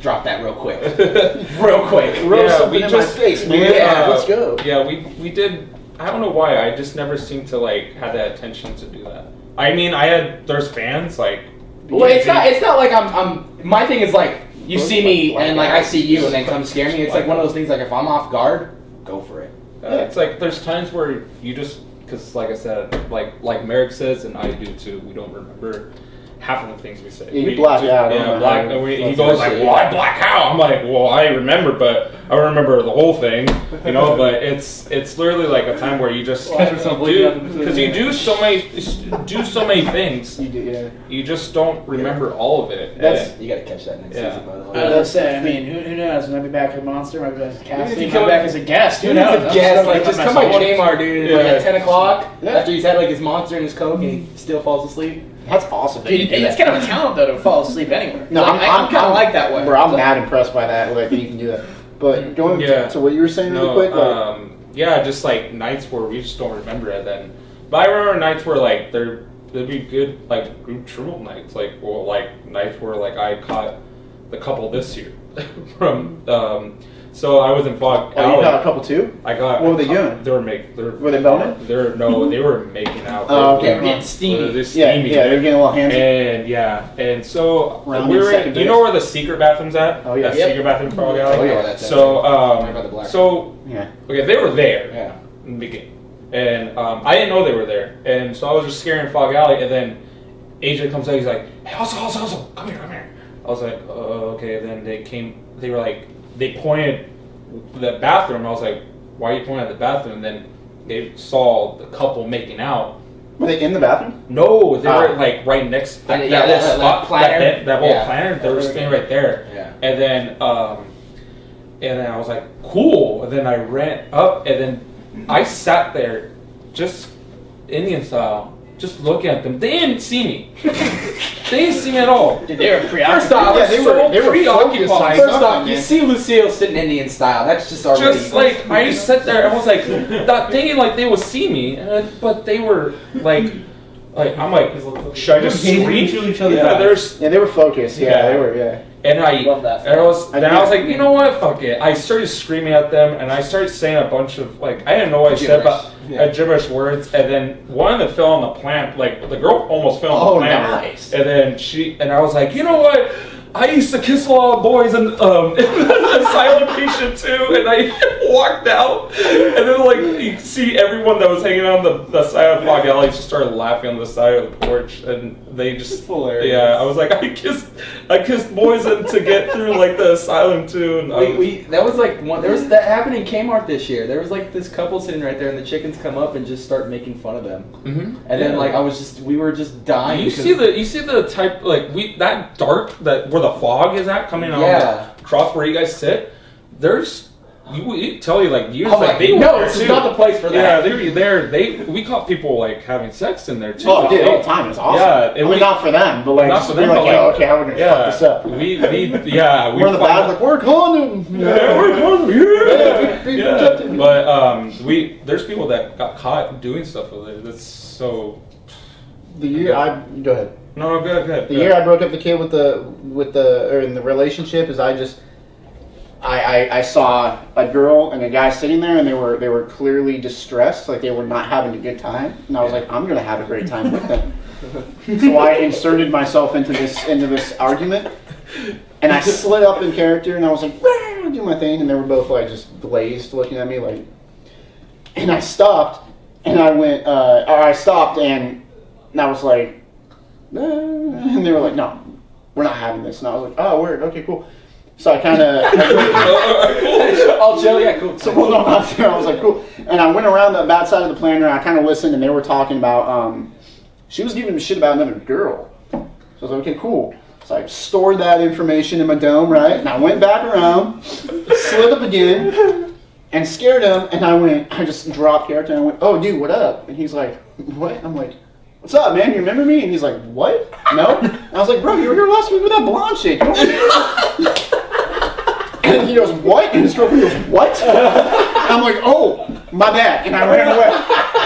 "Drop that real quick, real quick." Throw Yeah, we in just- my face, man. Yeah, uh, let's go. Yeah, we we did. I don't know why. I just never seemed to like have that attention to do that. I mean, I had there's fans like. Well, it's not. It's not like I'm. I'm. My thing is like you see me Like- and like I see you and then come scare me. It's like one of those things. Like if I'm off guard, go for it. Uh, It's like there's times where you just because, like I said, like like Merrick says, and I do too. We don't remember half of the things we say. Yeah, you we black just- out, I Yeah, know black. how- we, he goes like, bullshit, "Well. I black out." I'm like, "Well, I remember, but I remember the whole thing." You know, but it's it's literally like a time where you just because you do so many do so many things, You do, yeah. you just don't remember all of it. That's- You got to catch that next Yeah. season, by the way. I way. was gonna say, I mean, who, who knows? Might be back as a monster, might be back as a cast, might you come come- back as a guest. Who knows? it's a I'm guest, just like just come by myself- Kmart, dude. Like at ten o'clock Yeah. after he's had like his monster and his coke, and he still falls asleep. That's awesome. that you Dude, do it's that. kind of a talent though to fall asleep anywhere. No, Like, I'm, I, I'm, I'm kind of like that way. Bro, I'm So- mad impressed by that. Like, you can do that. But going Yeah. to what you were saying really No, quick, like, um, yeah, just like nights where we just don't remember it then. But I remember nights where like there there'd be good like group trouble nights, like or like nights where like I caught the couple this year from. Um, so I was in Fog oh, you got a couple too? I got. What were they I doing? They were making. They were, Were they boning? They're no, they were making out. Oh, okay. They're getting steamy. They're Yeah, steamy. yeah, they're getting a little handsy. And yeah, and so Round we and were. In, you know where the secret bathroom's at? Oh, yeah. That Yep. secret bathroom in Fog Alley. Oh, yeah, that's- so Right by the um, black so yeah. okay, they were there Yeah. in the beginning, and um, I didn't know they were there, and so I was just scaring Fog Alley, and then AJ comes out, he's like, "Hey, also, also, also, come here, come here." I was like, uh, "Okay." Then they came, they were like, they pointed the bathroom. I was like, "Why are you pointing at the bathroom?" And then they saw the couple making out, Were they in the bathroom? No, they Ah. were like right next that, Yeah, that that- little that spot, planter. that, bit- that little Yeah. planter. They were standing right there. Yeah. And then, um, and then I was like, cool. And then I ran up, and then I sat there, just Indian style, just look at them. They didn't see me. they didn't see me at all. Dude, they were preoccupied. First off, Yeah, they were- they were preoccupied. First off, you see Lucille sitting Indian style. That's just already. just like I just sat there and was like not thinking like they would see me, and, but they were like, like I'm like, should I just scream? into each other's yeah, there's Yeah, they were focused. Yeah, Yeah. they were. Yeah. and I Love that. and I was I then I was like, you know what, fuck it. I started screaming at them, and I started saying a bunch of like I didn't know what I said, but Gibberish. uh, gibberish words, and then one of them fell on the plant. Like the girl almost fell on Oh, the plant, nice. and then she and I was like, you know what. I used to kiss a lot of boys and um, asylum patient too, and I walked out, and then like you see everyone that was hanging on the, the side of the Fog Alley just started laughing on the side of the porch, and they just hilarious. yeah. I was like, I kissed, I kissed boys and to get through like the asylum too, and We, was- we that was like one. There was that happened in Kmart this year. There was like this couple sitting right there, and the chickens come up and just start making fun of them. Mhm. And then like I was just, we were just dying. You see the you see the type like we that dark that where the fog is at coming out Yeah. across where you guys sit. There's you we tell you like you Oh like they were no, there this is too. not the place for that. Yeah, that. they were there. They we caught people like having sex in there too. Oh, dude, all the time. It's awesome. Yeah, I it- mean, not for them, but like, Not just for them, like, but, yo, like- okay, how we're gonna yeah, fuck this up. we we yeah we We're in the find- bath, like, we're condom. Yeah, we're going. Yeah, Yeah, be- be yeah. But um, we there's people that got caught doing stuff with it. That's so. The year I go ahead. No, no, good, good. The good. year I broke up the kid with the with the or in the relationship is I just I, I, I saw a girl and a guy sitting there and they were they were clearly distressed like they were not having a good time. And I was like I'm gonna have a great time with them. So I inserted myself into this into this argument and I slid up in character and I was like do my thing. And they were both like just glazed looking at me like and I stopped and I went uh, or I stopped and, and I was like "Uh," and they were like no we're not having this. And I was like oh word okay cool so I kind of I'll chill. Yeah, cool. so well, no, not there. I was like, cool. And I went around the bad side of the planter. And I kind of listened, and they were talking about. Um, she was giving me shit about another girl. So I was like, okay, cool. So I stored that information in my dome, right? And I went back around, slid up again, and scared him. And I went, I just dropped character, and I went, oh, dude, what up? And he's like, what? I'm like. What's up, man? You remember me? And he's like, "What? No." And I was like, "Bro, you were here last week with that blonde chick." He goes, "What?" And his girlfriend goes, "What?" And I'm like, "Oh, my bad." And I ran away.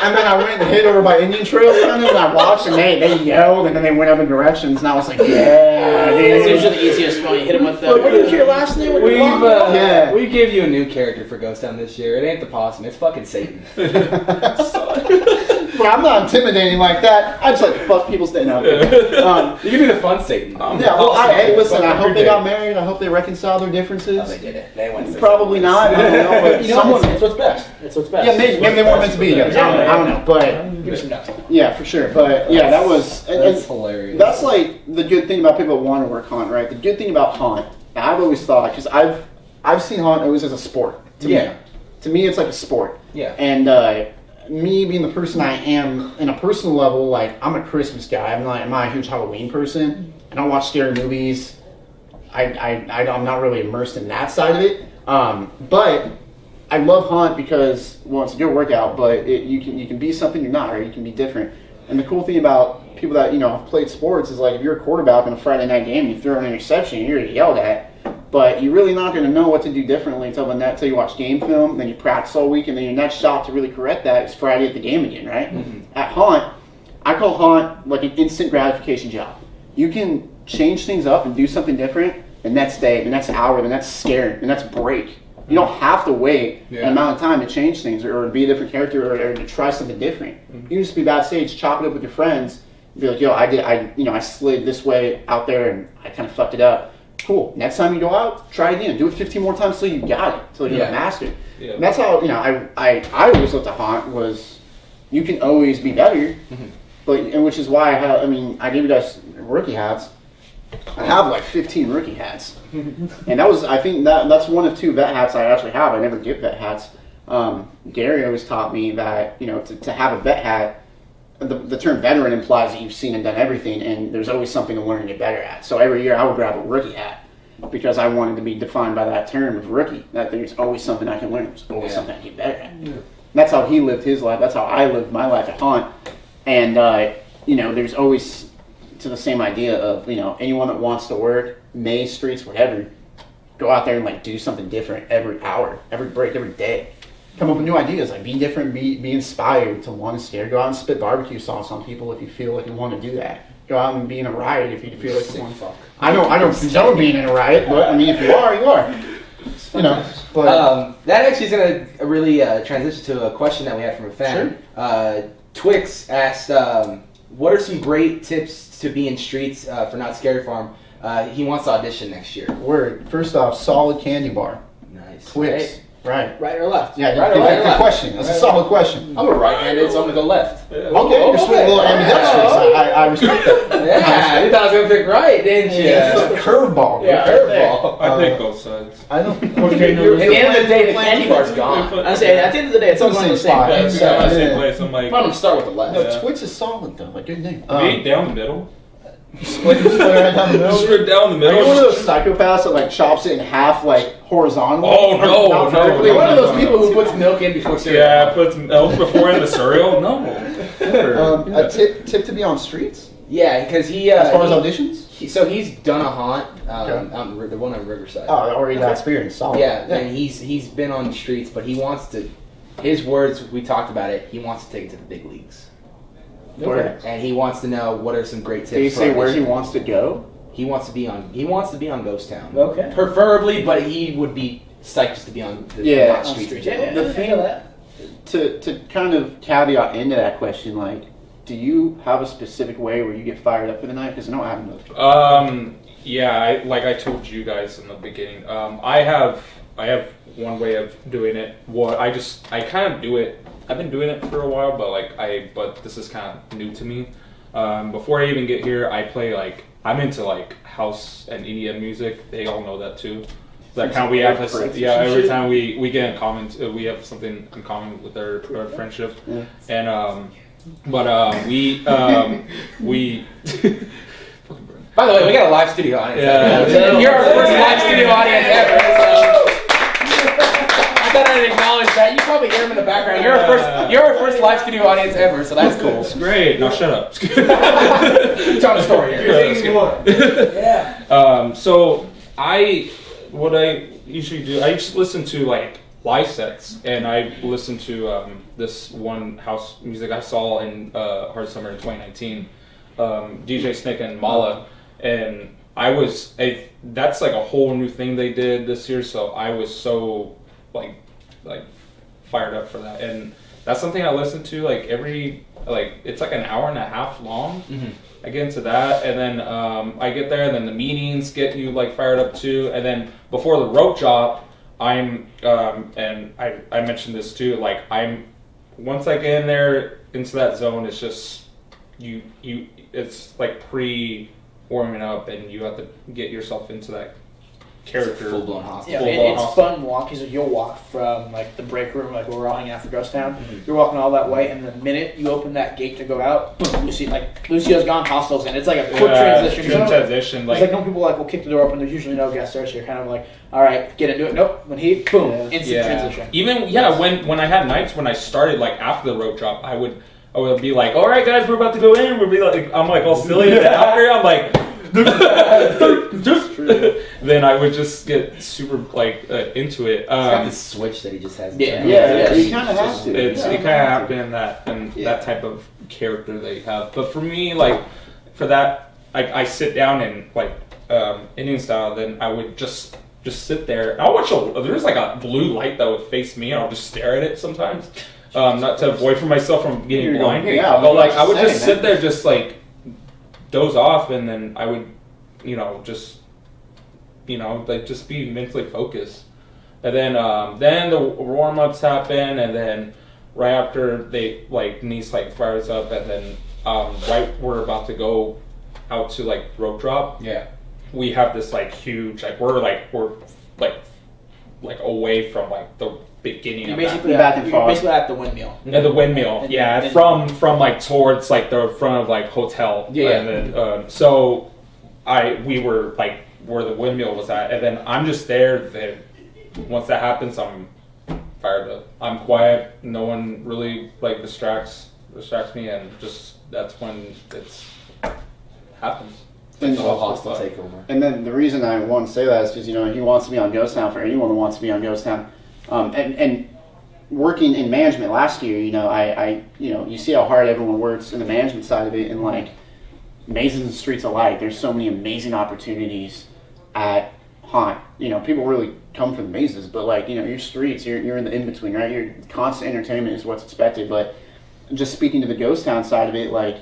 And then I went and hid over by Indian Trails kind of, and I watched, and they, they yelled, and then they went other directions, and I was like, "Yeah, It's usually the easiest one. You hit him with the. But what is your last name? We've uh, yeah. we gave you a new character for Ghost Town this year. It ain't the possum. It's fucking Satan. But I'm not intimidating like that. I just like to fuck people's day now. Um, You can be the fun Satan. I'm yeah, well, I, hey, listen. I hope they day. got married. I hope they reconcile their Oh, they differences. did it. They went. Probably not. I don't know, but You know, someone. It's, it's what's best. It's what's best. Yeah, maybe, maybe they weren't meant to be together. I don't know. I don't know. But Give me some nuts. yeah, for sure. But yeah, that was. and- and- That's hilarious. That's like the good thing about people that want to work haunt, right? The good thing about haunt, I've always thought because I've I've seen haunt always as a sport. To Yeah. me, to me, it's like a sport. Yeah. And uh, me being the person I am in a personal level, like I'm a Christmas guy. I'm not I'm not a huge Halloween person. I don't watch scary movies. I, I, I I'm not really immersed in that side of it. Um, but I love haunt because well, it's a good workout, but it, you can you can be something you're not, or you can be different. And the cool thing about people that you know have played sports is like if you're a quarterback in a Friday night game, you throw an interception, you're yelled at. But you're really not gonna know what to do differently until the net, until you watch game film, then you practice all week, and then your next shot to really correct that is Friday at the game again, right? Mm-hmm. At haunt, I call haunt like an instant gratification job. You can change things up and do something different the next day, the next hour, the next scare, the next break. You don't have to wait Yeah. an amount of time to change things or, or be a different character or, or to try something different. Mm-hmm. You can just be backstage, chop it up with your friends, and be like, "Yo, I did, I, you know, I slid this way out there and I kind of fucked it up." Cool. Next time you go out, try again. Do it 15 more times till you got it, till you Yeah. mastered. Yeah. And that's how you know. I, I, I always looked at haunt was you can always be better, mm-hmm. but and which is why I have. I mean, I gave you guys rookie hats. I have like 15 rookie hats, and that was I think that that's one of two vet hats I actually have. I never get vet hats. Um, Gary always taught me that you know to, to have a vet hat, the, the term veteran implies that you've seen and done everything, and there's always something to learn and get better at. So every year I would grab a rookie hat because I wanted to be defined by that term of rookie. That there's always something I can learn. There's always Yeah. something I can get better at. That's how he lived his life. That's how I lived my life at Haunt. And uh, you know, there's always to the same idea of you know anyone that wants to work May streets, whatever, go out there and like do something different every hour, every break, every day. Come up with new ideas, like be different, be be inspired to want to scare. Go out and spit barbecue sauce on people if you feel like you want to do that. Go out and be in a riot if you feel like you Sick want. fuck. I don't I don't condone being in a riot, but I mean if you are, you are. You know, but Um, that actually is going to really uh, transition to a question that we had from a fan. Uh, Twix asked, um, "What are some great tips to be in streets uh, for Knott's Scary Farm?" Uh, he wants to audition next year. word. First off, solid candy bar. Nice. Twix. Right. Right Right or left? Yeah, Right or right or good left? question. That's a solid question. I'm a right-handed, so I'm gonna go left. Okay, you're sweet little ambidextrous. I, I, I respect that. Yeah, you thought I was gonna pick right, didn't you? It's a curveball. Yeah. Curveball. I think uh, both sides. I don't. Okay, no, At the end of the day, the candy playing- bar's gone. I say at the end of the day, it's all going to the the same same spot. place. Yeah, Yeah. same place. I'm like, I'm gonna start with the left. No, Yeah. Twix is solid though. Like good name. we down the middle. Split, split right down the middle. Just right down the Are you one of those psychopaths that like chops it in half, like horizontally? Oh, no, Not no, vertically? You're one of those people who puts milk in before cereal. Yeah, puts milk before in the cereal. No. Never. Um, a tip tip to be on streets Yeah, because he. Uh, as far as auditions. he- so he's done a haunt, um, Okay. out in the, the one on Riverside. Oh, already that experience. Solid. Yeah, and he's he's been on the streets, but he wants to. His words, we talked about it. He wants to take it to the big leagues, Where? and he wants to know what are some great tips. Did he for say where he wants to go? He wants to be on. He wants to be on Ghost Town. Okay. Preferably, but he would be psyched just to be on the Yeah, hot on streets. in Yeah, The thing- feel that. To to kind of caveat into that question, like, do you have a specific way where you get fired up for the night? Because no, I haven't. Really. Um, yeah, I, like I told you guys in the beginning, um, I have I have one way of doing it. What I just I kind of do it. I've been doing it for a while, but like I but this is kind of new to me. Um, before I even get here, I play like I'm into like house and EDM music. They all know that too. That kind of we have a, yeah. Every time we we get in common, uh, we have something in common with our, our friendship, Yeah. and um, but uh, we um, we. By the way, we got a live studio audience. Yeah. Yeah. You're our first live studio audience ever. So. I thought I'd acknowledge that. You probably hear him in the background. You're our first. You're our first live studio audience ever, so that's cool. It's great. Now shut up. Tell the story. Here. Yeah, that's good. Yeah. Um, so I, what I usually do, I just listen to like live sets, and I listen to um, this one house music I saw in uh, Hard Summer in 2019, um, DJ Snake and Malaa, and I was, I, that's like a whole new thing they did this year, so I was so like, like fired up for that, and that's something I listen to like every, like it's like an hour and a half long. I get into that, and then um, I get there, and then the meetings get you like fired up too, and then before the rope drop, I'm um, and I I mentioned this too. Like I'm once I get in there into that zone, it's just you you it's like pre warming up, and you have to get yourself into that character. Full blown hospital. Yeah, it, it's hospital. fun walking. So you'll walk from like the break room, like where we're all hanging out for Ghost Town. Mm-hmm. You're walking all that way, and the minute you open that gate to go out, boom, Lucy like Lucio's gone, hostels in. It's like a quick Yeah, transition. quick You know? transition, it's like, like no people like will kick the door open. There's usually no guest there, so you're kind of like, all right, get into it. Nope. When he boom, Yeah. instant yeah. transition. Even yeah, when when I had nights when I started like after the rope drop, I would I would be like, all right guys, we're about to go in. We'll be like, I'm like all silly, and then after I'm like. Then I would just get super like uh, into it. He's got Um, this switch that he just has. Yeah. Yeah, Yeah, you kind of have to. it's Yeah. it kind of happened been that and Yeah. that type of character they have. But for me, like for that, I, I sit down and like um, Indian style. Then I would just just sit there. I'll watch a. There's like a blue light that would face me, and I'll just stare at it sometimes. Um, not to avoid for myself from getting blind. yeah, but like I would just sit there, just like doze off, and then I would, you know, just you know, like just be mentally focused. And then um, then the warm ups happen, and then right after they like Nice like fires up, and then um, right we're about to go out to like rope drop. Yeah. We have this like huge like we're like we're like like away from like the beginning You're of that. basically Back at, and forth. basically at the windmill. Yeah, the windmill. And- yeah, and- from from like towards like the front of like hotel. Yeah. And then, um, so I we were like where the windmill was at, and then I'm just there. Then once that happens, I'm fired up. I'm quiet. No one really like distracts distracts me, and just that's when it's happens. And, It's all hostile takeover. and then the reason I want to say that is because you know he wants to be on Ghost Town for anyone who wants to be on Ghost Town, um, and and working in management last year, you know, I, I you know you see how hard everyone works in the management side of it, and like mazes and streets alike. There's so many amazing opportunities at Haunt. You know, people really come for the mazes, but like you know, your streets, you're you're in the in between, right? Your constant entertainment is what's expected, but just speaking to the Ghost Town side of it, like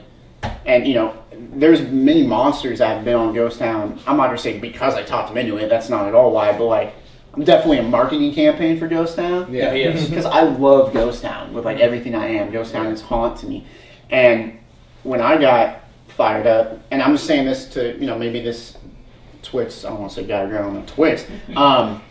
and you know, there's many monsters that have been on Ghost Town. I'm not gonna say because I talked them into it. That's not at all why. But like, I'm definitely a marketing campaign for Ghost Town. Yeah, he is. Because I love Ghost Town with like everything I am. Ghost Town is haunt to me. And when I got fired up, and I'm just saying this to you know maybe this Twix. I don't want to say guy or girl on Twix. Um,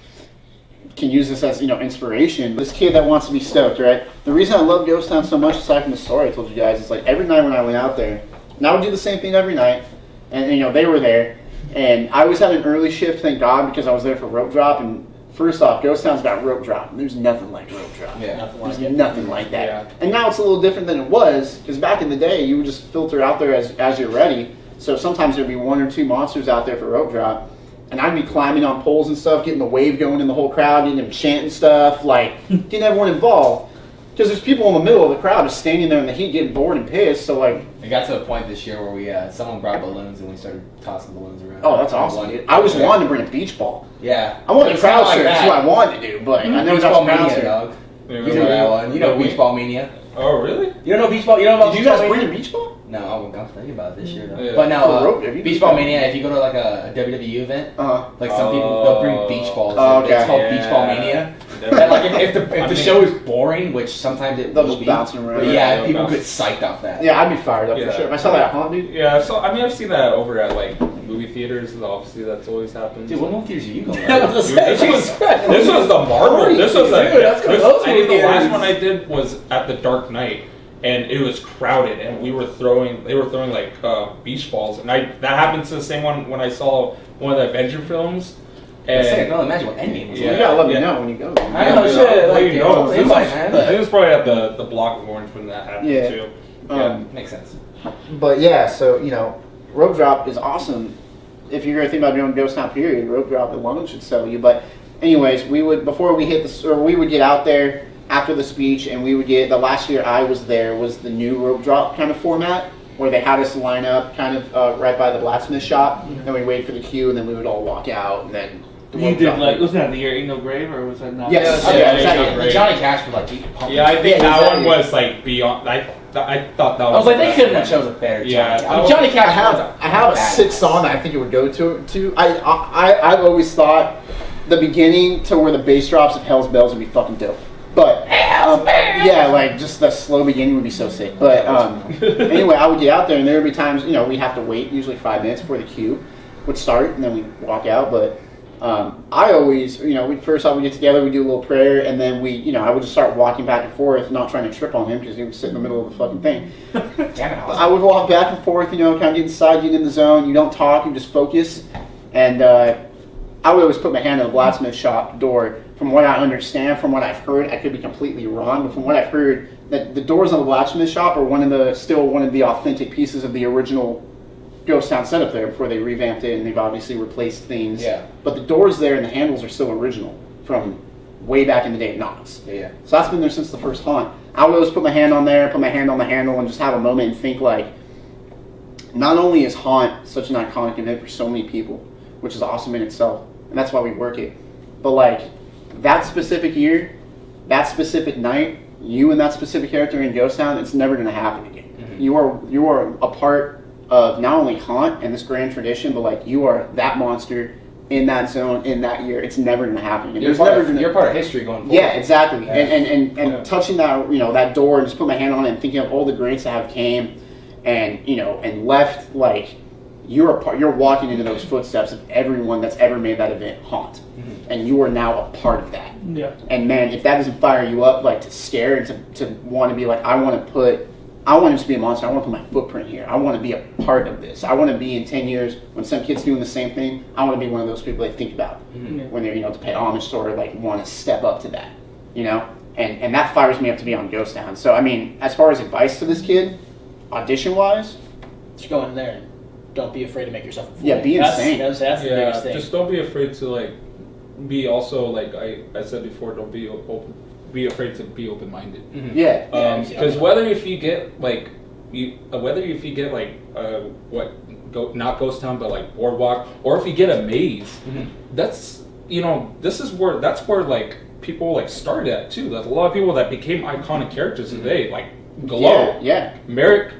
can use this as you know inspiration. This kid that wants to be stoked, right? The reason I love Ghost Town so much, aside from the story I told you guys, is like every night when I went out there, and I would do the same thing every night, and you know they were there, and I always had an early shift, thank God, because I was there for rope drop. And first off, Ghost Town's got rope drop. There's nothing like rope drop. Yeah. Nothing There's like it. nothing like that. Yeah. And now it's a little different than it was, because back in the day, you would just filter out there as, as you're ready. So sometimes there'd be one or two monsters out there for rope drop. And I'd be climbing on poles and stuff, getting the wave going in the whole crowd, getting them chanting stuff, like getting everyone involved. Because there's people in the middle of the crowd just standing there in the heat getting bored and pissed. So, like, It got to a point this year where we uh, someone brought balloons and we started tossing balloons around. oh, that's awesome. One- I was yeah. wanting to bring a beach ball. Yeah. I wanted a It's crowd kinda like surf. That's what I wanted to do, but I never Beach got ball crowd mania, surf. dog. You You know that? that one. You know beach ball mania. Oh, really? You don't know beach ball. You don't know about Did you beach guys ball bring a beach ball? No, I'm, I'm thinking about it this year though. Yeah. But now, uh, rope, beach ball mania. If you go to like a WWE event, Uh huh. like some people they'll bring beach balls. Oh, It's okay. called beach ball mania. And like if, if the if I the mean- show is boring, which sometimes it They'll will be, bouncing around. but Yeah, yeah, people bounce. get psyched off that. Yeah, I'd be fired up Yeah. for sure. If I saw that haunt, dude. Yeah, so I mean, I've seen that over at like movie theaters. Obviously, that's always happened. Dude, what movie theaters are you going? I was to? gonna This was, this was the Marvel. This was like Dude, that's this, I think the last one I did was at the Dark Knight, and it was crowded, and we were throwing. They were throwing like uh, beach balls, and I that happened to the same one when I saw one of the Avenger films. I And say, I can only imagine what Endgame was Yeah. You gotta let me yeah. know when you go. I know, Yeah, shit. well, Like, you know, it's was- man. I it was probably at the the block of Orange when that happened Yeah. too. Um, Makes sense. But yeah, so you know, rope drop is awesome. If you're gonna think about doing ghost town period, rope drop alone should sell you. But anyways, we would before we hit the or we would get out there after the speech, and we would get the last year I was there was the new rope drop kind of format where they had us line up kind of uh, right by the blacksmith shop. Then we wait for the queue, and then we would all walk out, and then the You did drop. like was that the year Ain't No Grave or was that not? Yes. Yeah, Yeah, yeah, exactly. yeah, the Johnny Cash was like deep pumping. Yeah, I think Yeah, that exactly. one was like beyond. I I thought that was. I was like, the they couldn't have one. chose a better Yeah, Johnny Cash. I mean, Johnny Cash I have a I have a six sick song that I think it would go to. To I I I've always thought the beginning to where the bass drops of Hell's Bells would be fucking dope. But yeah, like just the slow beginning would be so sick. But um, anyway, I would get out there and there would be times you know we'd have to wait usually five minutes before the queue would start and then we would walk out. But um, I always you know we first off we get together we do a little prayer and then we you know I would just start walking back and forth not trying to trip on him because he would sit in the middle of the fucking thing. Damn it, I I would walk back and forth, you know, kind of get inside, get in the zone. You don't talk, you just focus. And uh, I would always put my hand on the blacksmith shop door. From what I understand, from what I've heard, I could be completely wrong, but from what I've heard, that the doors on the blacksmith shop are one of the still one of the authentic pieces of the original Ghost Town setup there before they revamped it and they've obviously replaced things. Yeah. But the doors there and the handles are still original from way back in the day at Knott's. Yeah. So that's been there since the first haunt. I would always put my hand on there, put my hand on the handle, and just have a moment and think like, not only is haunt such an iconic event for so many people, which is awesome in itself, and that's why we work it, but like that specific year, that specific night, you and that specific character in Ghost Town, it's never going to happen again. Mm-hmm. You are you are a part of not only haunt and this grand tradition, but like you are that monster in that zone in that year. It's never going to happen again. You're There's part, never of, you're part of history going forward. yeah, exactly. Yeah. And and, and, and Yeah. touching that you know that door and just put my hand on it and thinking of all the greats that have came, and you know and left like you're part. You're walking into those footsteps of everyone that's ever made that event haunt, mm-hmm. and you are now a part of that. Yeah. And man, if that doesn't fire you up, like to scare and to, to want to be like, I want to put, I want to be a monster. I want to put my footprint here. I want to be a part of this. I want to be in ten years when some kid's doing the same thing. I want to be one of those people they think about mm-hmm. when they're you know to pay homage to or like want to step up to that, you know. And and that fires me up to be on Ghost Town. So I mean, as far as advice to this kid, audition wise, Just go in there and don't be afraid to make yourself a fool. Yeah, be that's, insane. That's, that's the biggest yeah, thing. just don't be afraid to like be also like I, I said before. Don't be open. Be afraid to be open minded. yeah, Yeah, because exactly. whether if you get like you uh, whether if you get like uh, what go not ghost town but like boardwalk or if you get a maze that's you know this is where that's where like people like started at too there's a lot of people that became iconic characters today like glow yeah, yeah, merrick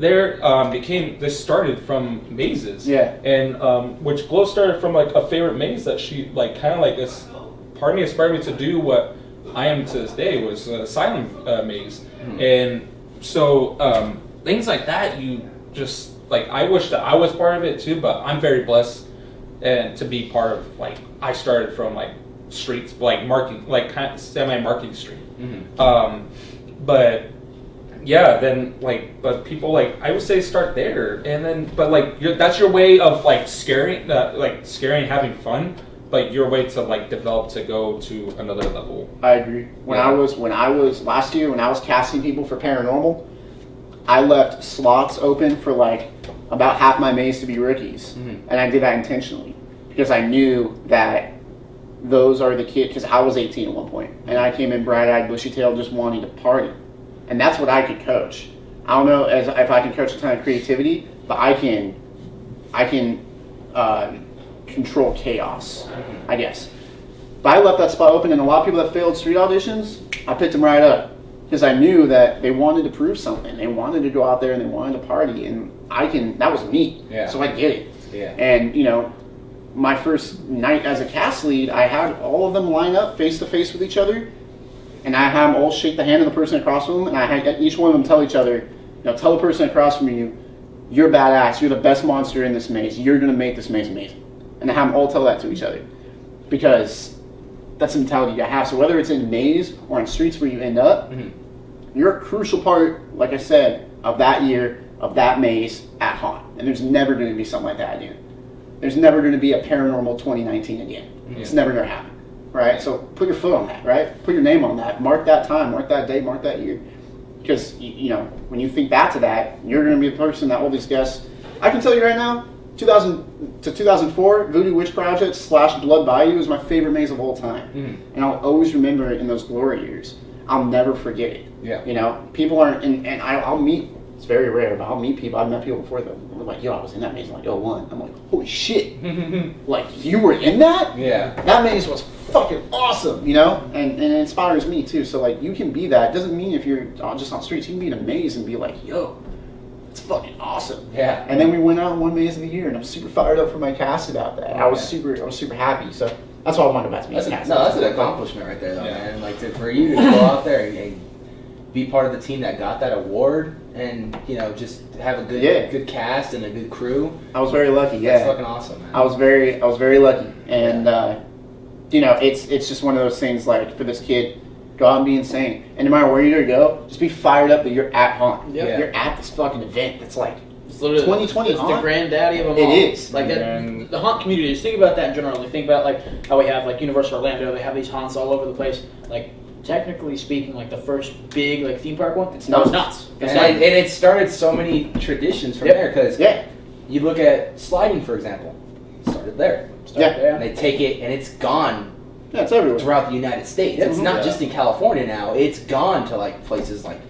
there um, became this started from mazes Yeah. and um, which glow started from like a favorite maze that she like kind of like this part of me inspired me to do what I am to this day was a silent uh, maze, and so um, things like that. You just like I wish that I was part of it too, but I'm very blessed and to be part of like I started from like streets like marking like kind of semi marking street, um, but yeah then like but people like i would say start there and then but like that's your way of like scaring uh, like scaring having fun but your way to like develop to go to another level I agree. When I was when I was last year when I was casting people for paranormal, I left slots open for like about half my maze to be rookies, and I did that intentionally because I knew that those are the kids. Because I was 18 at one point, and I came in bright-eyed, bushy-tailed, just wanting to party, and that's what I could coach. I don't know as if I can coach a ton of creativity, but I can, I can uh, control chaos, I guess. But I left that spot open, and a lot of people that failed street auditions, I picked them right up because I knew that they wanted to prove something. They wanted to go out there and they wanted to party, and I can. That was me. Yeah. So I get it. Yeah. And you know, my first night as a cast lead, I had all of them line up face to face with each other, and I have them all shake the hand of the person across from them, and I had each one of them tell each other, you know, tell the person across from you, you're badass, you're the best monster in this maze, you're gonna make this maze amazing, and I have them all tell that to each other, because that's the mentality you have. So whether it's in maze or in streets where you end up, mm-hmm. you're a crucial part, like I said, of that year of that maze at haunt, and there's never going to be something like that again. There's never going to be a paranormal 2019 again. Mm-hmm. It's never going to happen, right? So put your foot on that, right? Put your name on that. Mark that time. Mark that day. Mark that year. Because you know when you think back to that, you're going to be the person that all these guests. I can tell you right now, 2000 to 2004, Voodoo Witch Project slash Blood Bayou is my favorite maze of all time, hmm. and I'll always remember it in those glory years. I'll never forget it. Yeah. You know, people aren't, and, and I'll meet. It's very rare, but I'll meet people. I've met people before that were like, "Yo, I was in that maze in like 01. I'm like, "Holy shit! like you were in that? Yeah. That maze was fucking awesome, you know, and, and it inspires me too. So like, you can be that. It doesn't mean if you're just on streets, you can be in a maze and be like, "Yo, it's fucking awesome." Yeah. And then we went out one maze of the year, and I'm super fired up for my cast about that. I was Yeah. super, I was super happy. So that's why I wanted about to be That's a a, cast. no, that's an accomplishment right there, though, Yeah. man. Like to, for you to go out there and, and be part of the team that got that award, and you know, just have a good, Yeah. good cast and a good crew. I was very lucky. Yeah. That's fucking awesome, man. I was very I was very lucky, and uh, you know it's it's just one of those things like for this kid, go out and be insane, and no matter where you're go, just be fired up that you're at haunt. Yep. You're at this fucking event. It's like It's literally 2020 It's the granddaddy of them It all. It is. like that. The haunt community. Just think about that in general. Like, think about like how we have like Universal Orlando. They have these haunts all over the place. Like technically speaking, like the first big like theme park one, It's that was nuts. nuts. and, It's it, and it started so many traditions from Yep. there because yeah, you look at sliding, for example, started there. start yeah. there. And they take it and it's gone yeah, it's everywhere. throughout the United States. Yeah. It's not Yeah. just in California now. It's gone to like places like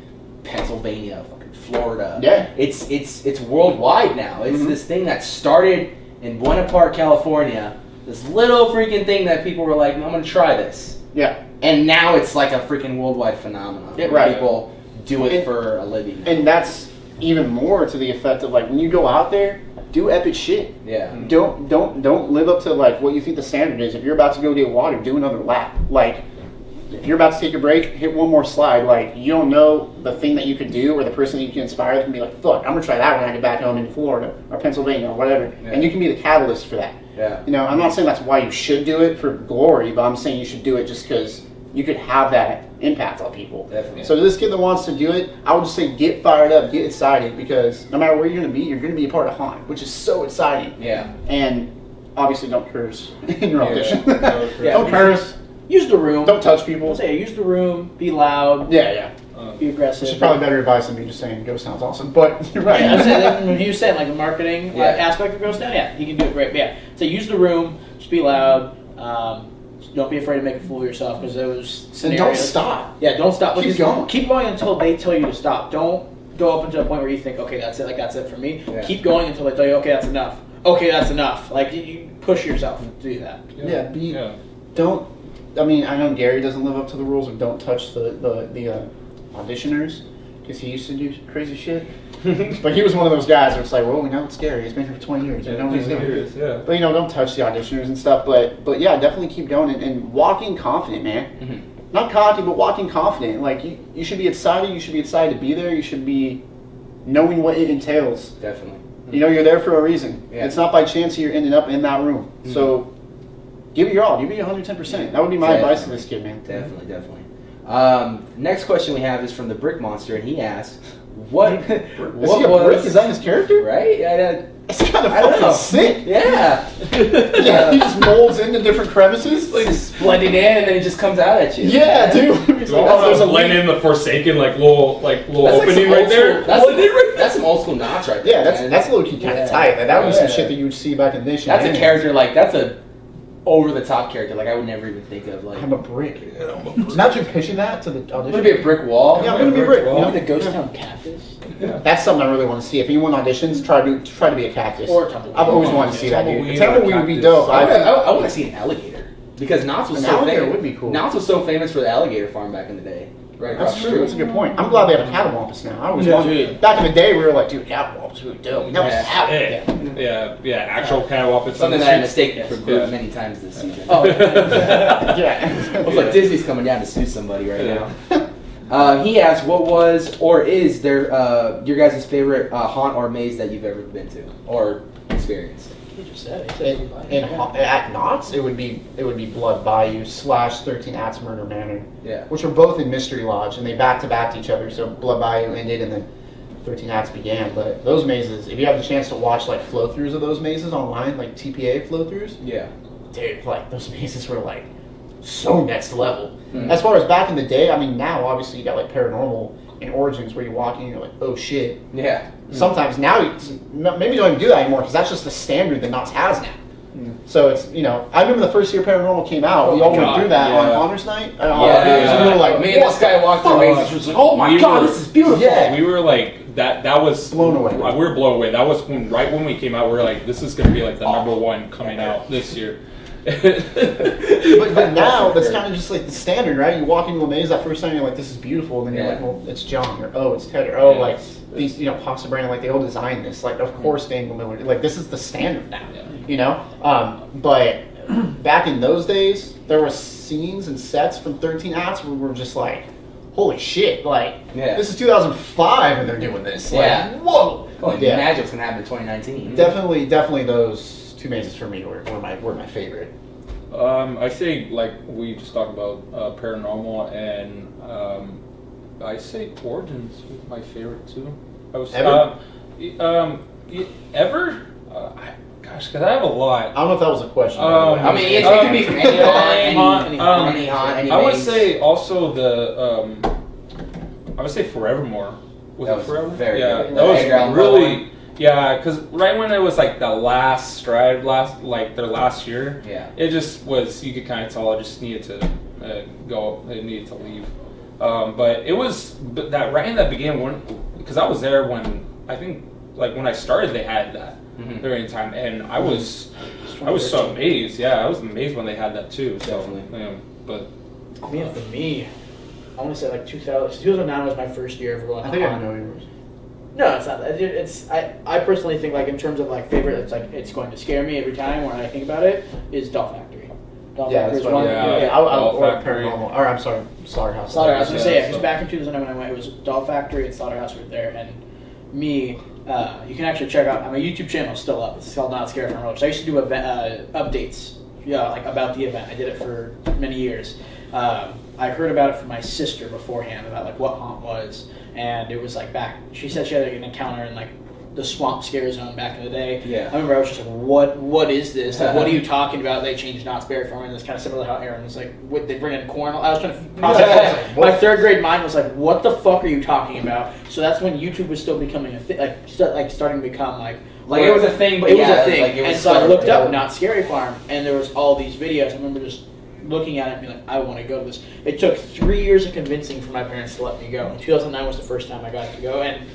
Pennsylvania, fucking Florida. Yeah. It's it's it's worldwide now. It's Mhm. this thing that started in Buena Park, California. This little freaking thing that people were like, I'm gonna try this. Yeah, And now it's like a freaking worldwide phenomenon. Yeah, right. People do it And- for a living. and that's even more to the effect of like when you go out there, do epic shit. yeah. Mm-hmm. Don't don't don't live up to like what you think the standard is. If you're about to go get water, do another lap. Like if you're about to take a break, hit one more slide. Like you don't know the thing that you could do or the person that you can inspire that can be like, fuck, I'm gonna try that when I get back home in Florida or Pennsylvania or whatever. Yeah. And you can be the catalyst for that. Yeah. You know, I'm not saying that's why you should do it for glory, but I'm saying you should do it just because you could have that impact on people. Definitely. So this kid that wants to do it, I would just say get fired up, get excited, because no matter where you're going to be, you're going to be a part of Haunt, which is so exciting. Yeah. And obviously, don't curse in your Yeah, audition. don't curse. don't curse. Use the room. Don't touch I'll people. say use the room. Be loud. Yeah, yeah. Uh, Be aggressive. Which is probably better advice than me just saying Ghost sounds awesome. But you're right. Yeah, I saying when he was saying like the marketing Yeah. aspect of Ghost Town, yeah, you can do it great. But yeah, so use the room, just be loud. Um, don't be afraid to make a fool of yourself because there was and scenarios. don't stop. Yeah, don't stop. Keep Because- going. Keep going until they tell you to stop. Don't go up until a point where you think, okay, that's it. Like that's it for me. Yeah. Keep going until they tell you, okay, that's enough. Okay, that's enough. Like you, you push yourself to do that. Yeah, be yeah. don't. I mean, I know Gary doesn't live up to the rules of don't touch the the, the uh, auditioners because he used to do crazy shit. but he was one of those guys where it's like, well, we know it's scary. He's been here for 20 years. We know what he's doing. Years, yeah. But you know, don't touch the auditioners and stuff. But but yeah, definitely keep going and, and walking confident, man. Mhm. Not cocky, but walking confident. Like you, you should be excited. You should be excited to be there. You should be knowing what it entails. Definitely. You know, you're there for a reason. Yeah. It's not by chance you're ending up in that room. Mhm. So give it your all. Give it 110. percent That would be my advice to this kid, man. Definitely, definitely. Um, next question we have is from the Brick Monster, and he asks, "What? Is what he a was brick? Is that his character? right? I, I, That's kind of I don't fucking know. sick. yeah. Yeah, he just molds into different crevices. Like just blending in, and then it just comes out at you. Yeah, dude. He's like, Oh, there's a blend in the Forsaken, like little, like little That's like opening some right old there. School, that's, Blend in right that's some old school Knott's right there. Yeah, that's man. that's low key kind Yeah. of tight. Like, that would be some Yeah. shit that you would see back in this. That's a character like that's a over the top character. Like I would never even think of like. I'm a brick. Imagine pitching that to the I'm audition. gonna be a brick wall. Yeah, I'm gonna be a brick. you know? The Ghost Town cactus That's something I really want to see. If anyone auditions, try to try to be a cactus. or tumbleweed. I've always wanted to see that, dude. Tumbleweed tumbleweed would be dope. I, I I, want to see an alligator because Knott's was An so alligator famous. would be cool. Knott's was so famous for the alligator farm back in the day. Right that's the true. That's a good point. I'm glad they have a catawampus now. I was Yeah, wondering- dude. back in the day we were like, dude, catawampus would be dope. That was Yeah. out. Yeah, yeah, yeah. Actual catwalk. It's Something that I streets. mistaken for Yeah. many times this season. Oh, Yeah. I was like, Disney's coming down to sue somebody right Yeah. now. Uh, he asked, "What was or is there uh, your guys' favorite uh, haunt or maze that you've ever been to or experienced?" He just said it. He said in, everybody. in, Ho- at Knott's, it would be it would be Blood Bayou slash Thirteen Axe Murder Manor, Yeah. which are both in Mystery Lodge, and they back to back to each other. So Blood Bayou ended, and then Thirteen Axe began. But those mazes, if you have the chance to watch like flow throughs of those mazes online, like TPA flow throughs, Yeah. dude, like those mazes were like so next level. Mhm. As far as back in the day, I mean, now obviously you got like paranormal and origins where you walk in and you're like, oh shit. Yeah. Sometimes now, m- maybe you don't even do that anymore because that's just the standard that Knott's has now. So it's you know I remember the first year Paranormal came out, we Oh all went God, through that on yeah. Honors Night. Uh, Yeah. and we were like, me and what this guy walked through fuck? mazes. Just like, oh my We god, were- this is beautiful. Yeah. We were like that. That was Blown away. We were blown away. That was when right when we came out. We were like, this is gonna be like the Oh. number one coming out this year. But, but now that's kind of just like the standard, right? You walk into a maze that first time, you're like, this is beautiful, and then you're Yeah. like, well, it's John, or oh, it's Ted, or oh, Yeah. like these, you know, Pasta Brand, like they all designed this. Like, of course, Daniel Miller, like this is the standard now, Yeah. you know. Um, but back in those days, there were scenes and sets from 13 Axe where we were just like, holy shit, like Yeah. this is 2005 and they're doing this. Like, Yeah. whoa. Oh, yeah. Imagine what's gonna happen in 2019. Definitely, definitely those two mazes for me were, were my were my favorite. Um, I say like we just talked about uh, paranormal, and um, I say Origins was my favorite too. I was Ever? Um, y- um, ever? Uh, I, gosh, because I have a lot. I don't know if that was a question. Um, I mean, it, it Um, could be from any haunt, any, haunt, any, um, any haunt, any I would say also the um, I would say Forevermore. Was That it was Forever? very yeah, good. that was Edgar Allan really yeah. Because right when it was like the last stride, last like their last year, Yeah. it just was you could kind of tell it just needed to uh, go. It needed to leave. Um, but it was but that right in that beginning when because I was there when I think like when I started they had that Mhm. during the time and I was I was so amazed. Yeah, I was amazed when they had that too. So, Definitely. Yeah, but I mean, for me, I want to say like 2000, 2009 was my first year of going I think I know yours. No, it's not. It- It's I, I personally think like in terms of like favorite, it's like it's going to scare me every time when I think about it. Is Doll Factory. Doll Yeah, Factory that's is what one. yeah. Yeah, I, I, Doll or Factory. paranormal. Or I'm sorry, Slaughterhouse. Slaughterhouse. I was gonna say, yeah, Yeah, because so- back in 2009 when I went, it was Doll Factory and Slaughterhouse were there, and me. Uh, you can actually check out my YouTube channel is still up. It's called Not Scared from Roach. I used to do event uh, updates, yeah, like about the event. I did it for many years. Um, I heard about it from my sister beforehand about like what haunt was, and it was like back. She said she had like, an encounter in like the swamp scare zone back in the day. Yeah. I remember I was just like, "What? What is this? Like, what are you talking about?" They changed Knott's Berry Farm, and it's kind of similar to how Aaron was like, "What? They bring in corn?" I was trying to process. Yeah. I was like, My third grade mind was like, "What the fuck are you talking about?" So that's when YouTube was still becoming a thing, like start, like starting to become like Like it was a thing, but it yeah, was a thing. Like, was and so I looked up Knott's Scary Farm, and there was all these videos. I remember just looking at it and being like, I want to go to this. It took three years of convincing for my parents to let me go. And 2009 was the first time I got to go. And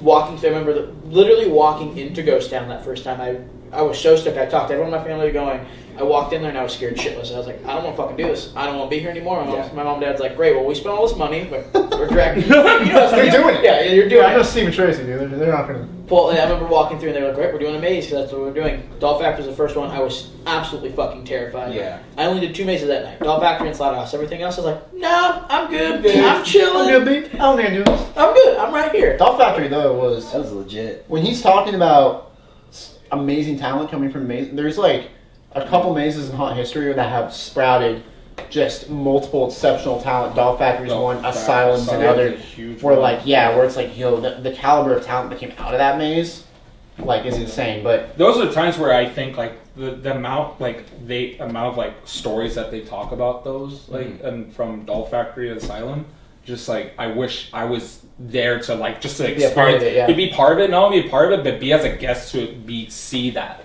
walking through, I remember the, literally walking into Ghost Town that first time. I I was so stoked. I talked to everyone in my family going. I walked in there and I was scared shitless. I was like, I don't want to fucking do this. I don't want to be here anymore. My, mom's- Yeah. my mom and dad's like, great. Well, we spent all this money, but we're dragging. you know, They're doing it. Yeah, you're doing Yeah, I it. know Stephen Tracy, dude. They're, they're not gonna. Well, and I remember walking through and they were like, "Great, we're doing a maze because that's what we're doing." Doll Factory was the first one. I was absolutely fucking terrified. Yeah. I only did two mazes that night: Doll Factory and Slaughterhouse. Everything else, I was like, "No, I'm good. I'm chilling. I'm good, B. I don't need to do this. I'm good. I'm right here." Doll Factory though was That was legit. when he's talking about amazing talent coming from maze. There's like a couple mazes in haunt history that have sprouted just multiple exceptional talent. Doll Factory's Doll one, Factory- Asylum's another. Where one. like yeah, where it's like yo, the, the caliber of talent that came out of that maze, like is insane. But those are the times where I think like the, the amount like they amount of like stories that they talk about those mm-hmm. like and from Doll Factory to Asylum, just like I wish I was there to like just to Be part experience of it, yeah. to be part of it, not only be part of it, but be as a guest to be see that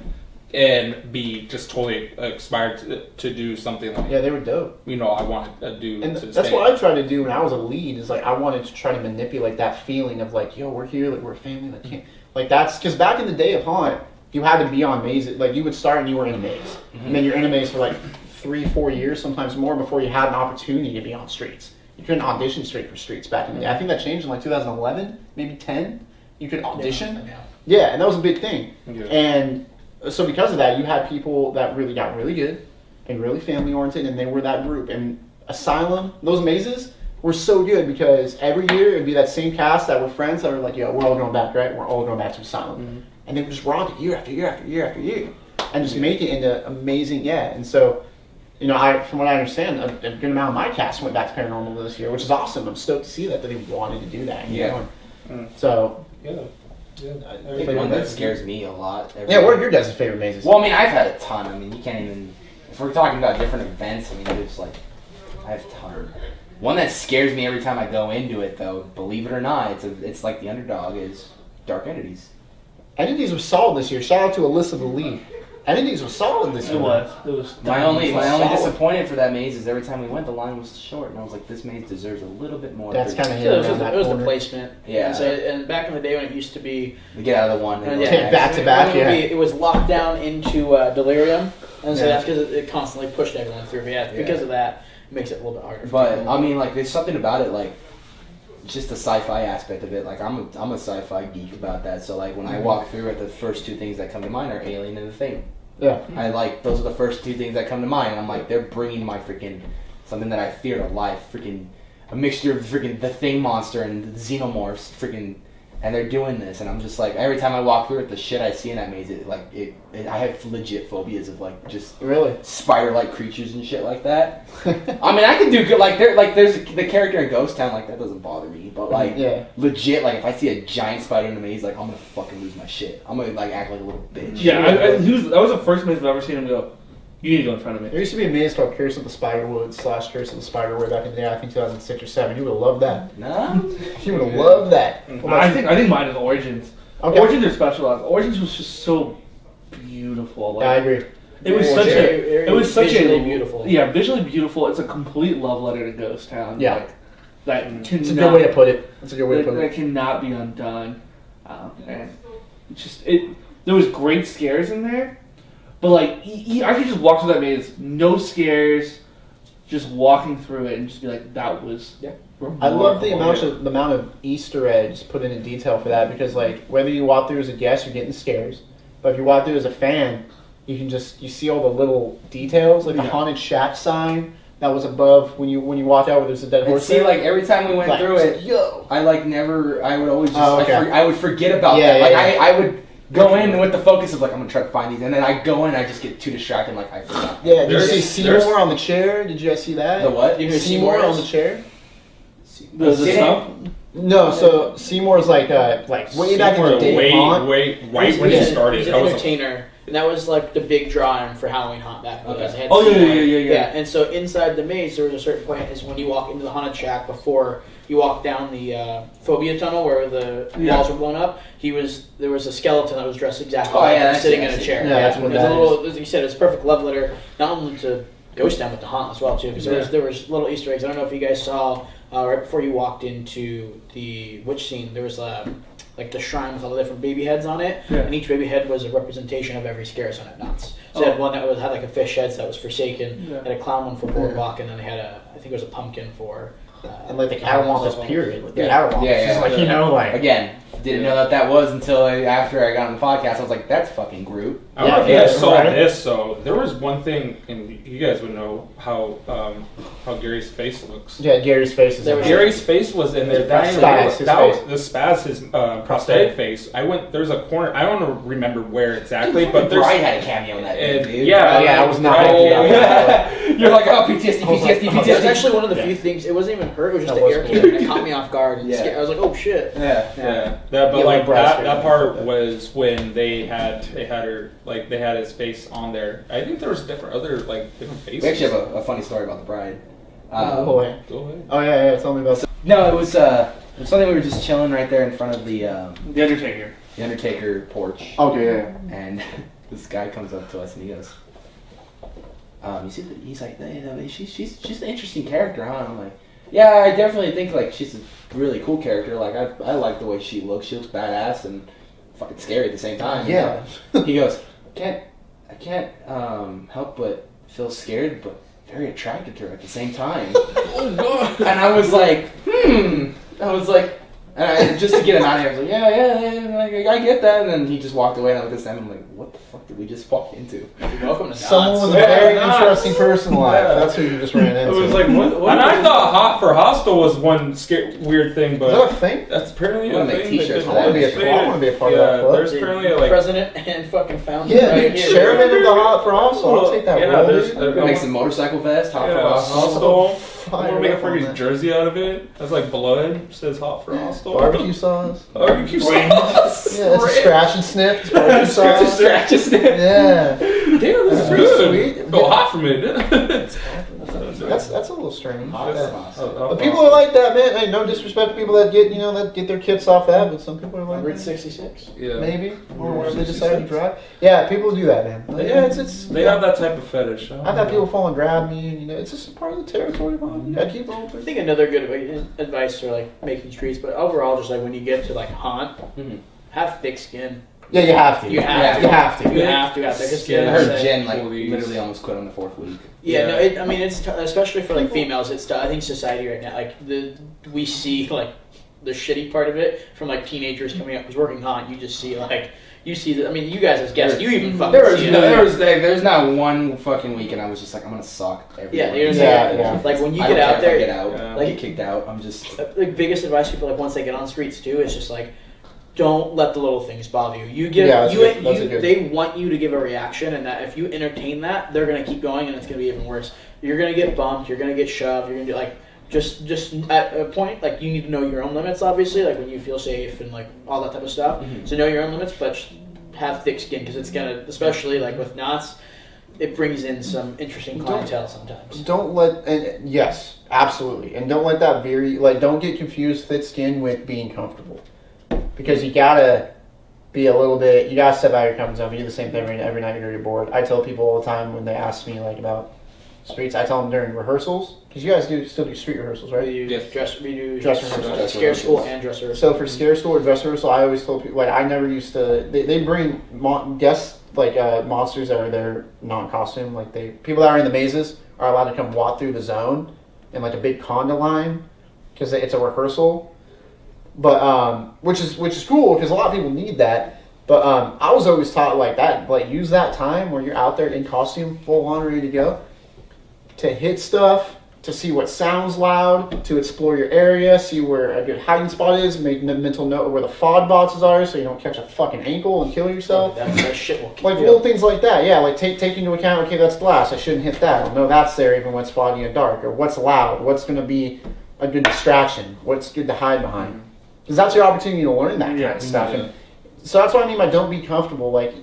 and be just totally inspired to, to do something like yeah, they were dope. you know I wanted to do. And to that's stay. what I tried to do when I was a lead. Is like I wanted to try to manipulate that feeling of like, yo, we're here, like we're a family, like can't, like that's because back in the day of haunt, you had to be on maze Like you would start and you were in a maze, and then you're in a maze for like three, four years, sometimes more, before you had an opportunity to be on streets. You couldn't audition straight for streets back in the day. I think that changed in like 2011, maybe 10. You could audition. Yeah, and that was a big thing. Yeah. And so because of that, you had people that really got really good and really family oriented, and they were that group. And Asylum, those mazes were so good because every year it'd be that same cast that were friends that were like, "Yo, we're all going back, right? We're all going back to Asylum," mm-hmm. and they would just rock it year after year after year after year, and just make it into amazing. Yeah, and so. You know, I from what I understand, a, a good amount of my cast went back to paranormal this year, which is awesome. I'm stoked to see that that they wanted to do that. You Yeah. know? Mm. So, yeah. Yeah. I The think one that scares me a lot. every yeah, what are your guys' favorite mazes? Well, I mean, I've had a ton. I mean, you can't even. If we're talking about different events, I mean, there's like, I have a ton. One that scares me every time I go into it, though, believe it or not, it's a, it's like the underdog is Dark Entities. Entities was solid this year. Shout out to Alyssa the lead. Entities was solid this year. It was. It was. My only, my only disappointment for that maze is every time we went, the line was short, and I was like, this maze deserves a little bit more. That's for- kind of It was, around that it was the placement. Yeah. And, so, and back in the day when it used to be to get out of the one. Uh, and yeah. go Take back to It back, yeah. be- it was locked down into uh, delirium, and so Yeah. that's because it, it constantly pushed everyone through. But yeah, Yeah. because of that, it makes it a little bit harder. But people. I mean, like, there's something about it, like, just the sci-fi aspect of it. Like, I'm a, I'm a sci-fi geek about that. So like, when I walk through it, the first two things that come to mind are Alien and The Thing. Yeah. I like those are the first two things that come to mind. I'm like, they're bringing my freaking something that I fear to life. Freaking a mixture of freaking the Thing monster and the xenomorphs. Freaking. And they're doing this, and I'm just like, every time I walk through it, the shit I see in that maze, it like it, it I have legit phobias of like just Really? spider-like creatures and shit like that. I mean, I can do good. Like there, like there's the character in Ghost Town. Like that doesn't bother me. But like Yeah. legit, like if I see a giant spider in the maze, like I'm gonna fucking lose my shit. I'm gonna like act like a little bitch. Yeah, I, I, he was, that was the first maze I've ever seen him go. You need to go in front of There me. used to be a maze called Curse of the Spiderwood slash Curse of the Spiderwood back in the day. I think 2006 or seven. You would have loved that. Nah. You would have loved that. What about I think I think mine is Origins. Okay. Origins are specialized. Origins was just so beautiful. Yeah, I agree. it was such very- a very it was such visually a beautiful. Yeah, visually beautiful. It's a complete love letter to Ghost Town. Yeah. like, that cannot, It's a good way to put it. That's a good way to that, put that it. cannot be undone. Um, and it's just it. There was great scares in there, but like I could just walk through that maze, no scares, just walking through it and just be like, that was Yeah. I love the amount of the amount of Easter eggs put in detail for that because like whether you walk through as a guest, you're getting scares, but if you walk through as a fan, you can just you see all the little details, like the Yeah. haunted shack sign that was above when you when you walk out where there's a dead And horse. see, there. like every time we went Like, through it, yo. I like never. I would always just. Oh, I, okay. for, I would forget about Yeah, that. yeah, like yeah. I, I would go in with the focus of like I'm gonna try to find these, and then I go in, and I just get too distracted, like I forgot. Yeah, did you There's- see Seymour there's- on the chair? Did you guys see that? The what? You know who Seymour Seymour on the chair? The, the Did stump? No, so Seymour's like uh like way back in the day. Way, haunt. way, right when he an- started. He's an That was a entertainer, and that was like the big drawing for Halloween Haunt back then. Okay. because they had Oh, yeah, Seymour. yeah, yeah, yeah, yeah. And so inside the maze, there was a certain point is when you walk into the haunted shack before you walk down the uh, phobia tunnel where the Yeah. walls were blown up. He was there was a skeleton that was dressed exactly Oh, like yeah, him, sitting in a I've chair. seen. Yeah, that's what It was a that little, as you said, it's a perfect love letter not only to Ghost Town but to haunt as well too. Because there was Yeah. there was little Easter eggs. I don't know if you guys saw uh, right before you walked into the witch scene. There was uh, like the shrine with all the different baby heads on it, Yeah. and each baby head was a representation of every scare zone at Knott's. So they had Oh. one that was, had like a fish head so that was Forsaken, Yeah. had a clown one for Boardwalk, and then they had a I think it was a pumpkin for. And like the catwalk period. Like the Yeah. catwalk. Yeah, It's just yeah. like you know, like Again, didn't know that that was until I, after I got on the podcast. I was like, that's fucking Groot. I don't know if you Yeah, guys saw right. this. So there was one thing, and you guys would know how um, how Gary's face looks. yeah, Gary's face is There in was- there. Gary's face was in there. That, Spaz, that, his that face. was the spaz, his uh, prosthetic face. I went. There's a corner. I don't remember where exactly, but there's. Bright had a cameo in that. and- dude. yeah, Yeah, I was not Bright- happy. You're like, oh, PTSD, I was like, PTSD, oh, It was PTSD. actually one of the Yeah. few things. It wasn't even her. It was just That the was air cool. came and it caught me off guard. And Yeah. I was like, oh shit. Yeah. Yeah, that, but Yeah, like like that, that part was when they had they had her like they had his face on there. I think there was different other like different faces. We actually have a, a funny story about the bride. Um, Oh, boy. Go ahead. Oh yeah, yeah. Tell me about. No, it was uh, it was something we were just chilling right there in front of the um, The Undertaker. the Undertaker porch, Okay, yeah. yeah. and this guy comes up to us and he goes, um, you see, the, he's like, hey, I mean, she's she's she's an interesting character, huh? I'm like, yeah, I definitely think like she's a really cool character. Like I I like the way she looks. She looks badass and fucking scary at the same time. Yeah. he goes, can't I can't um, help but feel scared, but very attracted to her at the same time. Oh god. And I was like, hmm. I was like, and I, just to get him out of here, I was like, yeah, yeah, yeah, like, I get that. And then he just walked away, and I looked at Sam, and I'm like, what the fuck did we just walk into? Welcome to Someone Knott's. with a very Yeah, interesting nuts. person life. Yeah. That's who you just ran into. It was like what? what And I was- thought hot for hostel was one scary, weird thing, Is but that a thing? that's apparently I a wanna make thing. t-shirts they- for that. I wanna be a- they- I wanna be a part of that club. There's apparently like president and fucking founder. Yeah, right dude, here. chairman of the hot for Hostel. I'll take that. Yeah, role, there's- dude. We're make some motorcycle vest, hot yeah, for hostel. Fire We're making up on freaking that. jersey out of it. That's like blood. Says hot for hostel. Barbecue sauce. Barbecue sauce. Yeah, it's a scratch and sniff. It's barbecue sauce. Scratch his Yeah. Damn, this is That's good. sweet. Felt hot from it. That's that's a little strange. Hot Yeah. sauce. But people are like that, man. Hey, no disrespect to people that get you know that get their kits off that, but some people are like Route that. 66. Yeah. maybe or Yeah, wherever they decide to drive. Yeah, people do that, man. But yeah, it's it's. They have that type of fetish. I've had people fall and grab me, and you know, it's just part of the territory. Man. You gotta keep rolling I think another good advice for like making trees, but overall, just like when you get to like haunt, Mhm. have thick skin. Yeah, you have to. You have Yeah. to. You have to. You have to have thick skin. I heard Jen like literally almost quit on the fourth week. Yeah, Yeah. no, it, I mean it's t- especially for like females. It's t- I think society right now, like the we see like the shitty part of it from like teenagers coming up who's working haunt. You just see like you see the. I mean, you guys as guests, you even mm-hmm. fucking There was see no, it. there was like, there's not one fucking week, and I was just like, I'm gonna suck. Every Yeah, one. Yeah, yeah. like when you I get don't care out if I there, get out, Yeah. like get kicked out. I'm just uh, the biggest advice people like once they get on streets too is just like don't let the little things bother you. You give Yeah, you, good. You good- they want you to give a reaction and that if you entertain that, they're gonna keep going and it's gonna be even worse. You're gonna get bumped, you're gonna get shoved, you're gonna do like just just at a point like you need to know your own limits obviously like when you feel safe and like all that type of stuff Mhm. so know your own limits but have thick skin because it's gonna especially like with Knott's it brings in some interesting clientele sometimes Don't let and yes, absolutely, and don't let that very like don't get confused thick skin with being comfortable, because you gotta be a little bit. You gotta step out of your comfort zone. You do the same thing every, every night you're bored. I tell people all the time when they ask me like about streets. I tell them during rehearsals because you guys do still do street rehearsals, right? we do Yes. dress we do Dress dress, rehearsal. Dress scare school rehearsals. and dress rehearsal So for scare school or dress rehearsal, I always told people like I never used to. They, they bring mon- guests like uh, monsters that are there non-costume. Like they people that are in the mazes are allowed to come walk through the zone in like a big conga line because it's a rehearsal. But um, which is which is cool because a lot of people need that. But um, I was always taught like that, like use that time where you're out there in costume, full on, ready to go, to hit stuff, to see what sounds loud, to explore your area, see where a good hiding spot is, make a mental note of where the fog boxes are, so you don't catch a fucking ankle and kill yourself. That, that shit will kill Like little things like that, yeah. Like take take into account, okay, that's glass. I shouldn't hit that. I'll know that's there even when it's foggy and dark. Or what's loud? What's going to be a good distraction? What's good to hide behind? Because that's your opportunity to learn that kind of stuff. And so that's what I mean by don't be comfortable. Like,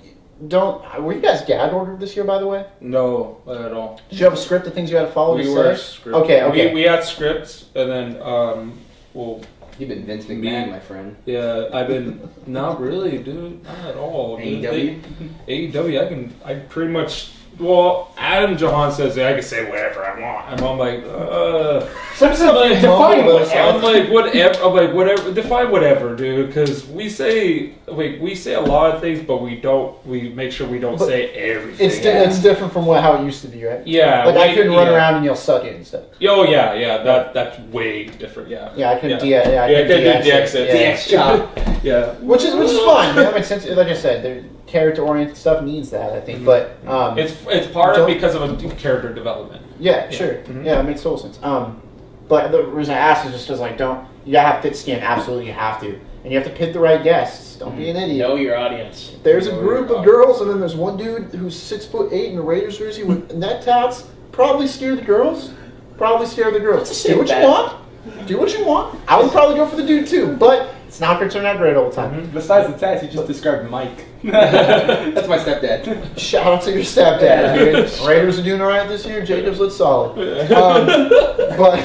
don't. Were you guys gag ordered this year, by the way? No, not at all. Did you have a script of things you had to follow? we to were script. Okay, okay. We, we had scripts, and then um, well, You've been Vince Me. McMahon, my friend. yeah, I've been not really, dude, not at all. dude. AEW. They- AEW, I can, I pretty much. Well, Adam Jahan says I can say whatever I want, and I'm like, uh. Some stuff I'm like, define what- yourself. I'm like, whatever. I'm like, whatever. Define whatever, dude. Because we say, like, we say a lot of things, but we don't. We make sure we don't But say everything. It's di- it's different from what how it used to be, right? yeah. Like I we- couldn't run around and yell "suck it" and stuff. Oh yeah, yeah. That that's way different. Yeah. Yeah, I couldn't. Yeah. Yeah, yeah, I Yeah, couldn't DX DX it. Yeah. Job. Yeah. Which is which is fine. man. That makes sense. Like I said, character oriented stuff needs that. I think, but um, It's it's part Don't- of because of a character development. yeah, sure, Mhm. yeah, it makes total sense. Um, but the reason I asked is just because like don't you gotta have thick skin. Absolutely, you have to, and you have to pick the right guests. Don't be an idiot. Know your audience. There's a group your of girls, and then there's one dude who's six foot eight in a Raiders jersey with neck tats. Probably scare the girls. Probably scare the girls. That's Do what safe you want. Do what you want. I would probably go for the dude too, but it's not gonna turn out great all the time. Besides the tats, you just described Mike. That's my stepdad. Shout out to your stepdad, dude. Raiders are doing all right this year. Jacobs look solid. Um, but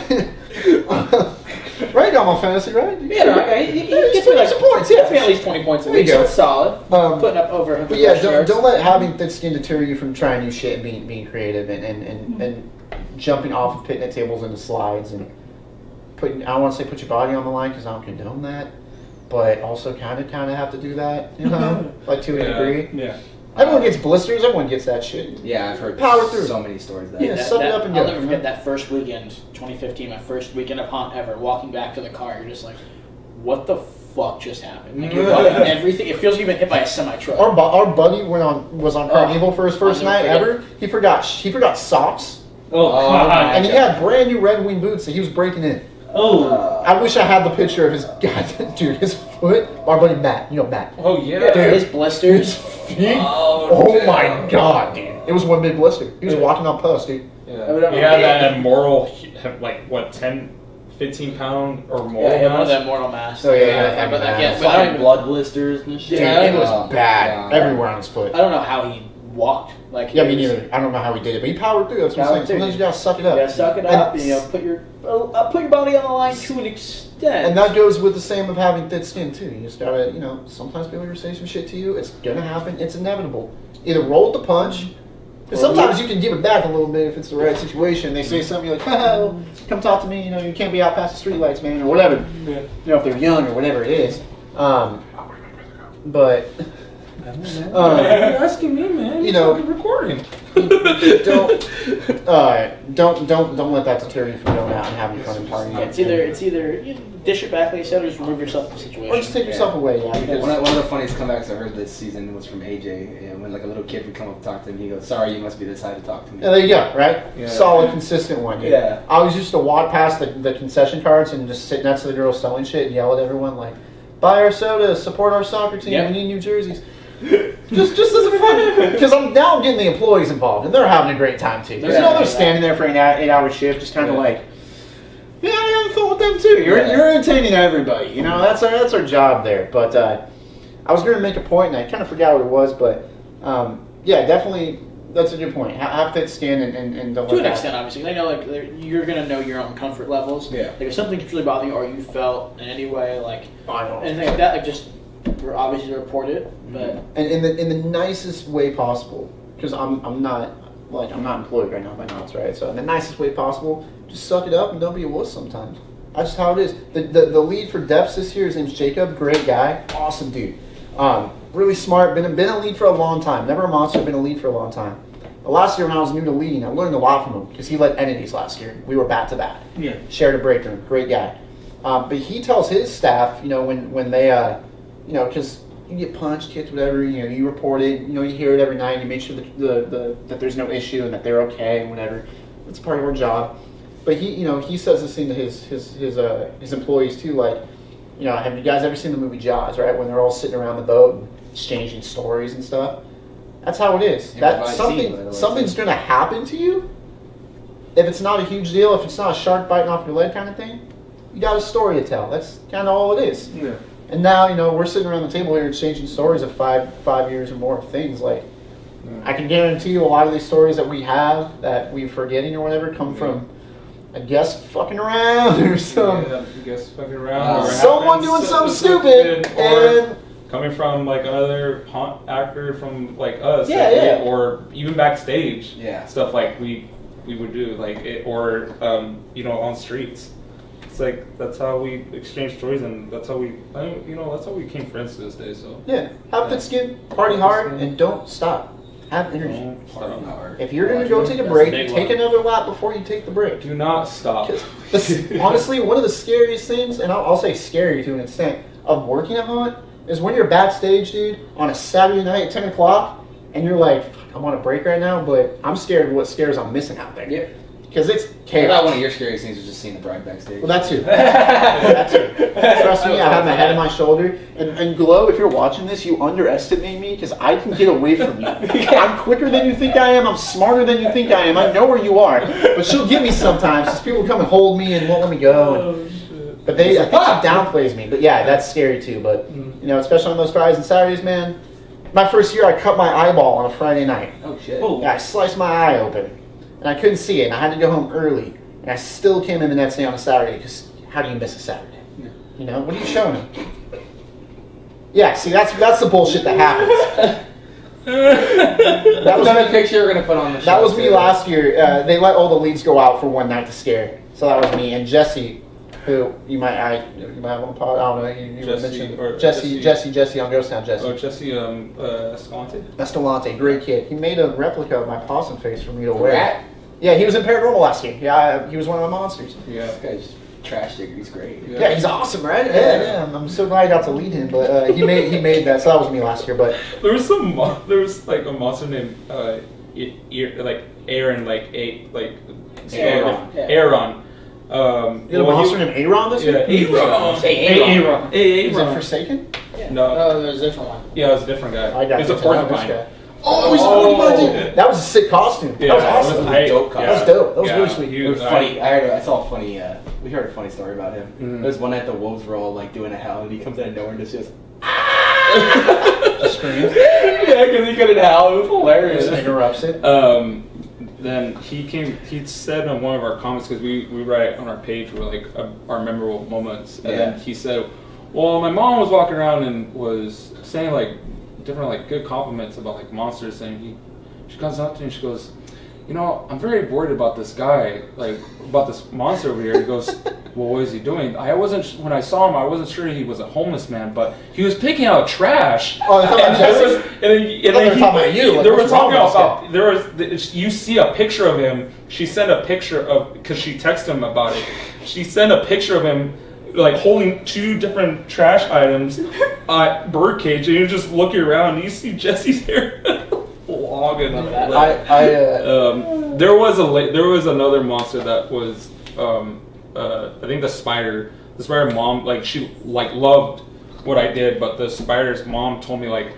right now I'm fantasy, right? Yeah, no, okay. He, he Yeah, gets me like some points, Gets me yeah. at least twenty points There you go. it's solid. Um, Putting up over But yeah, don't, yards. don't let having thick skin deter you from trying new shit and being being creative and and, and, and jumping off of picnic tables into slides and putting. I don't want to say put your body on the line because I don't condone that, but also kind of kind of have to do that, you know, like to a degree. Yeah. Everyone gets blisters. Everyone gets that shit. Yeah, I've heard Power through. so many stories that. Yeah. That- suck it up and I'll never forget that first weekend, 2015, my first weekend of haunt ever. Walking back to the car, you're just like, "What the fuck just happened?" Like you're everything. It feels like you've been hit by a semi truck. Our, bu- our buddy went on was on Oh, Carnival for his 1st night never ever. He forgot he forgot socks Oh, Oh, God. and he had brand new Red Wing boots that he was breaking in. Oh. I wish I had the picture of his god, dude. His foot. Our buddy Matt, you know Matt. Oh yeah. Dude. His blisters. Feet? Oh, Oh my god, dude! It was one big blister. He was walking on post, dude. Yeah. He had that immoral, like what, 10, 15 pound or more. Yeah, he had one of mass? that mortal mass. Oh, yeah, yeah, yeah, but yeah. I can't- I don't Fucking even- blood blisters and shit. Dude, Yeah, it was oh, bad God. everywhere on his foot. I don't know how he walked. Like Yeah, it me neither. I don't know how he did it, but he powered through. That's what I'm saying. Sometimes you gotta suck it up. Yeah, suck it up. And, you know, put your uh, put your body on the line to an extent. And that goes with the same of having thick skin too. You just gotta, you know, sometimes people are gonna say some shit to you. It's gonna happen. It's inevitable. Either roll with the punch. Because Or sometimes you can give it back a little bit if it's the right situation. They say something you're like, oh, come talk to me. You know, you can't be out past the streetlights, man, or whatever. Yeah. You know, if they're young or whatever it is. Um, but You're um, asking me, man. you know- fucking recording. don't, uh, don't, don't, don't let that deter you from going out and having fun and partying. Yeah, it's either it's either you dish it back like you said, or just remove yourself from the situation. or just take yourself away. Yeah, because One of, one of the funniest comebacks I heard this season was from AJ, and when like a little kid would come up and talk to him, he goes, "Sorry, you must be this high to talk to me." Yeah, there you go, right? Yeah. Solid, consistent one. dude. Yeah. I was used to walk past the, the concession cards and just sit next to the girls selling shit and yell at everyone like, "Buy our sodas, support our soccer team. Yep. We need new jerseys." Just, just as a fun, because I'm now I'm getting the employees involved and they're having a great time too. Because you know Yeah. they're standing there for an eight hour shift, just kind of Yeah. like, yeah, you're having fun with them too. You're, Yeah. you're entertaining everybody. You know that's our that's our job there. But uh, I was going to make a point and I kind of forgot what it was, but um, yeah, definitely. That's a good point. Ha- Have thick skin and, and, and don't to an that- extent, obviously, I know like you're gonna know your own comfort levels. Yeah. Like if something's really bothering you, or you felt in any way like I don't know. anything like that, like just we're obviously report it. But and in the in the nicest way possible because I'm I'm not like I'm not employed right now by now, right? So in the nicest way possible, just suck it up and don't be a wuss sometimes. That's just how it is. The the, the lead for depths this year, his name's Jacob. Great guy, awesome dude. Um, really smart. Been a, been a lead for a long time. Never a monster. Been a lead for a long time. But last year when I was new to leading, I learned a lot from him because he led entities last year. We were bat to bat Yeah. shared a break room. Great guy. Um, but he tells his staff, you know, when when they, uh, you know, because you get punched, kicked, whatever. You know, you report it. You know, you hear it every night. You make sure that the, the that there's no issue and that they're okay and whatever. It's part of our job. But he, you know, he says this thing to his his his uh his employees too. Like, you know, have you guys ever seen the movie Jaws? Right, when they're all sitting around the boat and exchanging stories and stuff. That's how it is. That seen, something something's going to happen to you. If it's not a huge deal, if it's not a shark biting off your leg kind of thing, you got a story to tell. That's kind of all it is. Yeah. And now, you know, we're sitting around the table here exchanging stories of five five years or more of things. Like, I can guarantee you a lot of these stories that we have that we're forgetting or whatever come from, I guess, fucking around or some yeah, I guess fucking around. Uh, someone doing so- something so- stupid or and coming from like another haunt actor from like us, Yeah, like, we- yeah. or even backstage, Yeah. stuff like we we would do, like it, or um, you know on streets. It's like that's how we exchange stories, and that's how we, I don't- you know, that's how we became friends to this day. So yeah, have thick skin, party hard, and don't stop. Have energy. don't Starting stop. hard. If you're gonna go take a That's a break, big take one. another lap before you take the break. Do not stop. 'Cause this- honestly, one of the scariest things, and I'll, I'll say scary to an extent, of working a haunt is when you're backstage, dude, on a Saturday night at 10 o'clock, and you're like, Fuck, I'm on a break right now, but I'm scared of what scares I'm missing out there. Yep. Because it's I thought one of your scariest things was just seeing the bride backstage. Well, that too. that too. Trust me, I have my head on my shoulder. And, and Glow, if you're watching this, you underestimate me because I can get away from you. I'm quicker than you think I am. I'm smarter than you think I am. I know where you are. But she'll get me sometimes because people come and hold me and won't let me go. Oh, and, Oh but they, I think she downplays me. But yeah, that's scary too. But mm. you know, especially on those Fridays and Saturdays, man. My first year, I cut my eyeball on a Friday night. Oh shit. Oh. Yeah, I sliced my eye open, and I couldn't see it, and I had to go home early, and I still came in the next day on a Saturday. Because how do you miss a Saturday? You know, what are you showing me? Yeah, see, that's that's the bullshit that happens. That That was was a picture we're gonna put on the show. that was me last year. Uh, they let all the leads go out for one night to scare. So that was me and Jesse, who you might I you might have on pod. I don't know. You, you Jesse, mentioned or Jesse, Jesse- Jesse, Jesse on Ghost Town. Jesse. Oh, Jesse um, uh, Escalante? Escalante, great kid. He made a replica of my possum face for me to wear. rat? Yeah, he was in Paranormal last year. Yeah, he was one of my monsters. Yeah. This guy's trash digger. He's great. Yeah, he's awesome, right? Yeah, yeah. I'm, I'm so glad I got to lead him. But uh, he made he made that. So that was me last year. But There was some. Mo- there was like a monster named uh, E- E- like Aaron, like a like Aaron, yeah. Aaron. Um, you had a well, he- monster named Aaron this Yeah, year. Aaron. Hey, Aaron. Aaron. Hey, Is it Aaron. Forsaken? No. Oh, there's a different one. Yeah, it was a different guy. I got It's a to know porcupine. Guy. Oh, he's Oh. a porcupine. That was a sick costume. Yeah, that was awesome. I- dope costume. That was dope. That was yeah, really sweet. he It was I- funny. I heard. I saw a funny. Uh, we heard a funny story about him. Mhm. There was one night the wolves were all like doing a howl, and he comes out of nowhere and it's just. Screams. yeah, because he couldn't howl. It was hilarious. Just interrupts it. Um, then he came. He said in one of our comments because we, we write on our page were like uh, our memorable moments, and Yeah. then he said, "Well, my mom was walking around and was saying like different like good compliments about like monsters, and he she comes up to me and she goes." You know, I'm very worried about this guy, like about this monster over here. He goes, "Well, what is he doing?" I wasn't when I saw him. I wasn't sure he was a homeless man, but he was picking out trash. Oh, I thought And about was- and then, and I thought then they were he- talking about you, like, they were talking with this about there was you see a picture of him. She sent a picture of because she texted him about it. She sent a picture of him like holding two different trash items at birdcage, and you're just looking around and you see Jesse's hair long and Love that. I, I, uh, um, there was a la- there was another monster that was um, uh, I think the spider the spider mom like she like loved what I did but the spider's mom told me like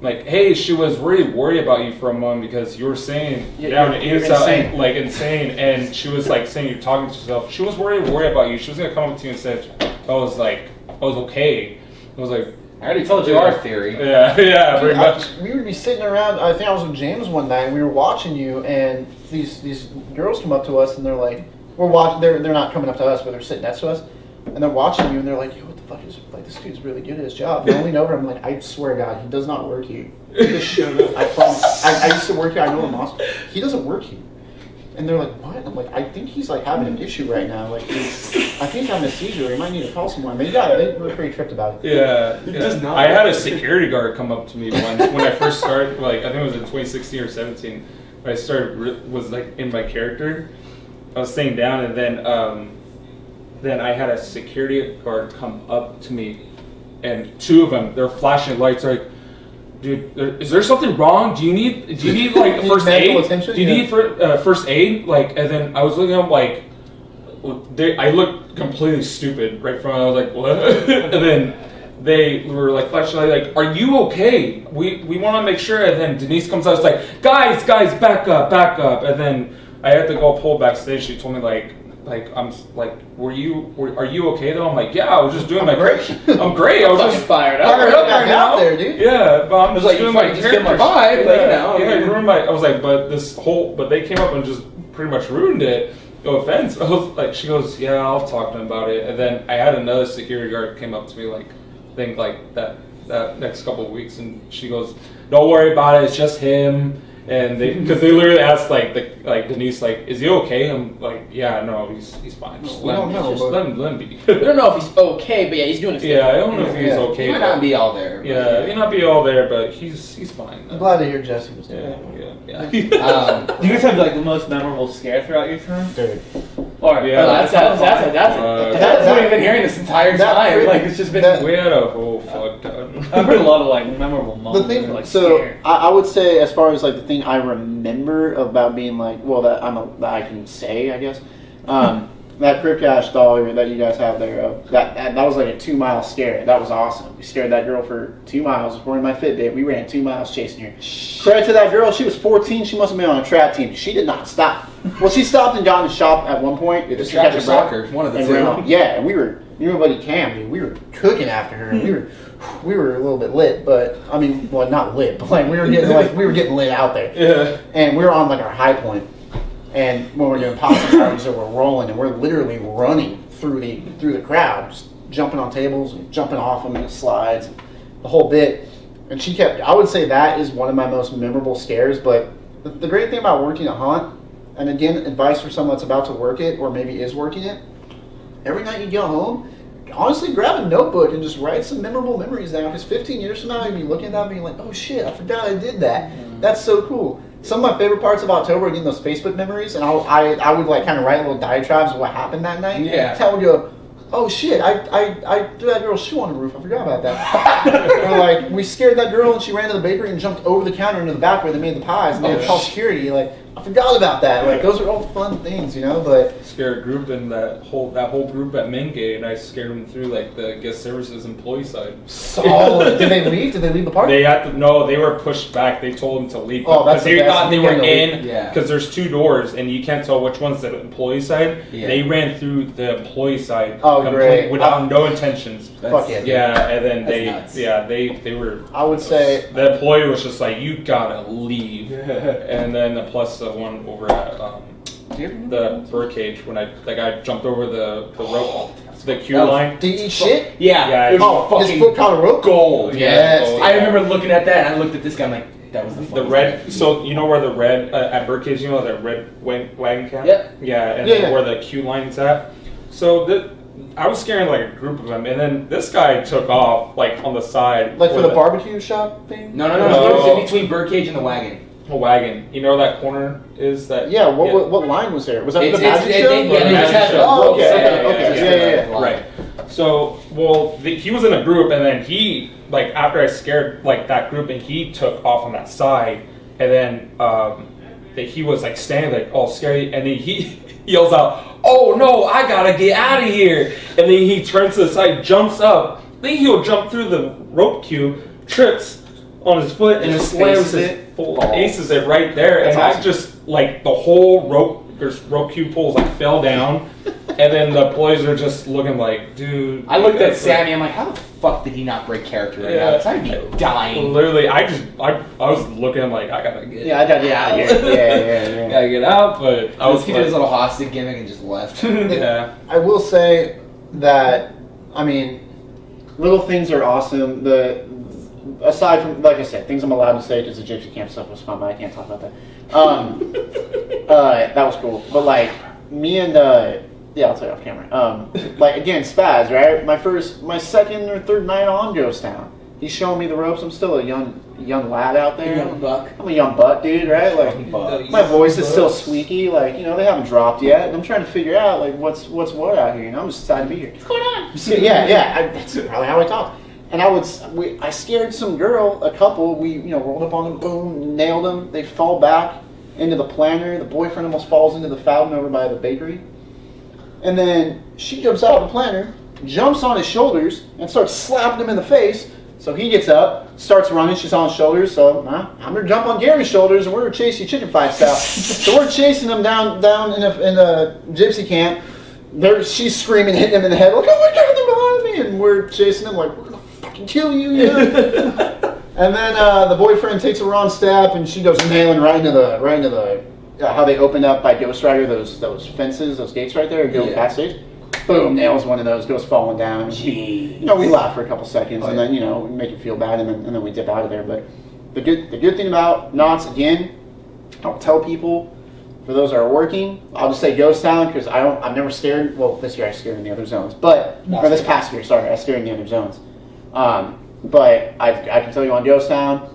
like hey she was really worried about you for a moment because you were saying Yeah, down you're- you're inside insane. like insane and she was like saying you're talking to yourself she was worried worried about you she was gonna come up to you and say I was like I was okay I was like I already told you our theory. yeah yeah pretty I- much we would be sitting around. I think I was with James one night. and We were watching you, and these these girls come up to us, and they're like, "We're watching." They're they're not coming up to us, but they're sitting next to us, and they're watching you, and they're like, "Yo, what the fuck is like? This dude's really good at his job." And I lean over. I'm like, "I swear to God, he does not work here. He just showed up. I promise. I, I used to work here. I know the monster. He doesn't work here." And they're like, "What?" I'm like, "I think he's like having an issue right now. Like, he's, I think I'm a seizure. He might need to call someone." They got they were pretty tripped about it. Yeah, It yeah. does not I had a security guard come up to me once when I first started. Like I think it was in 2016 or 17. When I started was like in my character. I was sitting down, and then um, then I had a security guard come up to me and two of them they're flashing lights like. Dude, there, is there something wrong? Do you need do you need like first aid? attention? Do you Yeah. need for, uh, first aid? Like, and then I was looking up like, they, I looked completely stupid right from. I was like, what? and then they were like flashing light, like, "Are you okay? We we want to make sure." And then Denise comes out, it's like, "Guys, guys, back up, back up!" And then I had to go pull backstage. She told me like, like I'm like, "Were you? Were, are you okay though?" I'm like, "Yeah, I was just doing my great. I'm great. I was just fired up. fired up right now." out there, dude. Yeah, but I'm just like, doing my just get my vibe, but, you know, yeah, ruined my. I was like, but this whole, but they came up and just pretty much ruined it. No offense. I was like, she goes, yeah, I'll talk to him about it. And then I had another security guard came up to me like, I think like that that next couple of weeks, and she goes, don't worry about it. It's just him. And they, because they literally asked like the like Denise like, is he okay? I'm like, yeah, no, he's he's fine. Just let him, know, just let him, let him be. We don't know if he's okay, but yeah, he's doing his thing. yeah, I don't know if he's Yeah. okay. He might but- not be all there. but- yeah, he might not be all there, but he's he's fine. I'm glad to hear Jesse was Yeah, there. yeah, yeah. Um, Do you guys have like the most memorable scare throughout your time? Dude. Or Yeah. Oh, that's that's that's a, that's a, Uh, that's what we've been hearing this entire That- time. Like it's just been. that- we had a whole fuck ton. I've heard a lot of like memorable The moments. thing, like so. I, I would say, as far as like the thing I remember about being like, well, that I'm a, that I can say, I guess, um, that Crip Cash doll that you guys have there, uh, that, that that was like a two mile scare. That was awesome. We scared that girl for two miles. To my Fitbit, we ran two miles chasing her. Credit to that girl. She was 14. She must have been on a trap team. She did not stop. Well, she stopped and got in the shop at one point. Just to catch tractor soccer, one of the two. Yeah, and we were, you and buddy Cam, dude, we were cooking after her. And we were, we were a little bit lit, but I mean, well, not lit, but like we were getting like we were getting lit out there, Yeah. and we were on like our high point. And when we're doing possum parties, so we're rolling, and we're literally running through the through the crowd, just jumping on tables and jumping off them and slides, the whole bit. And she kept. I would say that is one of my most memorable scares. But the, the great thing about working a haunt, and again, advice for someone that's about to work it or maybe is working it, every night you go home, honestly grab a notebook and just write some memorable memories down. Because 15 years from now, you'll be looking at that and being like, oh shit, I forgot I did that. Mm-hmm. That's so cool. Some of my favorite parts of October are getting those Facebook memories, and I'll, I I would like kind of write little diatribes of what happened that night. Yeah. Tell go, oh shit, I, I, I threw that girl's shoe on the roof. I forgot about that. or like we scared that girl and she ran to the bakery and jumped over the counter into the back where they made the pies and they had oh, to call security. Like I forgot about that. Like those are all fun things, you know. But Scared a group and that whole that whole group at Mingate, and I scared them through like the guest services employee side. solid. Did they leave? Did they leave the party? They had to no, they were pushed back. They told them to leave. Oh, that's they the best. thought they were gotta leave. in Yeah. because there's two doors and you can't tell which one's the employee side. Yeah. They ran through the employee side. Oh, complete- great. Without no intentions. Fuck yeah. Yeah, and then That's they nuts. yeah they they were. I would say the employee was just like you gotta leave, and then the plus uh, the one over at um, the birdcage when I the guy jumped over the the rope, the queue That was- line. did he eat shit? Yeah. Yeah, it was Oh, his fucking foot caught a rope. gold. Yeah. Yes. Oh, I remember looking at that and I looked at this guy. I'm like, that was the The funniest red, thing. so you know where the red uh, at Birdcage, you know that red wagon, wagon cab. Yep. Yeah, and Yeah, then yeah. where the queue line's at. So the, I was scaring like a group of them, and then this guy took off like on the side. Like for where the barbecue shop thing? No, no, no, no. It was in between Birdcage and the wagon. A wagon. You know where that corner is that. Yeah. What, what what line was there? Was that It's- the it's- magic it- show? they- yeah, they just had the oh, okay, up okay, there, okay. yeah, Yeah, yeah, yeah. yeah. Right. So, well, the, he was in a group, and then he, like, after I scared like that group, and he took off on that side, and then um, that he was like standing like all scary, and then he yells out, "Oh no, I gotta get out of here!" And then he turns to the side, jumps up, then he'll jump through the rope queue, trips on his foot, and Just slams aces his it? aces it right there, That's and I just like the whole rope. There's rope queue pulls like fell down, and then the boys are just looking like, dude. I looked at that's like- Sammy. I'm like, how the fuck did he not break character right Yeah. now? Because I'd be dying. Literally, I just I, I was looking I'm like I gotta get Yeah, I got yeah, out. yeah, yeah, yeah, yeah. gotta get out, but I I was was he did his little hostage gimmick and just left. yeah. I will say that I mean, little things are awesome. The aside from like I said, things I'm allowed to say because the gypsy camp stuff was fun, but I can't talk about that. Um, uh, that was cool. But like me and uh, yeah, I'll tell you off camera. Um, like again, Spaz, right? My first, my second or third night on Ghost Town. He's showing me the ropes. I'm still a young young lad out there. A Young buck. I'm a young butt, dude, right? Like my voice is still squeaky, like you know they haven't dropped yet. And I'm trying to figure out like what's what's what out here. You know, I'm just excited to be here. What's going on? So, yeah, yeah, I, that's probably how I talk. And I would we I scared some girl, a couple. We you know rolled up on them, boom, nailed them. They fall back into the planter. The boyfriend almost falls into the fountain over by the bakery, and then she jumps out of the planter, jumps on his shoulders, and starts slapping him in the face. So he gets up, starts running. She's on his shoulders. So I'm gonna jump on Gary's shoulders, and we're gonna chase you chicken fight style. so we're chasing him down down in a, in a gypsy camp. There, she's screaming, hitting him in the head, like, "Oh my God, they're behind me!" And we're chasing him, like, "We're gonna fucking kill you!" you and then uh, the boyfriend takes a wrong step, and she goes nailing right into the right into the uh, how they open up by Ghost Rider those those fences, those gates right there, and go Yeah. backstage. Boom, nails one of those, goes falling down. You know, we laugh for a couple seconds, and then you know we make it feel bad, and then, and then we dip out of there. But the good the good thing about Knott's again, I'll tell people for those that are working, I'll just say Ghost Town because I don't. I've never stared. Well, this year I stared in the other zones, but or this past year, sorry, I stared in the other zones. Um, but I, I can tell you on Ghost Town,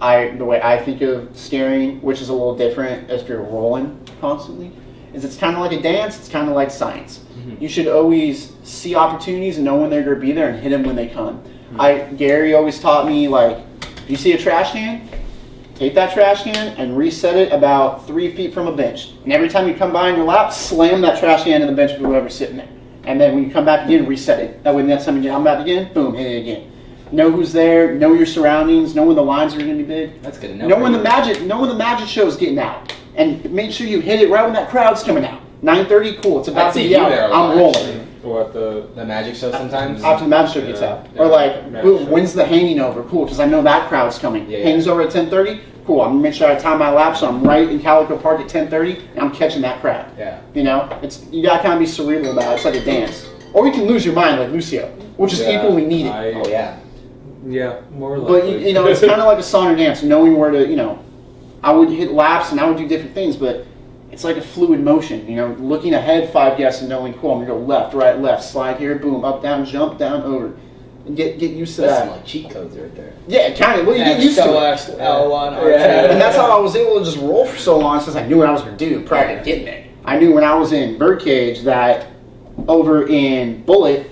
I the way I think of steering, which is a little different if you're rolling constantly, is it's kind of like a dance. It's kind of like science. You should always see opportunities and know when they're going to be there and hit them when they come. I Gary always taught me like, if you see a trash can, take that trash can and reset it about three feet from a bench. And every time you come by in your lap, slam that trash can to the bench of whoever's sitting there. And then when you come back again, reset it. That way, the next time you come back again, boom, hit it again. Know who's there. Know your surroundings. Know when the lines are going to be big. That's good to know. Know when the magic. Know when the magic show is getting out. And make sure you hit it right when that crowd's coming out. 9:30, cool. It's about to be out. there a lot, I'm rolling actually. What the The magic show sometimes. after the magic show gets Yeah. out. Or like, Magic boom, show. when's the hanging over? Cool, because I know that crowd's coming. Yeah, yeah. Hangs over at 10:30. Cool. I'm gonna make sure I time my lap so I'm right in Calico Park at 10:30, and I'm catching that crowd. Yeah. You know, it's you gotta kind of be cerebral about it. It's like a dance, or you can lose your mind like Lucio, which is Yeah, equally needed. I- Oh yeah. Yeah, more But you, you know, it's kind of like a song or dance, knowing where to, you know, I would hit laps and I would do different things, but it's like a fluid motion, you know, looking ahead five guests and knowing, cool, I'm gonna go left, right, left, slide here, boom, up, down, jump, down, over. And get get used to That's some that. like cheat codes right there. Yeah, kind of. Well, you get used to it. X, L1, Yeah. R2. And that's how I was able to just roll for so long since I knew what I was gonna do prior to getting there. I knew when I was in Birdcage that over in Bullet,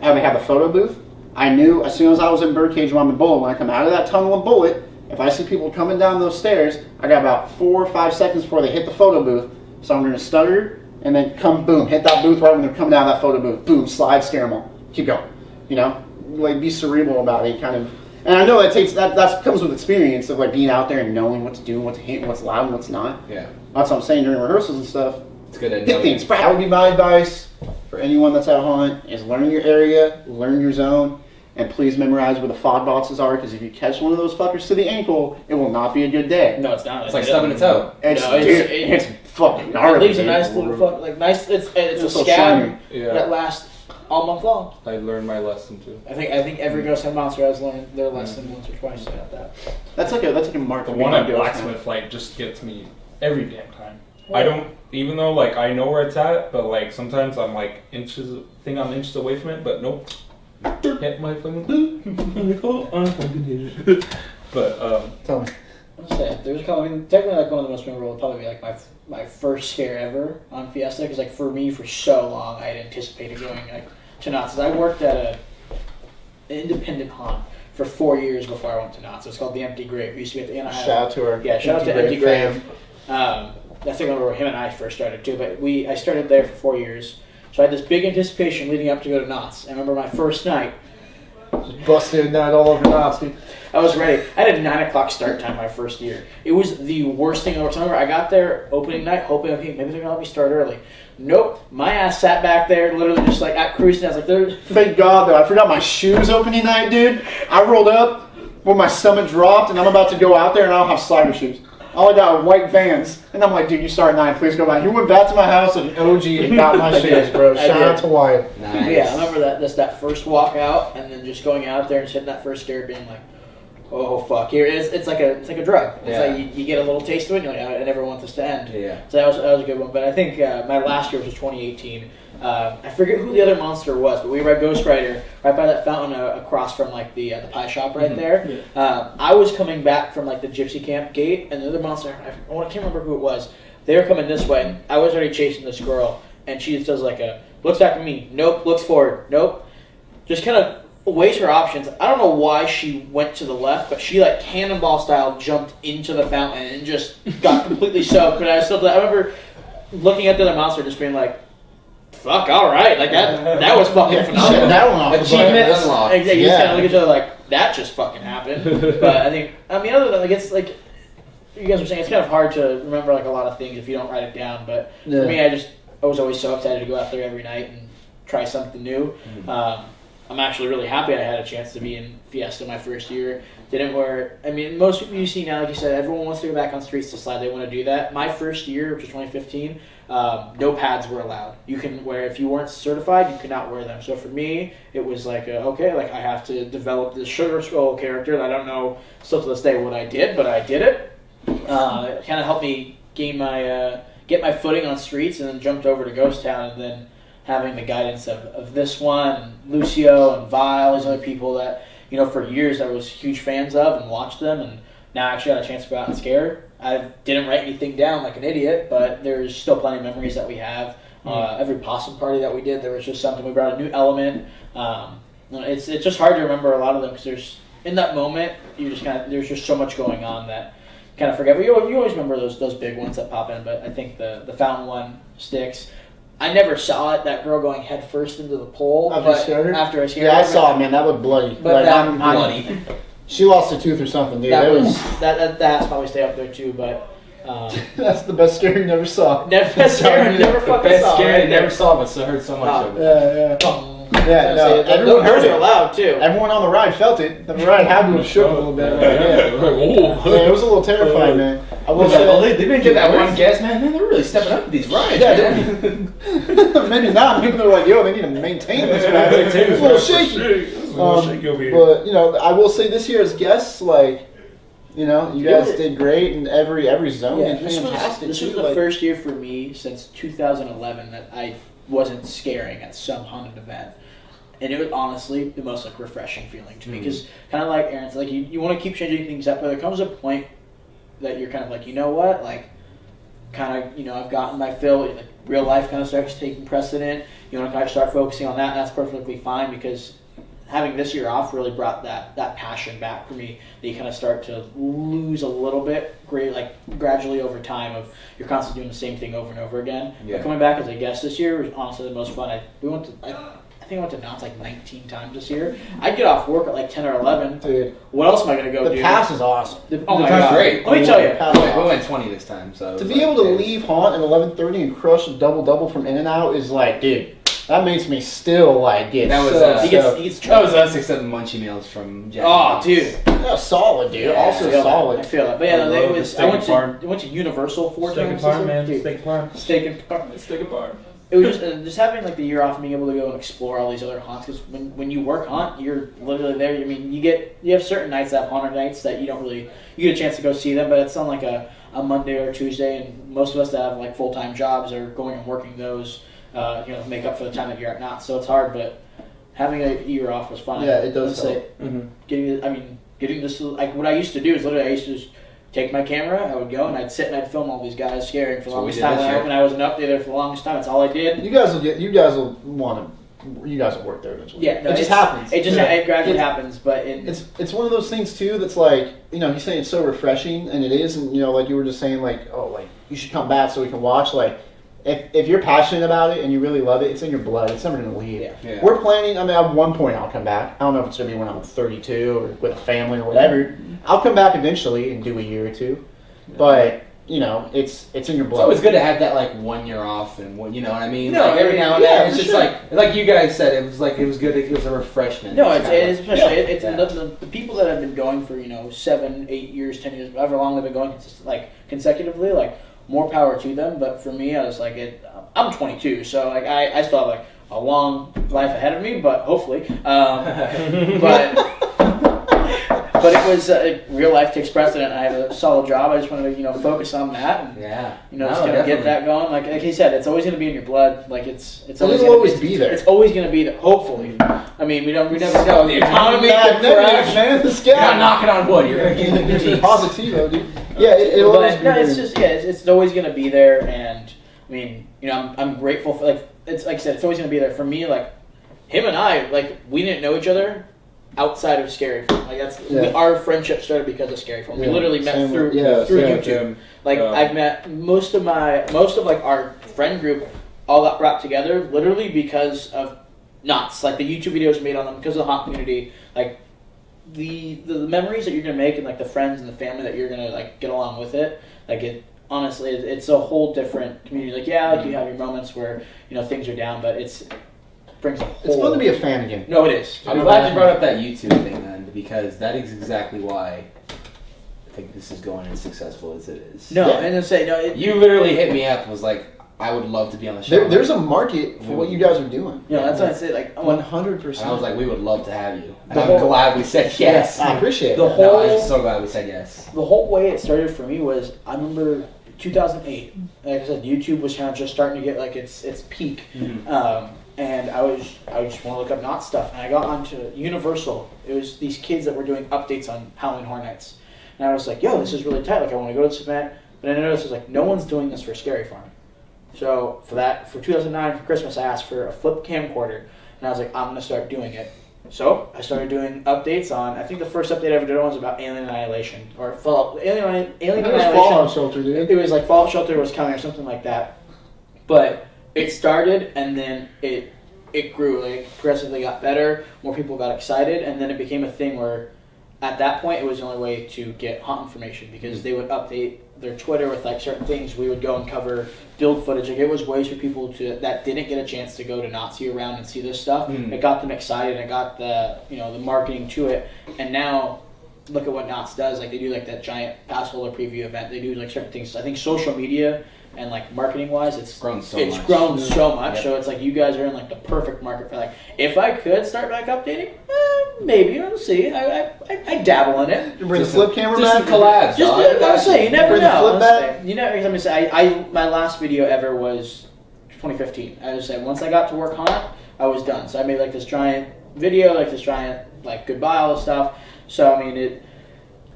how they have a photo booth. I knew as soon as I was in Birdcage when I'm in Bullet, when I come out of that tunnel in Bullet, if I see people coming down those stairs, I got about four or five seconds before they hit the photo booth. So I'm gonna stutter and then come boom, hit that booth right when they're coming down that photo booth. Boom, slide, scare them all. Keep going. You know, like be cerebral about it, kind of. And I know that takes that that comes with experience of like being out there and knowing what to do, and what to hit, and what's loud, and what's not. Yeah. That's what I'm saying during rehearsals and stuff. It's good to. Hit things. That would be my advice for anyone that's out hunt is learn your area, learn your zone, and please memorize where the fog boxes are because if you catch one of those fuckers to the ankle, it will not be a good day. No, it's not. It's like stubbing a toe. It's, No, it's- dude, it- it's fucking It leaves a nice little fuck, like nice. It's it's, It's a so scab shiny. Yeah. that lasts all month long. I learned my lesson too. I think I think every mm. ghost head monster has learned their mm. lesson once or twice about that. That's like a that's like a mark. The one being at a ghost blacksmith like just gets me every damn time. I don't even though like I know where it's at, but like sometimes I'm like inches think I'm inches away from it, but nope. Hit my fucking But um Tell me. I'll say there's a couple. I mean, technically, like one of the most memorable would probably be like my my first scare ever on Fiesta because like for me for so long I had anticipated going like to Knott's. I worked at a an independent haunt for four years before I went to Knott's. It's called the Empty Grave. We used to be at the Anaheim. Shout out to our Yeah, shout out to Empty Empty Grave Grave. Um, I think I remember him and I first started too, but we I started there for four years. So I had this big anticipation leading up to go to Knott's. I remember my first night. Busted nut all over Knott's, dude. I was ready. I had a nine o'clock start time my first year. It was the worst thing I ever remember. I got there opening night, hoping okay, maybe they're gonna let me start early. Nope. My ass sat back there, literally just like at cruising. I was like, "They're Thank God though, I forgot my shoes opening night, dude. I rolled up when my stomach dropped, and I'm about to go out there, and I don't have slider shoes. All I got are white Vans, and I'm like, dude, you start at nine, please go back. He went back to my house and OG and got my shoes, bro. I Shout out to Wyatt. Nice. Yeah, I remember that. That's that first walk out, and then just going out there and hitting that first stair, being like, "Oh fuck!" Here it is. It's like a it's like a drug. It's Yeah. like you, you get a little taste of it, and you're like, "I never want this to end." Yeah. So that was that was a good one. But I think uh, my last year was 2018. Uh, I forget who the other monster was, but we were at Ghost Rider right by that fountain uh, across from like the uh, the pie shop right there. Um, I was coming back from like the gypsy camp gate, and the other monster I, I can't remember who it was. They were coming this way. And I was already chasing this girl, and she just does like a looks back at me. Nope. Looks forward. Nope. Just kind of weighs her options. I don't know why she went to the left, but she like cannonball style jumped into the fountain and just got completely soaked. But I still, I remember looking at the other monster, just being like, "Fuck, all right, like that. That was fucking Yeah, phenomenal." that one off the Achievement unlocked. Exactly. You just Yeah. kind of look at each other like that just fucking happened. but I think I mean other than like it's like you guys were saying, it's kind of hard to remember like a lot of things if you don't write it down. But Yeah. for me, I just I was always so excited to go out there every night and try something new. Um, I'm actually really happy I had a chance to be in Fiesta my first year. Didn't wear. I mean, most people you see now, like you said, everyone wants to go back on streets to slide. They want to do that. My first year, which was 2015, um, no pads were allowed. You can wear if you weren't certified, you could not wear them. So for me, it was like a, okay, like I have to develop this sugar skull character. I don't know still to this day what I did, but I did it. Uh, it kind of helped me gain my uh, get my footing on streets, and then jumped over to Ghost Town, and then having the guidance of, of this one, and Lucio and Vile, these other people that you know for years I was huge fans of and watched them, and now I actually had a chance to go out and scare. I didn't write anything down like an idiot, but there's still plenty of memories that we have. Uh, every possum party that we did, there was just something. We brought a new element. Um, it's it's just hard to remember a lot of them because there's in that moment you just kind of there's just so much going on that kind of forget. But you, you always remember those those big ones that pop in. But I think the the fountain one sticks. I never saw it. That girl going head first into the pole. After you but scared her? After I scared Yeah, I saw it, man. That was bloody. But Like, that I'm- I'm- Bloody. She lost a tooth or something, dude. That That was was. that, that that's probably stay up there too. But um, That's the best scare you never saw. never scared. Never fucking Best saw. scare right I never there. saw, but so heard so much Oh. of it. Yeah, yeah. Boom. Yeah, no, everyone heard it. loud too. Everyone on the ride felt it. The ride had to have shook a little bit. Like, yeah. yeah, it was a little terrifying, man. I will Well, say, they, they've been that one guess, man. Man, they're really stepping up with these rides. Yeah, man. maybe not. Maybe they're like, yo, they need to maintain this ride. It's a little shaky. Um, but you know, I will say this year as guests, like, you know, you Yeah. guys did great, and every every zone Yeah, did this was, fantastic. this was the like- first year for me since 2011 that I wasn't scaring at some haunted event. And it was honestly the most like refreshing feeling to me Mm-hmm. because kind of like Aaron's like you, you want to keep changing things up, but there comes a point that you're kind of like you know what like kind of you know I've gotten my fill. Like, real life kind of starts taking precedent. You want to kind of start focusing on that. And that's perfectly fine because having this year off really brought that that passion back for me. That you kind of start to lose a little bit, great like gradually over time of you're constantly doing the same thing over and over again. Yeah. But coming back as a guest this year was honestly the most fun. I we went to. I, I think I went to Knott's like 19 times this year. I'd get off work at like 10 or 11. Dude, What else am I going to go the do? pass is awesome. The- oh The my pass god! great. Let me tell you, Pass We went, awesome. went 20 this time, so. To be like, able to yeah. leave haunt at 11:30 and crush a double double from In-N-Out is like, dude, that makes me still like get That was, so, uh, he gets he gets That was us except munchie meals from Jack. Oh, Box. dude. yeah, solid, dude. Yeah, also I solid. That. I feel it. But yeah, I no, they love the was. steak I went and to farm. I went to Universal four Steak times. and farm, man. Dude, Steak and farm. Steak and farm. Stick apart. It was just uh, just having like the year off and being able to go and explore all these other haunts. Because when, when you work haunt, you're literally there. I mean, you get you have certain nights that have haunted nights that you don't really you get a chance to go see them, but it's on like a, a Monday or Tuesday, and most of us that have like full time jobs are going and working those. Uh, you know, make up for the time that you're not. So it's hard, but having a year off was fun. Yeah, it does say Mm-hmm. getting I mean getting this like what I used to do is literally I used to just take my camera, I would go and I'd sit and I'd film all these guys scaring for the That's what we longest time when I, when I was an updater for the longest time. That's all I did. You guys will get. You guys will want to. You guys will work there eventually. Yeah, no, it just happens. It just Yeah. it gradually It's- happens, but in, It's it's one of those things too that's like you know he's saying it's so refreshing and it is and you know like you were just saying like oh like you should come back so we can watch like if, if you're passionate about it and you really love it it's in your blood it's never gonna leave. Yeah. Yeah. We're planning. I mean, at one point I'll come back. I don't know if it's gonna be when I'm 32 or with a family or whatever. Mm-hmm. I'll come back eventually and do a year or two, but you know it's it's in your It's blood. always good to have that like one year off and one, you know what I mean. No, like every now and yeah, then, it's just sure. like like you guys said, it was like it was good. It was a refreshment. no, it's, kinda it is like- especially yeah. it's Yeah. the, the, the people that have been going for you know seven, eight years, ten years, however long they've been going consist- like consecutively. Like more power to them. But for me, I was like, it, I'm 22, so like I, I still have like a long life ahead of me, but hopefully, um, but. But it was uh, real life takes precedent. And I have a solid job. I just wanted to you know focus on that and yeah, you know No, just kind of get that going. Like like he said, it's always going to be in your blood. Like it's it's always gonna always be there. It's always going to be there. Hopefully, I mean we don't we never know the economy could crash. man. This You're not guy. knocking on wood. You're getting the. Positivo, dude. Yeah, it, it'll always be no, there. it's just yeah, it's, it's always going to be there. And I mean you know I'm, I'm grateful for like it's like I said, it's always going to be there for me. Like him and I, like we didn't know each other outside of Scary Farm. Like that's we, our friendship started because of Scary Farm. We literally met same through yeah, through YouTube. Like Um, I've met most of my most of like our friend group all got brought together literally because of Knott's. Like the YouTube videos made on them because of the haunt community. Like the, the the memories that you're gonna make and like the friends and the family that you're gonna like get along with it. Like it honestly, it, it's a whole different community. Like yeah, like you have your moments where you know things are down, but it's brings a whole. It's fun to be a fan again. no, it is. I'm glad you brought up that YouTube thing then, because that is exactly why I think this is going as successful as it is. No, Yeah. and then say no. It, You literally hit me up and was like, I would love to be on the show. There, there's a market for what you guys are doing. Yeah, that's why I say like hundred and percent. I was like, we would love to have you. And I'm whole- glad we said yes. I appreciate the it. whole No, I'm so glad we said yes. the whole way it started for me was I remember 2008. Like I said, YouTube was kind of just starting to get like its its peak, um, and I was I just want to look up not stuff, and I got onto Universal. It was these kids that were doing updates on Halloween Horror Nights, and I was like, "Yo, this is really tight. Like I want to go to this event." But I noticed it was like no one's doing this for Scary Farm. So for that, for 2009 for Christmas, I asked for a flip camcorder, and I was like, I'm gonna start doing it. So I started doing updates on. I think the first update I ever did was about Alien Annihilation or Fallout. Alien, Alien Annihilation. Fallout Shelter, dude. It was like Fallout Shelter was coming or something like that. But it started and then it it grew. Like progressively got better. More people got excited, and then it became a thing where, at that point, it was the only way to get haunt information because they would update their Twitter with like certain things. We would go and cover build footage. Like it was ways for people to that didn't get a chance to go to Nazi around and see this stuff. Mm. It got them excited. It got the you know the marketing to it, and now look at what Knott's does. Like they do like that giant pass holder preview event. They do like certain things. I think social media and like marketing wise, it's grown so it's much. grown so much. Yep. So it's like you guys are in like the perfect market for like if I could start back updating, eh, maybe we'll see. I I, I, I dabble in it. Bring the Just flip camera just back. some collabs. Just dog. I was saying, you never Bring the know. flip Let's back. say- You know, let me say, I, I my last video ever was 2015. I just said once I got to work on it, I was done. So I made like this giant video, like this giant like goodbye all this stuff. So I mean it.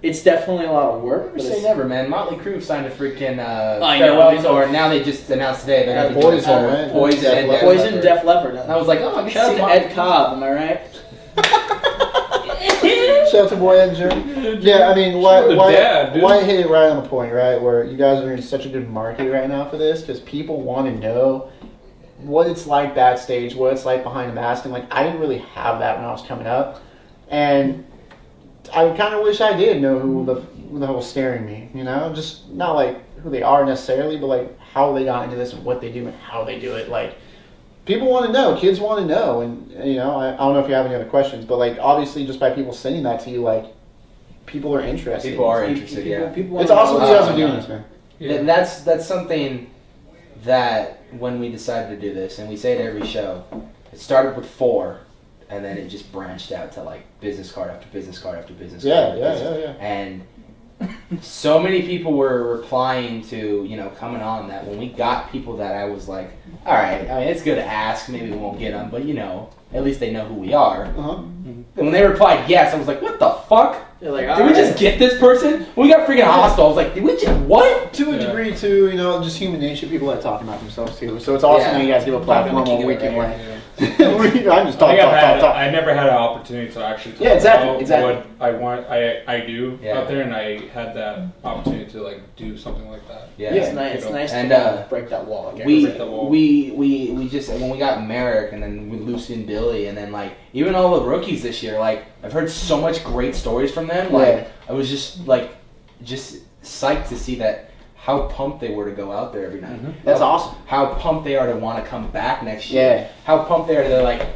It's definitely a lot of work. Never say never, man. Motley Crue signed a freaking uh, I know, farewell it's tour. a- Now they just announced today they're Uh, gonna be Poison, doing, uh, right? Poison, Def and Leppard. Def Poison, Def Leppard. And I was like, oh, I can Shout see out to Motley Ed Cobb. Am I right? Shout out to Boy Ed Yeah, I mean, why, The why, dad, dude. why hit it right on the point, right? Where you guys are in such a good market right now for this because people want to know what it's like backstage, what it's like behind the mask, and like I didn't really have that when I was coming up, and I kind of wish I did know who the who the hell was staring me. You know, just not like who they are necessarily, but like how they got into this and what they do and how they do it. Like people want to know, kids want to know, and you know, I, I don't know if you have any other questions, but like obviously just by people sending that to you, like people are interested. People are interested, people- yeah. people It's wanna awesome know you guys are doing this, man. Yeah. And that's that's something that when we decided to do this, and we say it every show, it started with four, and then it just branched out to like business card after business card after business Yeah, card. yeah, business- yeah, yeah. And so many people were replying to you know coming on that when we got people that I was like, all right, I mean it's good to ask, maybe we won't get them, but you know at least they know who we are. Uh-huh. And when they replied yes, I was like, what the fuck? Like, Did we just get this person? We got freaking Hostel. I was like, did we just what? To a Yeah. degree, too, you know, just human nature. People that talking about themselves too. So it's awesome Yeah. that you guys give a platform where we can right like. I'm just talking, think talk, I've talk, talk. I never had an opportunity to actually talk Yeah, exactly, about exactly. what I want, I, I do Yeah. out there, and I had that opportunity to like do something like that. Yeah. It's nice. It's nice And, to uh, break that wall. Again. we break the wall. we we we just when we got Merrick and then with Lucy and Billy and then like even all the rookies this year like I've heard so much great stories from them like Yeah. I was just like just psyched to see that how pumped they were to go out there every night That's how, awesome. how pumped they are to want to come back next year Yeah. how pumped they are to like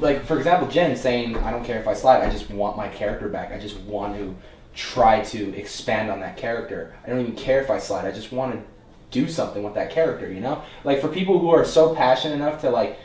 like for example Jen saying I don't care if I slide I just want my character back I just want to try to expand on that character. I don't even care if I slide. I just want to do something with that character you know? Like for people who are so passionate enough to like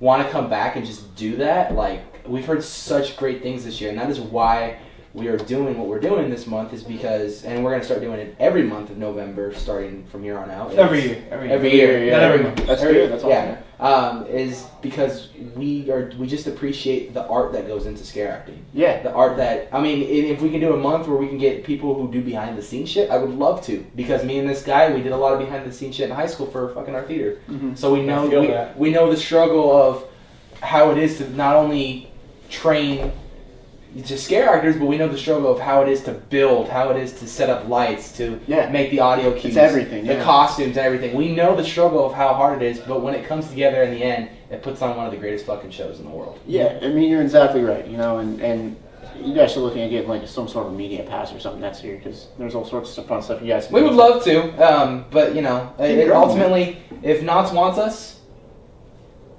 want to come back and just do that like we've heard such great things this year and that is why we are doing what we're doing this month is because and we're going to start doing it every month of November starting from here on out Every year. Every, every year. year, Not every month. That's Every- good. That's awesome. yeah, um, is because we are we just appreciate the art that goes into scare acting. Yeah. The art that I mean, if we can do a month where we can get people who do behind the scenes shit, I would love to. Because me and this guy, we did a lot of behind the scenes shit in high school for fucking our theater. Mhm. So we know we, that. we know the struggle of how it is to not only train to scare actors, but we know the struggle of how it is to build, how it is to set up lights, to Yeah. make the audio cues, everything, the costumes, everything. We know the struggle of how hard it is, but when it comes together in the end, it puts on one of the greatest fucking shows in the world. Yeah, I mean you're exactly right. You know, and and you guys should look at getting like some sort of media pass or something next year because there's all sorts of fun stuff you guys. Can We would love to, um, but you know, Keep it, ultimately, if Knott's wants us,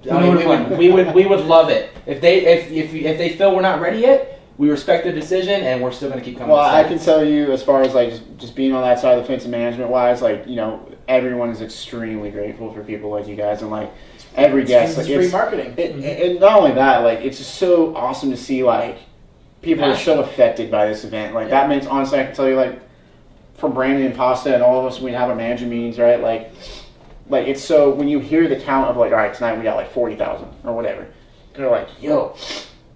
We I mean, would we, would, we would we would love it. If they if if if they feel we're not ready yet, we respect their decision, and we're still going to keep coming. Well, I can tell you as far as like just, just being on that side of the fence and management wise, like you know everyone is extremely grateful for people like you guys and like every guest. It's Like, free it's, marketing. Mm-hmm. it, and not only that, like it's just so awesome to see like people are so affected by this event. Like that makes honestly, I can tell you like from Brandon and Pasta and all of us, we have our manager meetings, right? Like, like it's so when you hear the count of like, all right, tonight we got like forty thousand or whatever, they're like, yo,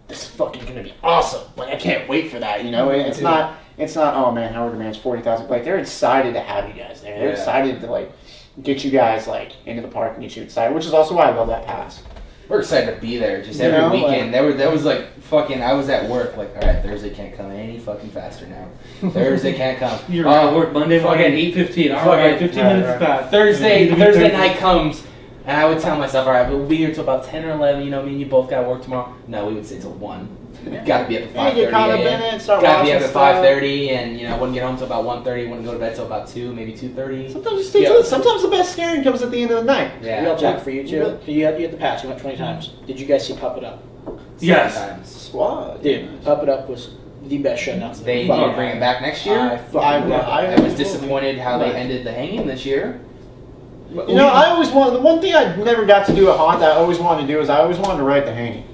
this is fucking gonna be awesome. Like I can't wait for that. You know, And it's not. It's not. Oh man, Howard demands forty thousand. Like they're excited to have you guys there. They're Yeah. excited to like get you guys like into the park and get you excited, which is also why I love that pass. We're excited to be there. Just You every know, weekend. like- there was there was like fucking. I was at work. Like, all right, Thursday can't come any fucking faster now. Thursday can't come. You're Oh, at work Monday morning, fucking- eight fifteen. All right, fifteen right, minutes right. past. Thursday You need to be Thursday Thursday. night comes, and I would tell myself, all right, we'll be here till about ten or eleven. You know, me and you both got to work tomorrow. No, we would say till one. Got to be up at And five you thirty. get caught up in it, start Got to be up at stuff. five thirty, and you know, wouldn't get home till about one thirty. Wouldn't go to bed till about two, maybe two thirty. Sometimes, it's still, Yeah. sometimes the best scaring comes at the end of the night. Yeah. Real talk for you Really? too. You had you had the pass. You went twenty times. Did you guys see Pup It Up? Yes. Sometimes. Squad. Dude, Pup It Up was the best show now. They need to bring it back next year. I I, fucking love. I, I was disappointed how they Right. ended the hanging this year. You know, I always wanted the one thing I never got to do at Haunt that I always wanted to do is I always wanted to write the hanging.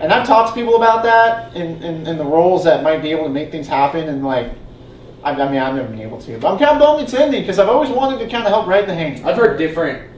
And I've talked to people about that in, in, in the roles that might be able to make things happen, and like, I, I mean, I've never been able to. But I'm kind of bummed it's ending because I've always wanted to kind of help write the hanging. I've heard different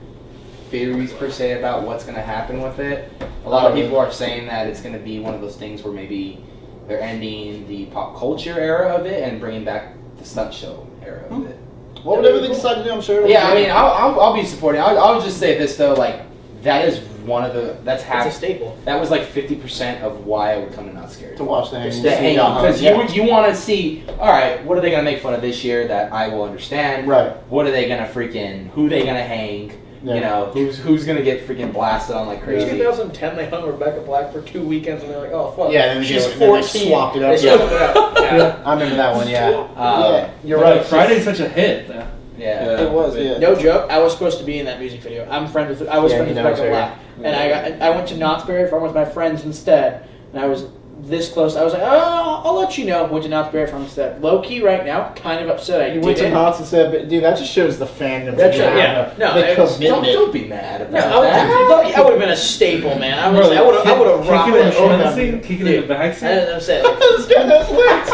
theories per se about what's going to happen with it. A lot of people are saying that it's going to be one of those things where maybe they're ending the pop culture era of it and bringing back the stunt show era of hmm. it. What would everything decide to do? I'm sure. Yeah, I mean, I'll, I'll, I'll be supporting. I'll, I'll just say this though, like that is one of the that's half. It's a staple. that was like fifty percent of why I would come to Not Scared. to watch the hanging. The see hanging, because yeah. you you want to see. All right, what are they gonna make fun of this year that I will understand? Right. What are they gonna freaking? Who they gonna hang? Yeah. You know, who's who's gonna get freaking blasted on like crazy? 2010, they hung Rebecca Black for two weekends, and they're like, "Oh fuck, Yeah, then they she's did- then they swapped it up. They Yeah. swapped it up. Yeah. I remember that one. Yeah. Um, yeah, you're right. like, Friday's such a hit. though. Yeah. It was. Yeah. No joke. I was supposed to be in that music video. I'm friends with. I was Yeah, friends with Rebecca her. Black, and I got. I went to Knott's Berry Farm with my friends instead, and I was this close. I was like, oh, I'll let you know. Went to Knott's Berry Farm instead. Low key, right now, kind of upset. I You went to didn't. Knott's and said, but, dude, that just shows the fandom. That you show- have, yeah. No, the it was- Don't, don't be mad about No, I that. would, I would have been a staple, man. I was. Bro, I would have. I would have rocked Kicking in it. the front kicking in the back seat. And I'm saying, This guy knows lit.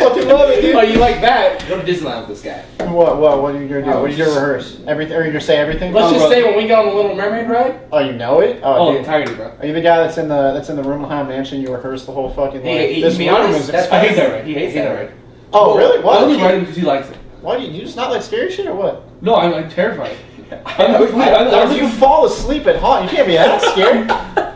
Fucking love it, dude. Oh, you like that? Go to Disneyland with this guy. What? What? What are you gonna do? Oh, what are you gonna rehearse? Everything? Are you gonna say everything? Let's oh, just bro. say when we go on the Little Mermaid ride. Oh, you know it? Oh, Oh, dude. entirety, bro. Are you the guy that's in the that's in the room behind mansion? You rehearse the whole fucking. Like, He, he, this to be room honest, is that's I hate that expensive. ride. He hates I hate that that ride. Oh, really? I Why? only did ride you, him because he likes it. why do you, you just not like scary shit or what? No, I'm, I'm terrified. I know, I- I- How do you fall asleep at haunt? You can't be that scared.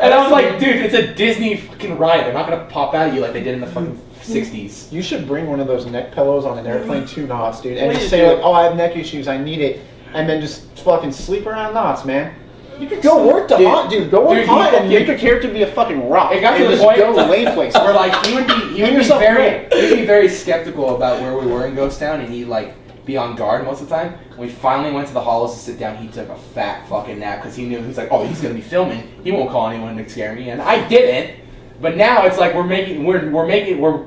And I was like, dude, it's a Disney fucking ride. They're not gonna pop out at you like they did in the fucking '60s. You should bring one of those neck pillows on an airplane to Knott's, dude, and Please just say like, "Oh, I have neck issues. I need it," and then just fucking sleep around Knott's, man. You could go work the Dude. haunt, dude. Go work Dude, haunt you and make your character be a fucking rock. It got to the point go lay places. where like he would be, he would be very, he'd be very skeptical about where we were in Ghost Town, and he'd like be on guard most of the time. When we finally went to the hollows to sit down, he took a fat fucking nap because he knew he was like, oh, he's gonna be filming. He won't call anyone to scare me, and I didn't. But now it's like we're making, we're we're making, we're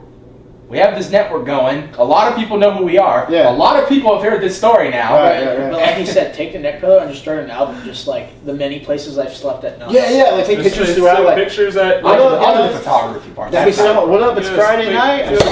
we have this network going. A lot of people know who we are. Yeah. A lot of people have heard this story now. Right, right, right. but like he said, take the neck pillow and just start an album, just like the many places I've slept at night. Yeah, yeah. Like take Just pictures take throughout. Like, pictures at. I'll, do- What up, I'll do the photography part. That'd be so. What up? It's Friday wait, night.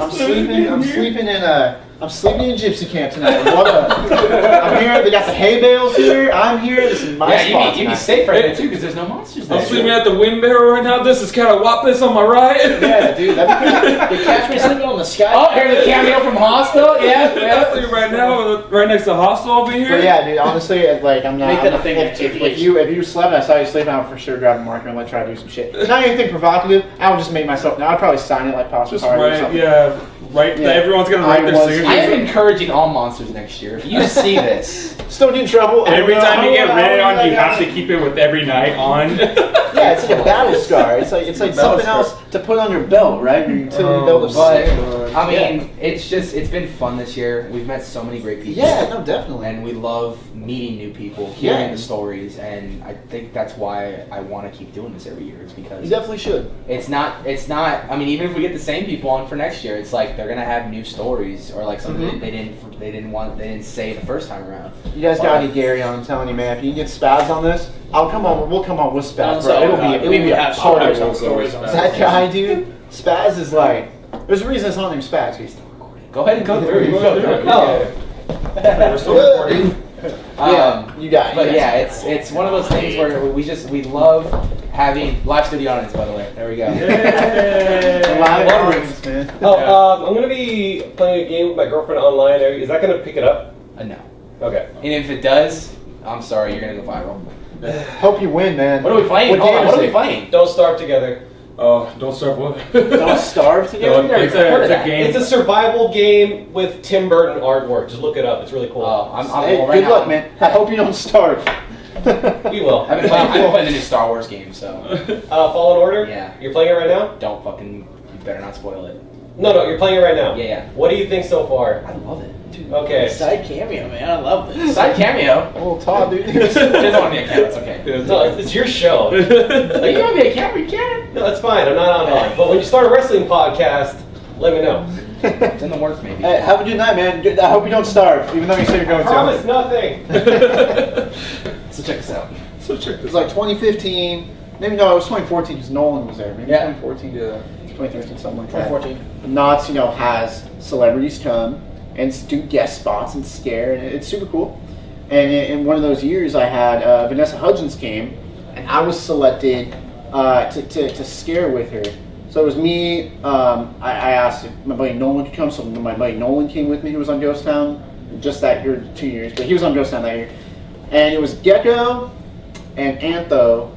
I'm sleeping. I'm sleeping in a. I'm sleeping in gypsy camp tonight. What up? I'm here. They got the hay bales here. I'm here. This is my yeah, you spot be, you be tonight. safe right there too, because there's no monsters there. I'm sleeping at the wind barrel right now. This is kind of Wampus on my right. Yeah, dude. That'd be You catch me sleeping on the sky. Oh, here's a cameo from Hostel. Yeah, I'm yeah. right now, right next to Hostel over here. But yeah, dude. Honestly, it's like I'm not. Make that I'm a thing, If, if, if you if you slept, and I saw you sleeping, I would for sure grab a marker and like try to do some shit. Not anything provocative. I would just make myself. Now I'd probably sign it like possible Just card write, yeah, right. Yeah. Everyone's gonna I write their was- signature. I am encouraging all monsters next year. If you see this, Still get in trouble. And every oh, time you get how- how red on, you have to keep it with every night on. Yeah, it's like a battle scar. It's like it's like something else to put on your belt, right? Your utility Oh, belt of but sin. I mean, it's just it's been fun this year. We've met so many great people. Yeah, no, definitely. and we love meeting new people, hearing Yeah. the stories, and I think that's why I want to keep doing this every year. It's because You definitely should. it's not it's not. I mean, even if we get the same people on for next year, it's like they're gonna have new stories or like something Mhm. that they didn't they didn't want they didn't say the first time around. You guys gotta get Gary on. I'm telling you, man. If you can get Spaz on this, I'll come on. We'll come on with Spaz, Sounds bro. It'll be uh, it'll we be a have party. stories stories That guy, dude. Spaz is like. There's a reason it's not named Spaz. He's still recording. Go ahead and go through. Go through. We're still recording. Um, you got it. But you got yeah, it. it's it's one of those things where we just we love having live studio audience. By the way, there we go. Live One audience, man. Oh, um, I'm gonna be playing a game with my girlfriend online. Are- Is that gonna pick it up? Uh, no, Okay. and if it does, I'm sorry, you're gonna go viral. Hope you win, man. What are we playing? What Hold on, what is are we it? playing? Don't starve together. Oh, don't start what? Don't starve together. No, it's a, it's a game. It's a survival game with Tim Burton artwork. Just look it up. It's really cool. Oh, I'm, I'm Hey, right good now, luck, man. I hope you don't starve. we will. I've been playing, I've been playing the new Star Wars game, so Uh, Fallen Order. Yeah. You're playing it right now? don't fucking. You better not spoil it. No, no. You're playing it right now. Yeah, yeah. What do you think so far? I love it. Okay. Side cameo, man. I love this. Side cameo. Oh, Todd, dude. It doesn't want to be a camera. It's okay. No, it's, it's your show. Like, you want to be a camera? You can. No, that's fine. I'm not on on. But when you start a wrestling podcast, let me know. It's in the works, maybe. Hey, have a good night, man. Good- I hope you don't starve, even though you say you're going to. Promise to. nothing. So check this out. so check It this was like 2015. Maybe no, it was 2014 because Nolan was there. Maybe Yeah. 2014. to 2013, something like that. 2014. Knott's, you know, has celebrities come and do guest spots and scare, and it's super cool. And in, one of those years, I had uh, Vanessa Hudgens came, and I was selected uh, to, to, to scare with her. So it was me. Um, I, I asked if my buddy Nolan could come, so my buddy Nolan came with me. Who was on Ghost Town just that year, two years, but he was on Ghost Town that year. And it was Gecko and Antho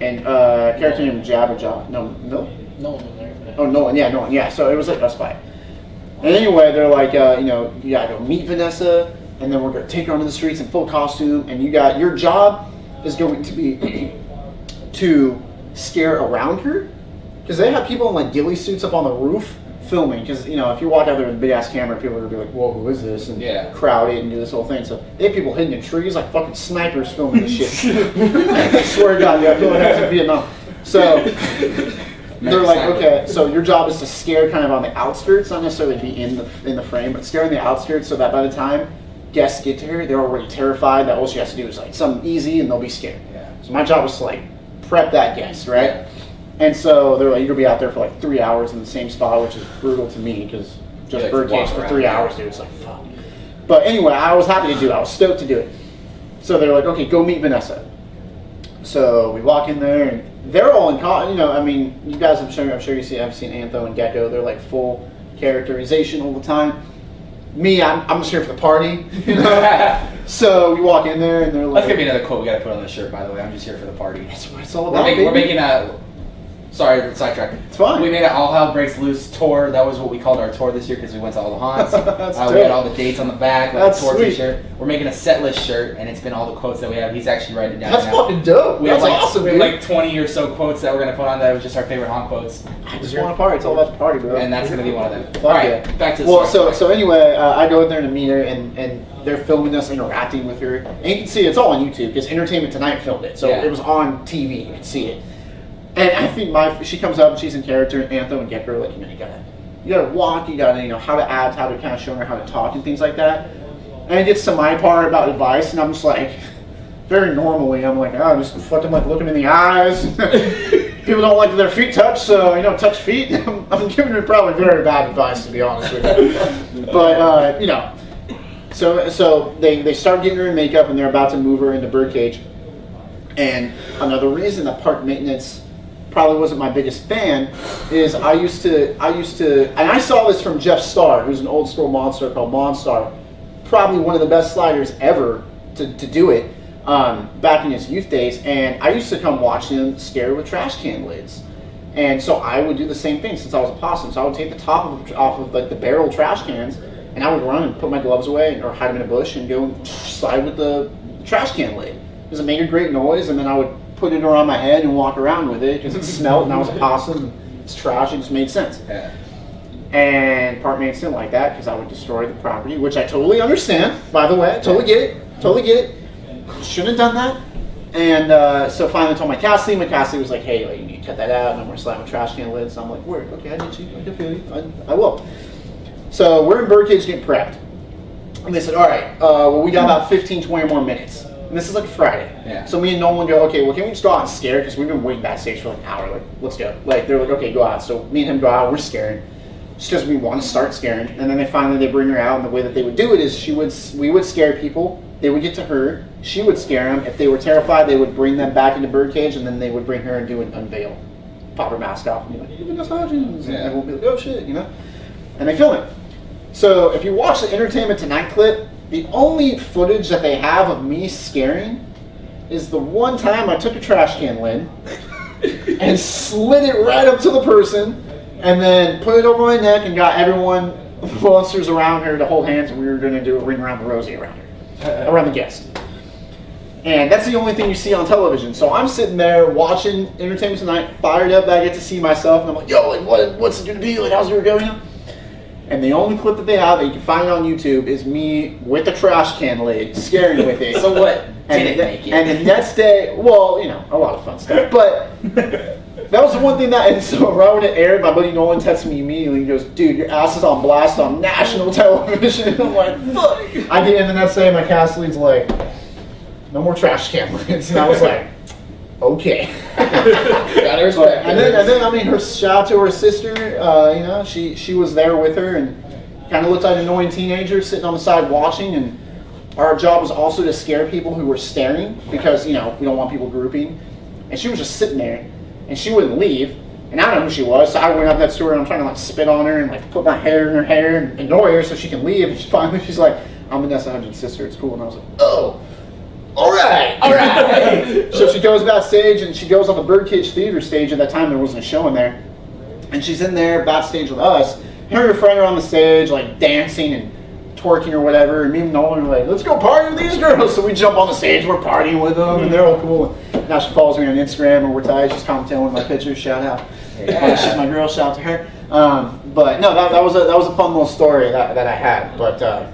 and uh, a character named Jabberjaw. No, no, No one was there. Oh, Nolan, yeah, Nolan, yeah. So it was like us five. And anyway, they're like, uh, you know, you gotta go meet Vanessa, and then we're gonna take her onto the streets in full costume, and you got your job is going to be to scare around her, because they have people in like ghillie suits up on the roof filming. Because you know, if you walk out there with a big ass camera, people are gonna be like, "Whoa, who is this?" and Yeah. crowd it and do this whole thing. So they have people hidden in trees like fucking snipers filming this shit. I swear to God, yeah, I feel like I was in Vietnam. So they're like, okay, so your job is to scare kind of on the outskirts, not necessarily be in the in the frame, but scare on the outskirts so that by the time guests get to her, they're already terrified that all she has to do is like something easy and they'll be scared. Yeah. So my job was to like prep that guest, right? And so they're like, you're gonna be out there for like three hours in the same spot, which is brutal to me because just like birdcage walk for three yeah. hours, dude. It's like fuck. But anyway, I was happy to do it. I was stoked to do it. So they're like, okay, go meet Vanessa. So we walk in there, and they're all in, co- you know, I mean, you guys, I'm sure, I'm sure you see, I've seen Antho and Gecko. They're like full characterization all the time. Me, I'm, I'm just here for the party, you know. So we walk in there, and they're like, gonna be another quote we gotta put on the shirt. By the way, I'm just here for the party. That's what it's all We're about. making, we're making a. Sorry, sidetrack. It's fine. We made an All Hell Breaks Loose tour. That was what we called our tour this year because we went to all the haunts. That's uh, we had all the dates on the back, like That's a tour sweet. T-shirt. We're making a set list shirt, and it's been all the quotes that we have. He's actually writing down. That's now. fucking dope. We That's have like, awesome, we have dude. like 20 or so quotes that we're gonna put on that was just our favorite haunt quotes, I just want to party. It's all about the party, bro. and that's gonna be one of them. Fuck all right, yeah. back to the Well, story. so so anyway, uh, I go in there to meet her, and, and they're filming us interacting with her. And you can see it's all on YouTube because Entertainment Tonight filmed it, so Yeah. it was on TV. You can see it. And I think my she comes up, and she's in character, and Antho and Gecko like, you know, you gotta you gotta walk, you gotta you know how to act, how to kind of show her how to talk and things like that. And it gets to my part about advice, and I'm just like, very normally, I'm like, oh, I'm just fucking like looking in the eyes. people don't like their feet touched, so you know, touch feet. I'm, I'm giving her probably very bad advice to be honest with you. But uh, you know, so so they they start getting her in makeup and they're about to move her into birdcage. And another reason that park maintenance probably wasn't my biggest fan is I used to I used to and I saw this from Jeff Starr, who's an old school monster called Monstar, probably one of the best sliders ever to, to do it um, back in his youth days. And I used to come watch him scare with trash can lids. And so I would do the same thing since I was a possum. So I would take the top of, off of like the barrel trash cans, and I would run and put my gloves away or hide them in a bush and go slide with the trash can lid because it made a great noise. And then I would put it around my head and walk around with it because it smelled, and I was a possum. It's trash. It just made sense. Yeah. And part maintenance didn't like that because I would destroy the property, which I totally understand. By the way, I totally get it. Totally get it. Shouldn't have done that. And uh, so finally I told my Cassie, my Cassie was like, hey, like, you need to cut that out, no more slamming trash can lids. And I'm like, word, okay, I get you, I can feel you, I, I will. So we're in birdcage getting prepped. And they said, all right, uh, well, we got about 15, 20 more minutes. And this is like Friday. Yeah. So me and Nolan go, okay, well, can we just go out and scare? Because we've been waiting backstage for like an hour. Like, let's go. Like, they're like, okay, go out. So me and him go out, we're scaring. Just because we want to start scaring. And then they finally, they bring her out. And the way that they would do it is she would, we would scare people. They would get to her. She would scare them. If they were terrified, they would bring them back into birdcage. And then they would bring her and do an unveil. Pop her mask off and be like, Hudgens. And Yeah. everyone would be like, oh shit, you know? And they film it. So if you watch the Entertainment Tonight clip, the only footage that they have of me scaring is the one time I took a trash can lid and slid it right up to the person and then put it over my neck and got everyone, the monsters around her to hold hands and we were going to do a ring around the rosy around her, around the guest. And that's the only thing you see on television. So I'm sitting there watching Entertainment Tonight, fired up. That I get to see myself, and I'm like, "Yo, like, what, what's it gonna be? Like, how's it going?" You know? And the only clip that they have that you can find it on YouTube is me with the trash can lid, scaring with it. So what and, did it the, make you? and the next day, well, you know, a lot of fun stuff. But that was the one thing that, and so right when it aired, my buddy Nolan texted me immediately. He goes, "Dude, your ass is on blast on national television." I'm like, "Fuck!" I get, and the next day, my cast lead's like, "No more trash can lids," and I was like, "Okay." Gotta respect and then, and then, I mean, her shout out to her sister. Uh, you know, she she was there with her and kind of looked like an annoying teenager sitting on the side watching. And our job was also to scare people who were staring because you know we don't want people grouping. And she was just sitting there, and she wouldn't leave. And I don't know who she was, so I went up next to her and I'm trying to like spit on her and like put my hair in her hair and annoy her so she can leave. And she finally she's like, "I'm Vanessa Hudgens' sister. It's cool." And I was like, "Oh." All right, all right. so she goes backstage and she goes on the Birdcage Theater stage. At that time, there wasn't a show in there, and she's in there backstage with us. Her and her friend are on the stage, like dancing and twerking or whatever. And me and Nolan are like, "Let's go party with these girls." So we jump on the stage, we're partying with them, and they're all cool. Now she follows me on Instagram, and we're tied. She's commenting on my pictures. Shout out, Uh, she's my girl. Shout out to her. Um, but no, that, that was a that was a fun little story that, that I had. But uh,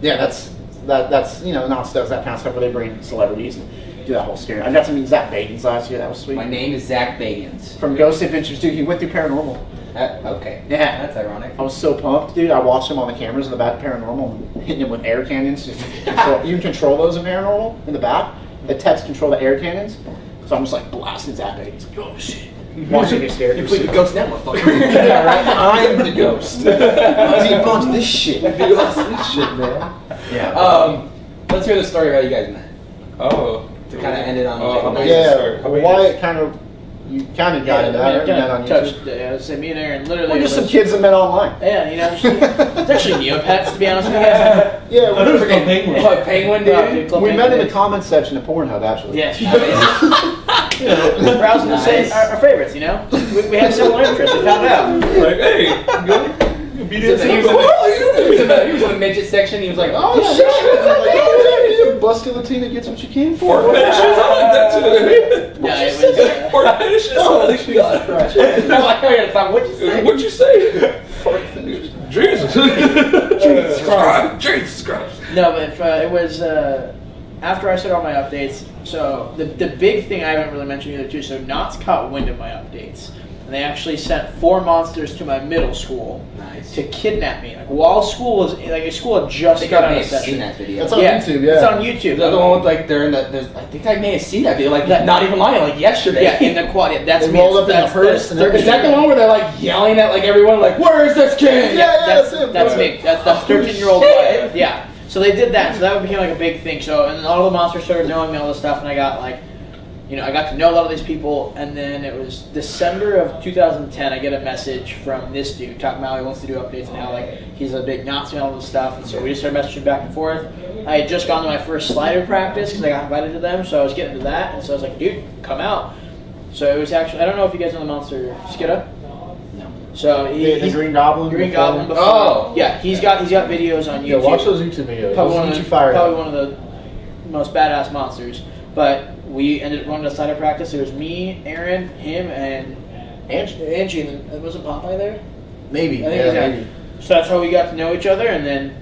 yeah, that's that that's you know Knott's does that kind of stuff where they bring celebrities and do that whole scare. I got to meet Zak Bagans last year. That was sweet. My name is Zak Bagans. From Ghost Adventures, dude. He went through paranormal. Uh, okay. Yeah. That's ironic. I was so pumped, dude. I watched him on the cameras in the back of paranormal, and hitting him with air cannons. Control, you can control those in paranormal in the back. The techs control the air cannons. So I'm just like blasting Zak Bagans. Like, oh shit. Watching get scared. You played the Ghost Network, fucker. yeah, right. I'm the ghost. Debunked this shit. this shit, man. Yeah. Um, let's hear the story about you guys met. Oh. To kind of end it on Oh, like a I'm nice- yeah. sorry. How about Wyatt kind of, you kind of got yeah, into I that, mean. I on kinda YouTube. touched, uh, say me and Aaron literally. We're just some kids that met online. Yeah, you know, it's actually Neopets to be honest with you guys. Yeah, I thought it called Penguin. What, Penguin, Yeah, dude? dude, Club we met in Penguin. the comments section of Pornhub, actually. Yeah, you know, browsing the same our, our favorites. You know, we, we have similar interests. We found out. Like, hey, go. Be He was in the- he was in the- he was in the- he was in the midget section. He was like, Oh, oh, shit! shit. Like, oh, yeah, Busty Latina gets what you came for. Or fetishes, I like that too. Yeah, it was, uh, Or fetishes, I like that. I like how you're what'd you say? What'd you say? Jesus. Jesus Christ. Jesus Christ. No, but if, uh, it was uh, after I started all my updates. So the the big thing I haven't really mentioned either too. So Knott's caught wind of my updates, and they actually sent four monsters to my middle school Nice. to kidnap me. Like while school was like a school had just I think got I out may of have session. seen that video. That's on yeah, YouTube, yeah. It's on YouTube. Is that the one with like they're in the? There's, I think I may have seen that video. Like That- not even lying. Like yesterday. Yeah, in the quad. Yeah, that's They me. rolled up in the that's, hearse that's and Is that the one where they're like yelling at like everyone like where is this kid? Yeah, yeah, that's, that's it, that's bro. me. That's that's Oh, thirteen year old. shit. Yeah. So they did that. So that became like a big thing. So and then all the monsters started knowing me all this stuff, and I got like, you know, I got to know a lot of these people. And then it was December of 2010. I get a message from this dude talking about how he wants to do updates and how like he's a big Nazi and all this stuff. And so we just started messaging back and forth. I had just gone to my first slider practice because I got invited to them, so I was getting to that. And so I was like, dude, come out. So it was actually I don't know if you guys know the monster Skidda. No. So he, The, the he's Green Goblin. Green before- Goblin. Before. Oh. yeah, he's got he's got videos on YouTube. Yeah, watch those YouTube videos. Probably, Those one of, the, you probably one of the most badass monsters. But we ended up going to slider practice. It was me, Aaron, him, and Angie. Angie, and then wasn't Popeye there? Maybe. I think yeah, yeah. maybe. So that's how we got to know each other, and then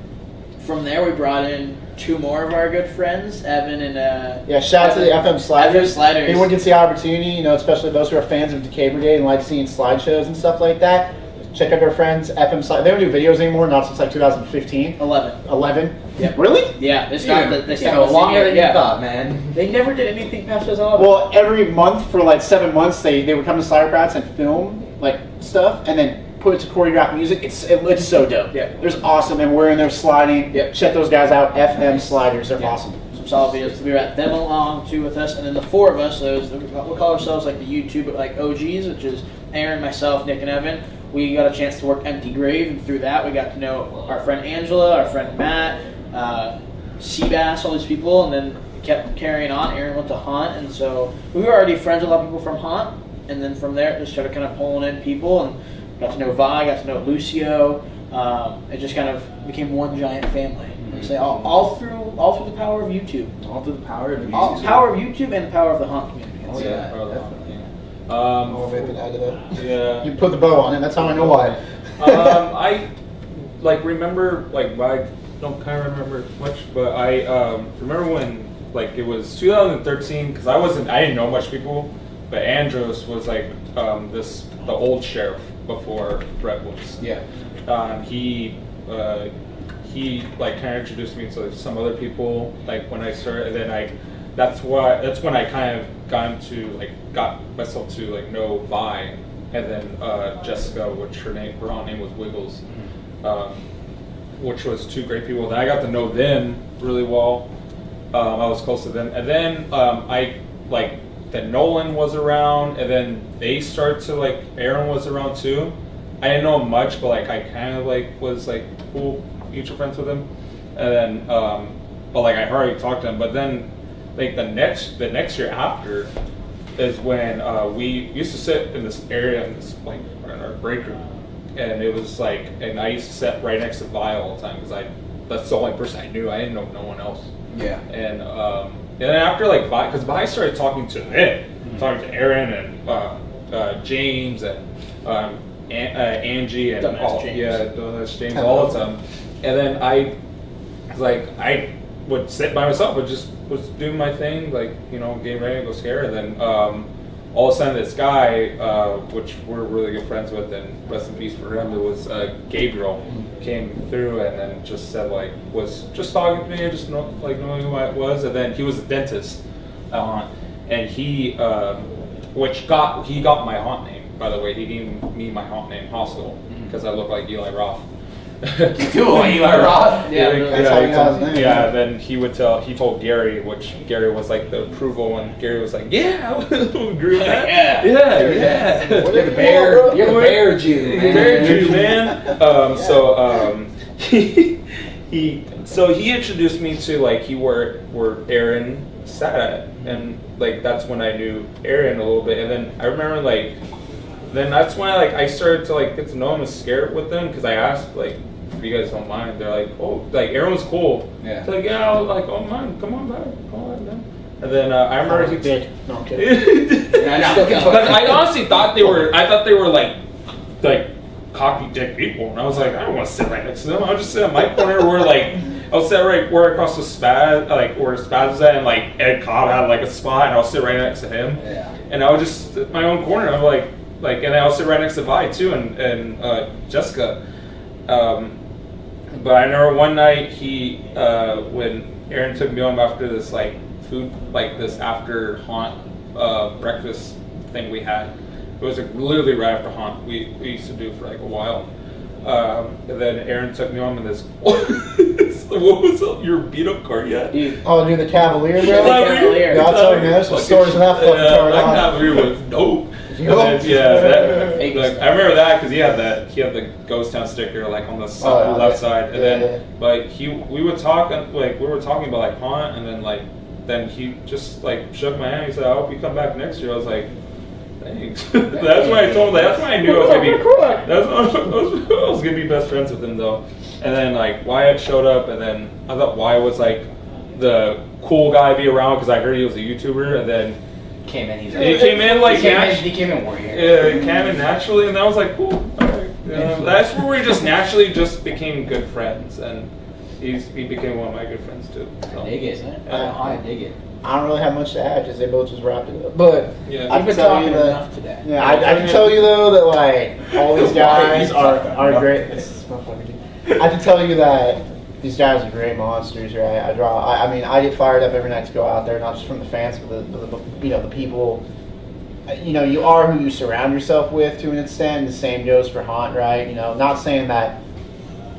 from there we brought in two more of our good friends, Evan and uh, Yeah, shout out to the FM Sliders. FM Sliders. Anyone gets the opportunity, you know, especially those who are fans of Decay Brigade and like seeing slideshows and stuff like that. Check out our friends, FM Sliders. They don't do videos anymore, not since like 2015, Eleven. 11. Yep. Really? Yeah, they stopped. the, they Yeah, stopped the longer senior- than you yeah. thought, man. They never did anything past us all. Well, every month for like seven months, they, they would come to Slider Prats and film like stuff and then put it to choreographed music. It's it, it's so dope. Yeah. There's awesome, and we're in there sliding. Yep. Check those guys out. FM Sliders, they're Yeah. awesome. some solid videos. So we brought them along too with us, and then the four of us. Those we call ourselves like the YouTube like OGs, which is Aaron, myself, Nick, and Evan. We got a chance to work Empty Grave, and through that we got to know our friend Angela, our friend Matt, uh, Seabass, all these people, and then kept carrying on. Aaron went to Haunt, and so we were already friends with a lot of people from Haunt, and then from there just started kind of pulling in people and got to know Vi, got to know Lucio. Um, it just kind of became one giant family. So all, all through all through the power of YouTube. All through the power of All, YouTube. power of YouTube and the power of the Haunt community. Oh, Yeah. Um, Oh, maybe add to that. yeah. You put the bow on it. That's how I know why. um, I like remember like I don't kind of remember much, but I um, remember when like it was 2013 because I wasn't I didn't know much people, but Andros was like um, this the old sheriff before Brett was. Yeah. Um, he uh, he like kind of introduced me to some other people like when I started, and then I that's why that's when I kind of got into like got myself to like know Vi, and then uh, Jessica, which her name her own name was Wiggles, um, which was two great people. Then I got to know them really well. Um, I was close to them, and then um, I like that Nolan was around, and then they started to like Aaron was around too. I didn't know him much, but like I kind of like was like cool, mutual friends with him, and then um, but like I already talked to him, but then like the next the next year after is when uh, we used to sit in this area in this like in our break room, and it was like and I used to sit right next to Vi all the time because I that's the only person I knew. I didn't know no one else. Yeah. And um, and then after like Vi, because Vi started talking to them, talking to Aaron and uh, uh, James and um, An- uh, Angie and Dumbass all, James. yeah, James all the time. And then I was like, I would sit by myself, and just was doing my thing, like you know, getting ready to go scare. And then um, all of a sudden, this guy, uh, which we're really good friends with, and rest in peace for him, it was uh, Gabriel, came through and then just said like was just talking to me, just know, like knowing who I was, and then he was a dentist, uh, and he, um, which got he got my haunt name by the way. He gave me my haunt name, Hostel, because I look like Eli Roth. Do like Eli Roth? Yeah, yeah, That's how he got told- his name. yeah, then he would tell. He told Gary, which Gary was like the approval, and Gary was like, "Yeah, I would agree with that. Yeah. yeah, yeah." What You're the bear. You're the bear Jew, man. Bear Jew, man. Um, So um, he, he so he introduced me to like he where where Aaron sat at, and like that's when I knew Aaron a little bit, and then I remember like then that's when I like I started to like get to know him and scare with them because I asked like if you guys don't mind, they're like oh like Aaron was cool. Yeah. It's like yeah, I was like oh man, come on back, come on man. And then uh, I remember he did. No, I'm kidding. Yeah, I still I honestly thought they were. I thought they were like, like cocky dick people, and I was like, I don't want to sit right next to them. I'll just sit in my corner where like I'll sit right where across the spaz, like where Spaz was at, and like Ed Cobb had like a spot, and I'll sit right next to him, Yeah. and I would just in my own corner. I'm like, like, and I also right next to Vi too, and and uh, Jessica. Um, but I remember one night he, uh, when Aaron took me home after this like food, like this after haunt uh, breakfast thing we had. It was like, literally right after haunt we, we used to do for like a while. Um, and then Aaron took me home in this. what was it, your beat up car yet? Dude, Oh, dude, the Cavalier, bro. Cavalier. Yeah, I'll tell you, man, there's some stories in that fucking yeah, car. That. Cavalier was dope. Yup. Yeah, that, like, I remember that because he had that he had the Ghost Town sticker like on the s- Oh, yeah. left side, and Yeah, then yeah. like he we would talk and like we were talking about like haunt, and then like then he just like shook my hand. He said, "I hope you come back next year." I was like. Thanks. that's why I told. That's why I knew I was gonna be. That's why I was, I was gonna be best friends with him though. And then like Wyatt showed up, and then I thought Wyatt was like the cool guy to be around because I heard he was a YouTuber, and then Came in. He's he came in like he came, in, nat- he came in warrior. yeah, it came in naturally, and that was like, cool. All right. Yeah, that's where we just naturally just became good friends, and he's he became one of my good friends too. So. I dig it. Yeah. Oh, I dig it. I don't really have much to add because they both just wrapped it up. But Yeah. I I've can been tell you talking enough today. Yeah, I, I can tell you though that like all these guys are are great. This is motherfucker. I can tell you that these guys are great monsters, right? I draw. I, I mean, I get fired up every night to go out there, not just from the fans, but the, but the you know the people. Uh, You know, you are who you surround yourself with to an extent. The same goes for Haunt, right? You know, not saying that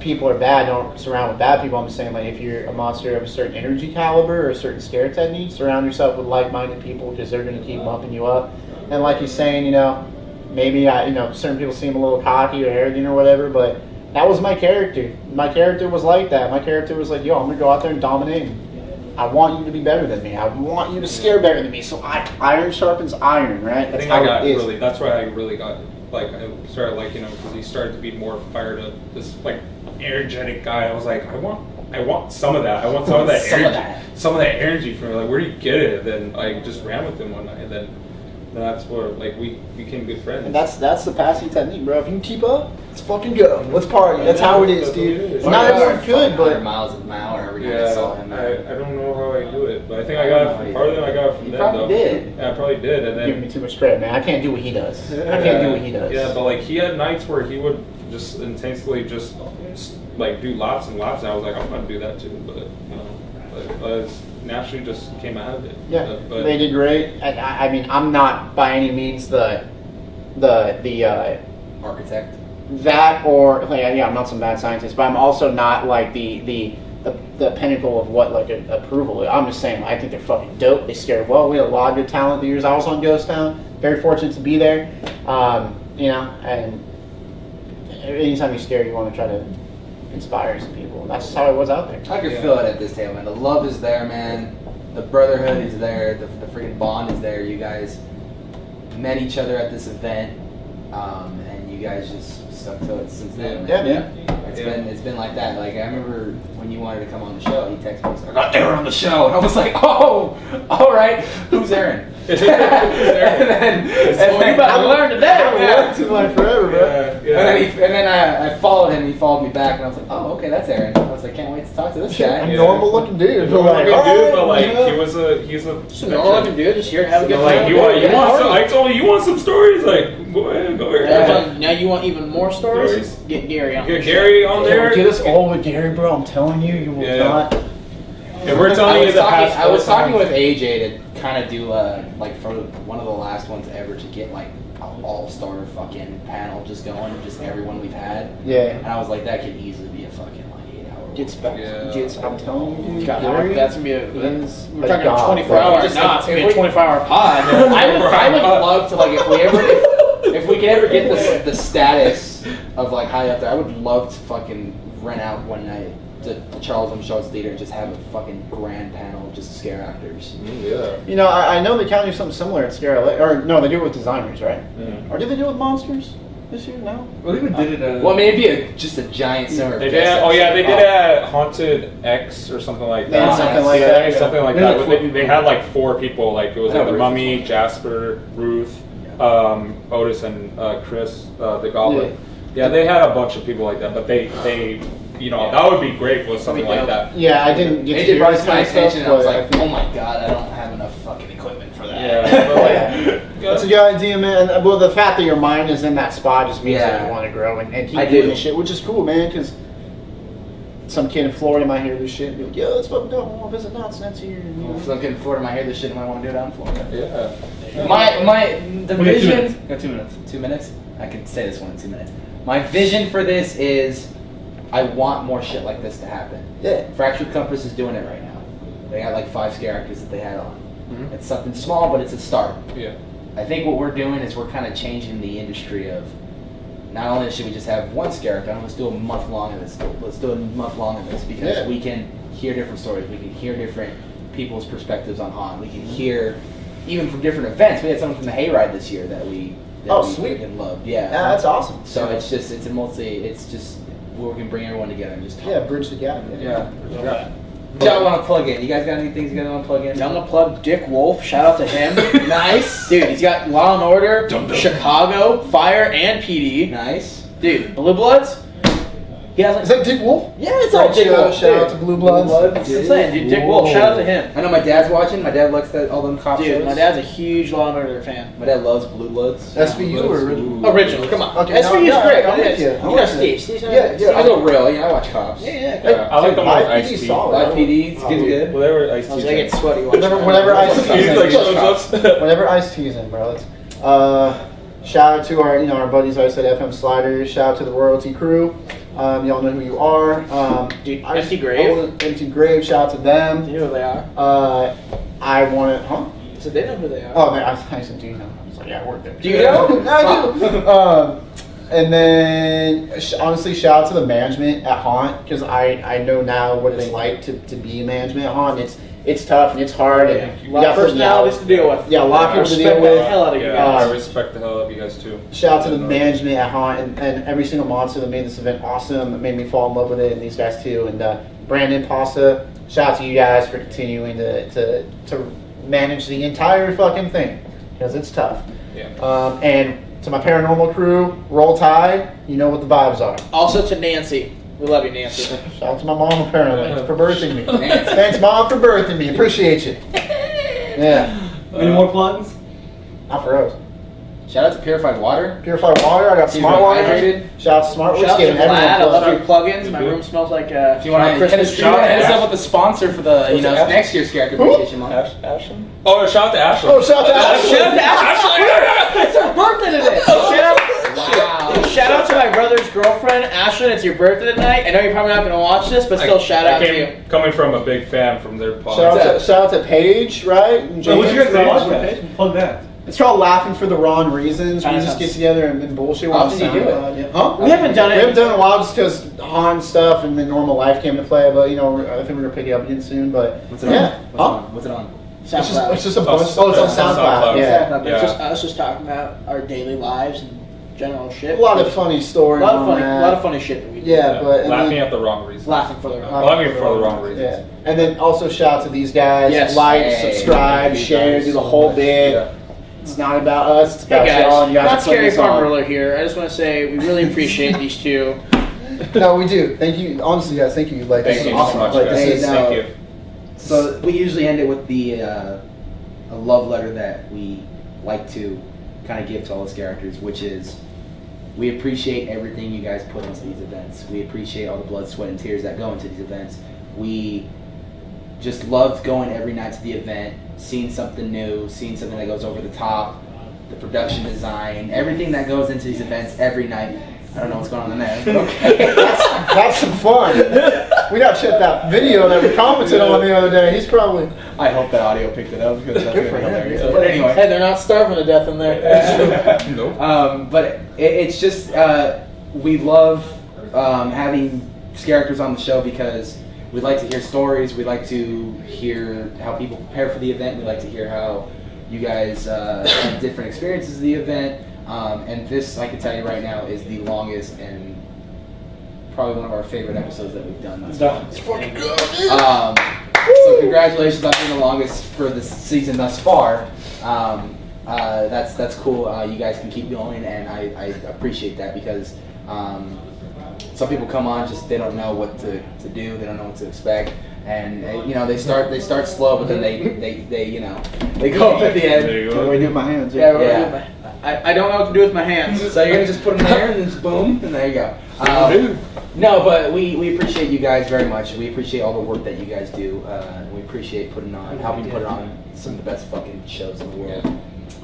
people are bad, don't surround with bad people. I'm just saying, like, if you're a monster of a certain energy caliber or a certain scare technique, surround yourself with like-minded people because they're going to keep bumping you up. And like you're saying, you know, maybe I, you know, certain people seem a little cocky or arrogant or whatever, but that was my character. My character was like that. My character was like, yo, I'm gonna go out there and dominate. I want you to be better than me. I want you to scare better than me. So I, iron sharpens iron, right? I That's think how I got really. That's why I really got like I started like you know because he started to be more fired up. This like energetic guy. I was like, I want. I want some of that. I want some of that Some of energy. that. Some of that energy from him. Like, where do you get it? And then I just ran with him one night, and then that's where like we became good friends. And that's that's the passing technique, bro. If you keep up, let's fucking go. Let's party. That's how it is, That's what it dude. is. Not everyone could, but miles an hour every time I saw Yeah, him. I, I don't know how I do it, but I think I got it from part of them. I got it from You them. probably though. did. Yeah, I probably did, and you're then giving me too much credit, man. I can't do what he does. I can't do what he does. Yeah, but like he had nights where he would just intensely just like do lots and lots, and I was like, I'm gonna do that too, but you know, but, but it's naturally just came out of it. Yeah, but, but they did great. And I, I mean, I'm not by any means the the the uh, Architect. that or like yeah, I'm not some bad scientist, but I'm also not like the the the, the pinnacle of what like a, approval. I'm just saying, I think they're fucking dope. They scared well. We had a lot of good talent the years I was on Ghost Town. Very fortunate to be there. Um, you know, and anytime you're scared, you want to try to inspire some people. And that's just how it was out there. I can Yeah. feel it at this table, man. The love is there, man. The brotherhood is there. The, the freaking bond is there. You guys met each other at this event, um, and you guys just stuck to it since then. Yeah, man. man. It's Yeah. been it's been like that. Like I remember when you wanted to come on the show, he texted me, he's like, "I got Aaron on the show," and I was like, "Oh, all right. Who's Aaron?" And then, and Well, you then- about to learn today. Yeah. Too long forever, bro. yeah, And then, he, and then I, I followed him. He followed me back, and I was like, "Oh, okay, that's Aaron." I was like, "Can't wait to talk to this guy." Yeah. normal looking dude. He's a Like, dude, right, but like you he was a he's a Just a normal looking dude, just here have a good like time. you want you want some, I told you you want some stories like go ahead go ahead. Yeah, Now you want even more stories? Stories. Get Gary on. Get the show. Gary on there. Get us all with Gary, bro. I'm telling you, you will Yeah. not. And we're I telling you was the talking, past I was four talking with AJ to kind of do uh, like for one of the last ones ever to get like an all-star fucking panel just going, just everyone we've had. Yeah. And I was like, that could easily be a fucking like eight-hour. Gets back. Yeah. Gets. I'm telling you, God, Gary that's gonna be a. is We're talking god, 24 bro. hour. Just Nah, like, it's gonna be a 24 hour pod. I would, I would love to like if we ever if, if we could ever get the the status of like high up there. I would love to fucking rent out one night to the Charles M. Schulz Theater and just have a fucking grand panel of just scare actors. Yeah. You know, I, I know they kind of do something similar at Scare LA, or no, they do it with designers, right? Mm. Or did they do it with monsters this year? No. Well, they even did it. Uh, Well, I mean, it'd be a, just a giant summer. They fest did. Oh yeah, they did episode. at Haunted X or something like They did that. something like that, they yeah. something like that. They, they had like four people. Like it was like the Ruth Mummy, Jasper, Ruth, um, Otis, and uh, Chris, uh, the Goblin. Yeah. They had a bunch of people like that. But they, they, you know, that would be great with something like that. Yeah, I didn't get They to did hear brought this it to my kind of stuff, attention, and I was but like, think- oh my god, I don't have enough fucking equipment for that. Yeah, but like, That's that's a good idea, man. Well, the fact that your mind is in that spot just means that Yeah. you want to grow and, and keep I doing do. this shit, which is cool, man. Because some kid in Florida might hear this shit and be like, "Yo, let's fucking go. I want to visit nonsense here." You know? If I'm getting Florida, might hear this shit and I want to do it out in Florida. Yeah. My my the We got two vision. minutes. Got two minutes. Two minutes? I can say this one in two minutes. My vision for this is I want more shit like this to happen. Yeah. Fractured Compass is doing it right now. They got like five scare actors that they had on. Mhm. It's something small, but it's a start. Yeah. I think what we're doing is we're kind of changing the industry of not only should we just have one scare actor, let's do a month long of this. Let's do a month long of this because Yeah. we can hear different stories. We can hear different people's perspectives on Haunt. We can hear even from different events. We had someone from the Hayride this year that we that Oh, we sweet. freaking loved. Yeah. Yeah, that's awesome. So it's just it's a multi. It's just where we can bring everyone together and just talk. Yeah, bridge the gap. Yeah. yeah. Y'all want to plug in? You guys got any things you guys want to plug in? I'm gonna plug Dick Wolf. Shout out to him. Nice. Dude, he's got Law and Order, Dum dum. Chicago, Fire, and PD. Nice. Dude, Blue Bloods. He has Is like, that Dick Wolf? yeah, it's all Dick Wolf. Shout out to Blue Bloods. That's what I'm saying, dude. Dick Wolf. Shout out to him. I know my dad's watching. My dad looks at all them cop Dude, shows. my dad's a huge Law and Order fan. My dad loves Blue Bloods. SVU or original? Original, come on. Okay, SVU's no, no, great. I'm with you. You I'm know with you. Steve. Steve's Yeah, yeah, I go real. You know, I watch cops. Yeah, yeah. Yeah, I like the more Live Ice PD's T. solid. Live PD, it's good, good. Whatever Ice I was T. get sweaty. watching Whenever, that. whenever Ice He's like Shows shows. Whenever Ice T's in, bro. It's, uh, shout out to our, you know, our buddies. I said FM Sliders. Shout out to the royalty crew. Um, y'all know who you are. Um, Dude, I- Empty Grave. I wanna- Empty Grave. Shout out to Do them. you know who they are? Uh, I want to, huh? So they know who they are. Oh, man, I, I said, do you know? I was like, yeah, I work there. Do you know? I do. um, and then, sh- honestly, shout out to the management at Haunt because I, I know now what it's like to, to be management at Haunt. It's it's tough and it's hard. And A you got of to put in personalities to deal with. Yeah, a lot of people to respect deal the with. hell out of you Yeah, guys. I respect the hell out of you guys too. Shout out to the And, uh, management at Haunt and, and every single monster that made this event awesome. It made me fall in love with it, and these guys too. And uh, Brandon Pasta, shout out to you guys for continuing to, to, to manage the entire fucking thing because it's tough. Yeah. Um, and to my paranormal crew, roll tide. You know what the vibes are. Also to Nancy. We love you, Nancy. Shout out to my mom apparently for birthing me. Thanks, mom, for birthing me. Appreciate you. Yeah, Any more plugs? not for us. Shout out to Purified Water. Purified water. I got Keep smart water. hydrated. Shout out to smart. We're Shout out to giving Vlad. I love your plugins. My room smells like uh, Do you want to hit Christmas us, tree. hit us up with a sponsor for the you know next year's character Who? appreciation month. Ash, Ashland? Oh, shout out to Ashland. Oh, shout out to Ashley. Shout out to Ashley. It's her birthday today. Shout out, Wow. shout out to my brother's girlfriend, Ashlyn. It's your birthday tonight. I know you're probably not going to watch this, but still, I- shout I out to you. Coming from a big fan from their podcast. Shout out, to, shout out to Paige, right? And Wait, what's your guys' podcast? Plug that. It's called Laughing for the Wrong Reasons. We Kinda just get together and, and bullshit. How with often do you do it? SoundCloud, yeah. Huh? We haven't done it. We haven't done it in a while just because Haunt stuff and then normal life came to play. But you know, I think we're gonna pick it up again soon. But What's it yeah, on? What's it huh? on? What's it on? It's just, SoundCloud. it's just a Oh, bunch. it's- Oh, it's on SoundCloud. SoundCloud. Yeah, It's just us just talking about our daily lives and general shit. a lot of funny a stories. lot of funny, that. a lot of funny shit that we do. Yeah, but laughing then- at the wrong reason. laughing for the Laughing for the wrong reasons. Yeah, and then also shout out to these guys. Yes. Like, Hey, subscribe, share, do the so whole much. bit. Yeah. It's not about us. It's about Hey y'all. guys, and you guys not are putting scary this farm on. ruler here. I just want to say we really appreciate these two. No, we do. Thank you. Honestly, guys, thank you. Like, Thank this you is so awesome. much, Like, guys. this is, Thank you. So we usually end it with the uh, a love letter that we like to kind of give to all those characters, which is we appreciate everything you guys put into these events. We appreciate all the blood, sweat, and tears that go into these events. We just loved going every night to the event, seeing something new, seeing something that goes over the top, the production design, everything that goes into these events every night. I don't know what's going on in there, but okay. that's, that's some fun. We got to check that video that we commented on the other day. He's probably. I hope that audio picked it up because that's Good for be him, hilarious. yeah. But anyway. Hey, they're not starving to death in there. nope. Um, but it, it's just uh, we love um, having characters on the show because we like to hear stories. We like to hear how people prepare for the event. We like to hear how you guys uh, have different experiences of the event. Um, and this, I can tell you right now, is the longest and probably one of our favorite episodes that we've done. Thus far. It's fucking good. Um, so congratulations on being the longest for this season thus far. Um, uh, that's that's cool. Uh, you guys can keep going, and I, I appreciate that because um, some people come on just they don't know what to, to do, they don't know what to expect, And uh, you know they start they start slow, but then they they, they you know they go up at the end. There you do go. I my hands? Yeah, what do I do Yeah. With my- I, I don't know what to do with my hands. So you're gonna just put them there and just boom, and there you go. Um, no, but we, we appreciate you guys very much. We appreciate all the work that you guys do. Uh, we appreciate putting on, helping put on some of the best fucking shows in the world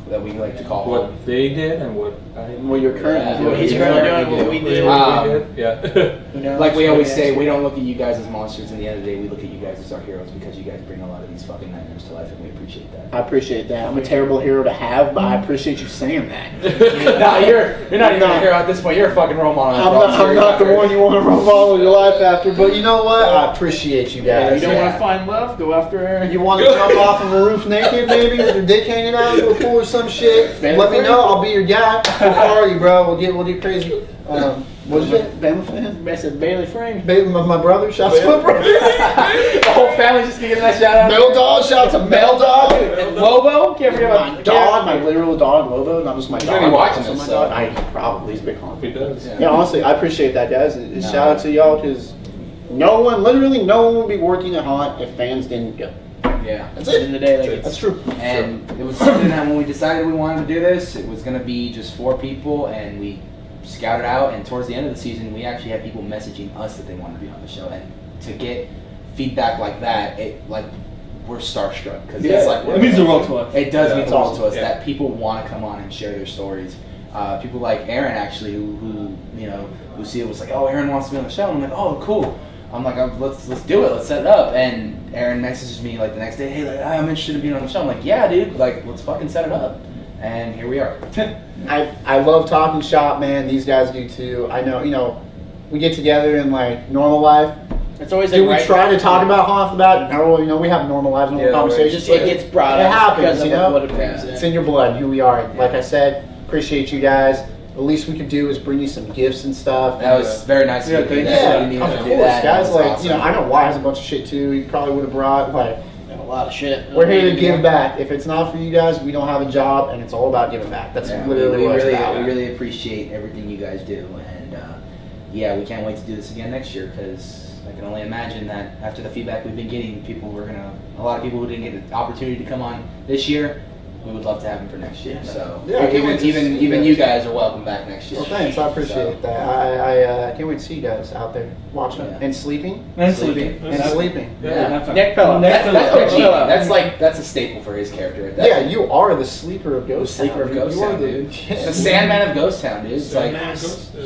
that we like to call home. What they did and what I. What you're currently Yeah, doing. He's currently doing what we do. Um, Yeah. Who knows? Like we always say, we don't look at you guys as monsters. In the end of the day, we look at you guys as our heroes because you guys bring a lot of these fucking nightmares to life, and we appreciate that. I appreciate that. I'm a terrible hero to have, but I appreciate you saying that. no, you're you're not even No. a hero at this point. You're a fucking role model. I'm not, I'm not the one you want to role model your life after, but you know what? I appreciate you Yeah, guys. you don't Yeah. want to find love? Go after. You want to jump off of a roof naked, maybe, with your dick hanging out of a pool or some shit? Let me know. I'll be your guy. We'll party, bro. We'll get we'll get crazy. Um, what is it? Bama fan? I said Bailey Frame. Baby, my, my brother. Shout out to my brother. the whole family's just giving that shout out. Mel Dog. Shout out to Mel Dog. And Lobo? Can't forget My about dog, my literal dog, Lobo, not just my He's dog. gonna watching also this, my dog. I probably he's a big fan. He does. Yeah. Yeah, honestly, I appreciate that, guys. And No. Shout out to y'all because no one, literally, no one would be working at Haunt if fans didn't go. Yeah. That's At the end of the day, like That's true. And it was something that when we decided we wanted to do this, it was going to be just four people, and we scouted out. And towards the end of the season, we actually had people messaging us that they wanted to be on the show, and to get feedback like that, it like we're starstruck because Yeah, it's like It means the world to us. It does Yeah. mean the world to us Yeah. that people want to come on and share their stories. Uh, people like Aaron actually, who, who you know, Lucia was like, "Oh, Aaron wants to be on the show." And I'm like, "Oh, cool." I'm like, "Oh, "Let's let's do it. Let's set it up." And Aaron messages me like the next day, "Hey, like, I'm interested in being on the show." I'm like, "Yeah, dude. Like, let's fucking set it up." And here we are. I, I love talking shop, man. These guys do too. I know, you know, we get together in like normal life. it's always Do like we right- try to talk about Haunt off the bat? No, you know, we have normal lives, normal Yeah, conversations. Just it gets brought It up happens, you know? what it It's in your blood, who we are. Like I said, appreciate you guys. The least we could do is bring you some gifts and stuff. That was very nice of you to do thank that. yeah, I didn't even of course, that. guys. That was Like you know, awesome. I know Wyatt has a bunch of shit too. He probably would have brought. Like a lot of shit. we're here to give back. If it's not for you guys, we don't have a job, and it's all about giving back. That's Yeah, literally we what it's really, about. we really appreciate everything you guys do, and uh, yeah, we can't wait to do this again next year because I can only imagine that after the feedback we've been getting, people were gonna, a lot of people who didn't get the opportunity to come on this year, we would love to have them for next year. So Yeah, I can't even wait to even see even you you guys. guys are welcome back next year. Well, thanks. I appreciate So, that. I I uh, can't wait to see you guys out there watching Yeah. and sleeping And Sleeping. sleeping. and sleeping. Yeah. That's Neck pillow. Neck That's, pillow. that's, Pillow. that's like that's a staple for his character. Right there. Yeah, you are the sleeper of the Ghost sleeper Town. of Ghost You are Town, the- dude. The Sandman of Ghost Town, dude. It's like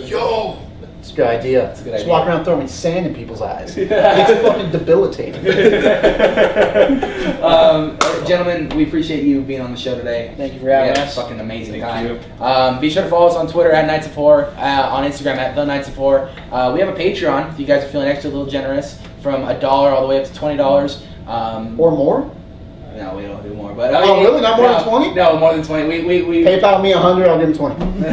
Yo, it's a good idea. It's a good idea. Just idea. walk around throwing sand in people's eyes. it's fucking debilitating. um, gentlemen, we appreciate you being on the show today. Thank you for having had a us. fucking amazing Thank time. Um, be sure to follow us on Twitter at Nights of Horror, uh, on Instagram at The Nights of Horror. Uh, we have a Patreon if you guys are feeling extra little generous, from a dollar all the way up to twenty dollars. Um, or more. No, we don't do more, but Oh, really? Not more than 20? No, more than twenty. We we we. PayPal me a hundred, I'll give him twenty.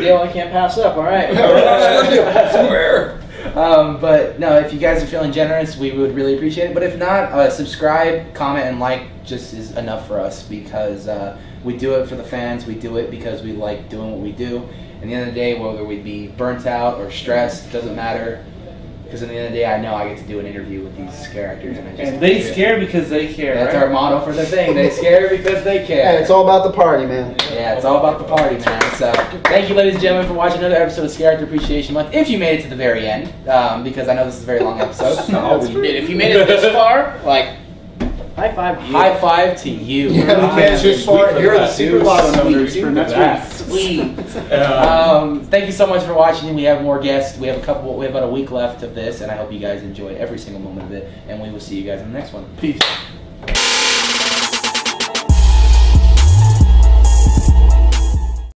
Deal I can't pass up. All right. Swear. Um, but no, if you guys are feeling generous, we would really appreciate it. But if not, uh, subscribe, comment, and like just is enough for us because uh, we do it for the fans. We do it because we like doing what we do. And the end of the day, whether we be burnt out or stressed, doesn't matter. Because at the end of the day, I know I get to do an interview with these characters, and I just And they scare because they care. That's right? our motto for the thing. They scare because they care. Hey, it's all about the party, man. Yeah, it's all about the party, man. So, thank you, ladies and gentlemen, for watching another episode of Character Appreciation Month. If you made it to the very end, um, because I know this is a very long episode. No, we did. If you made it this far, like, high five to you. High five to you. Yeah, we can't just far. for Here are the super secret dude. lotto Sweet. numbers for next week. Sweet. Uh, Um, thank you so much for watching. We have more guests. We have a couple. We have about a week left of this, and I hope you guys enjoy every single moment of it. And we will see you guys in the next one. Peace.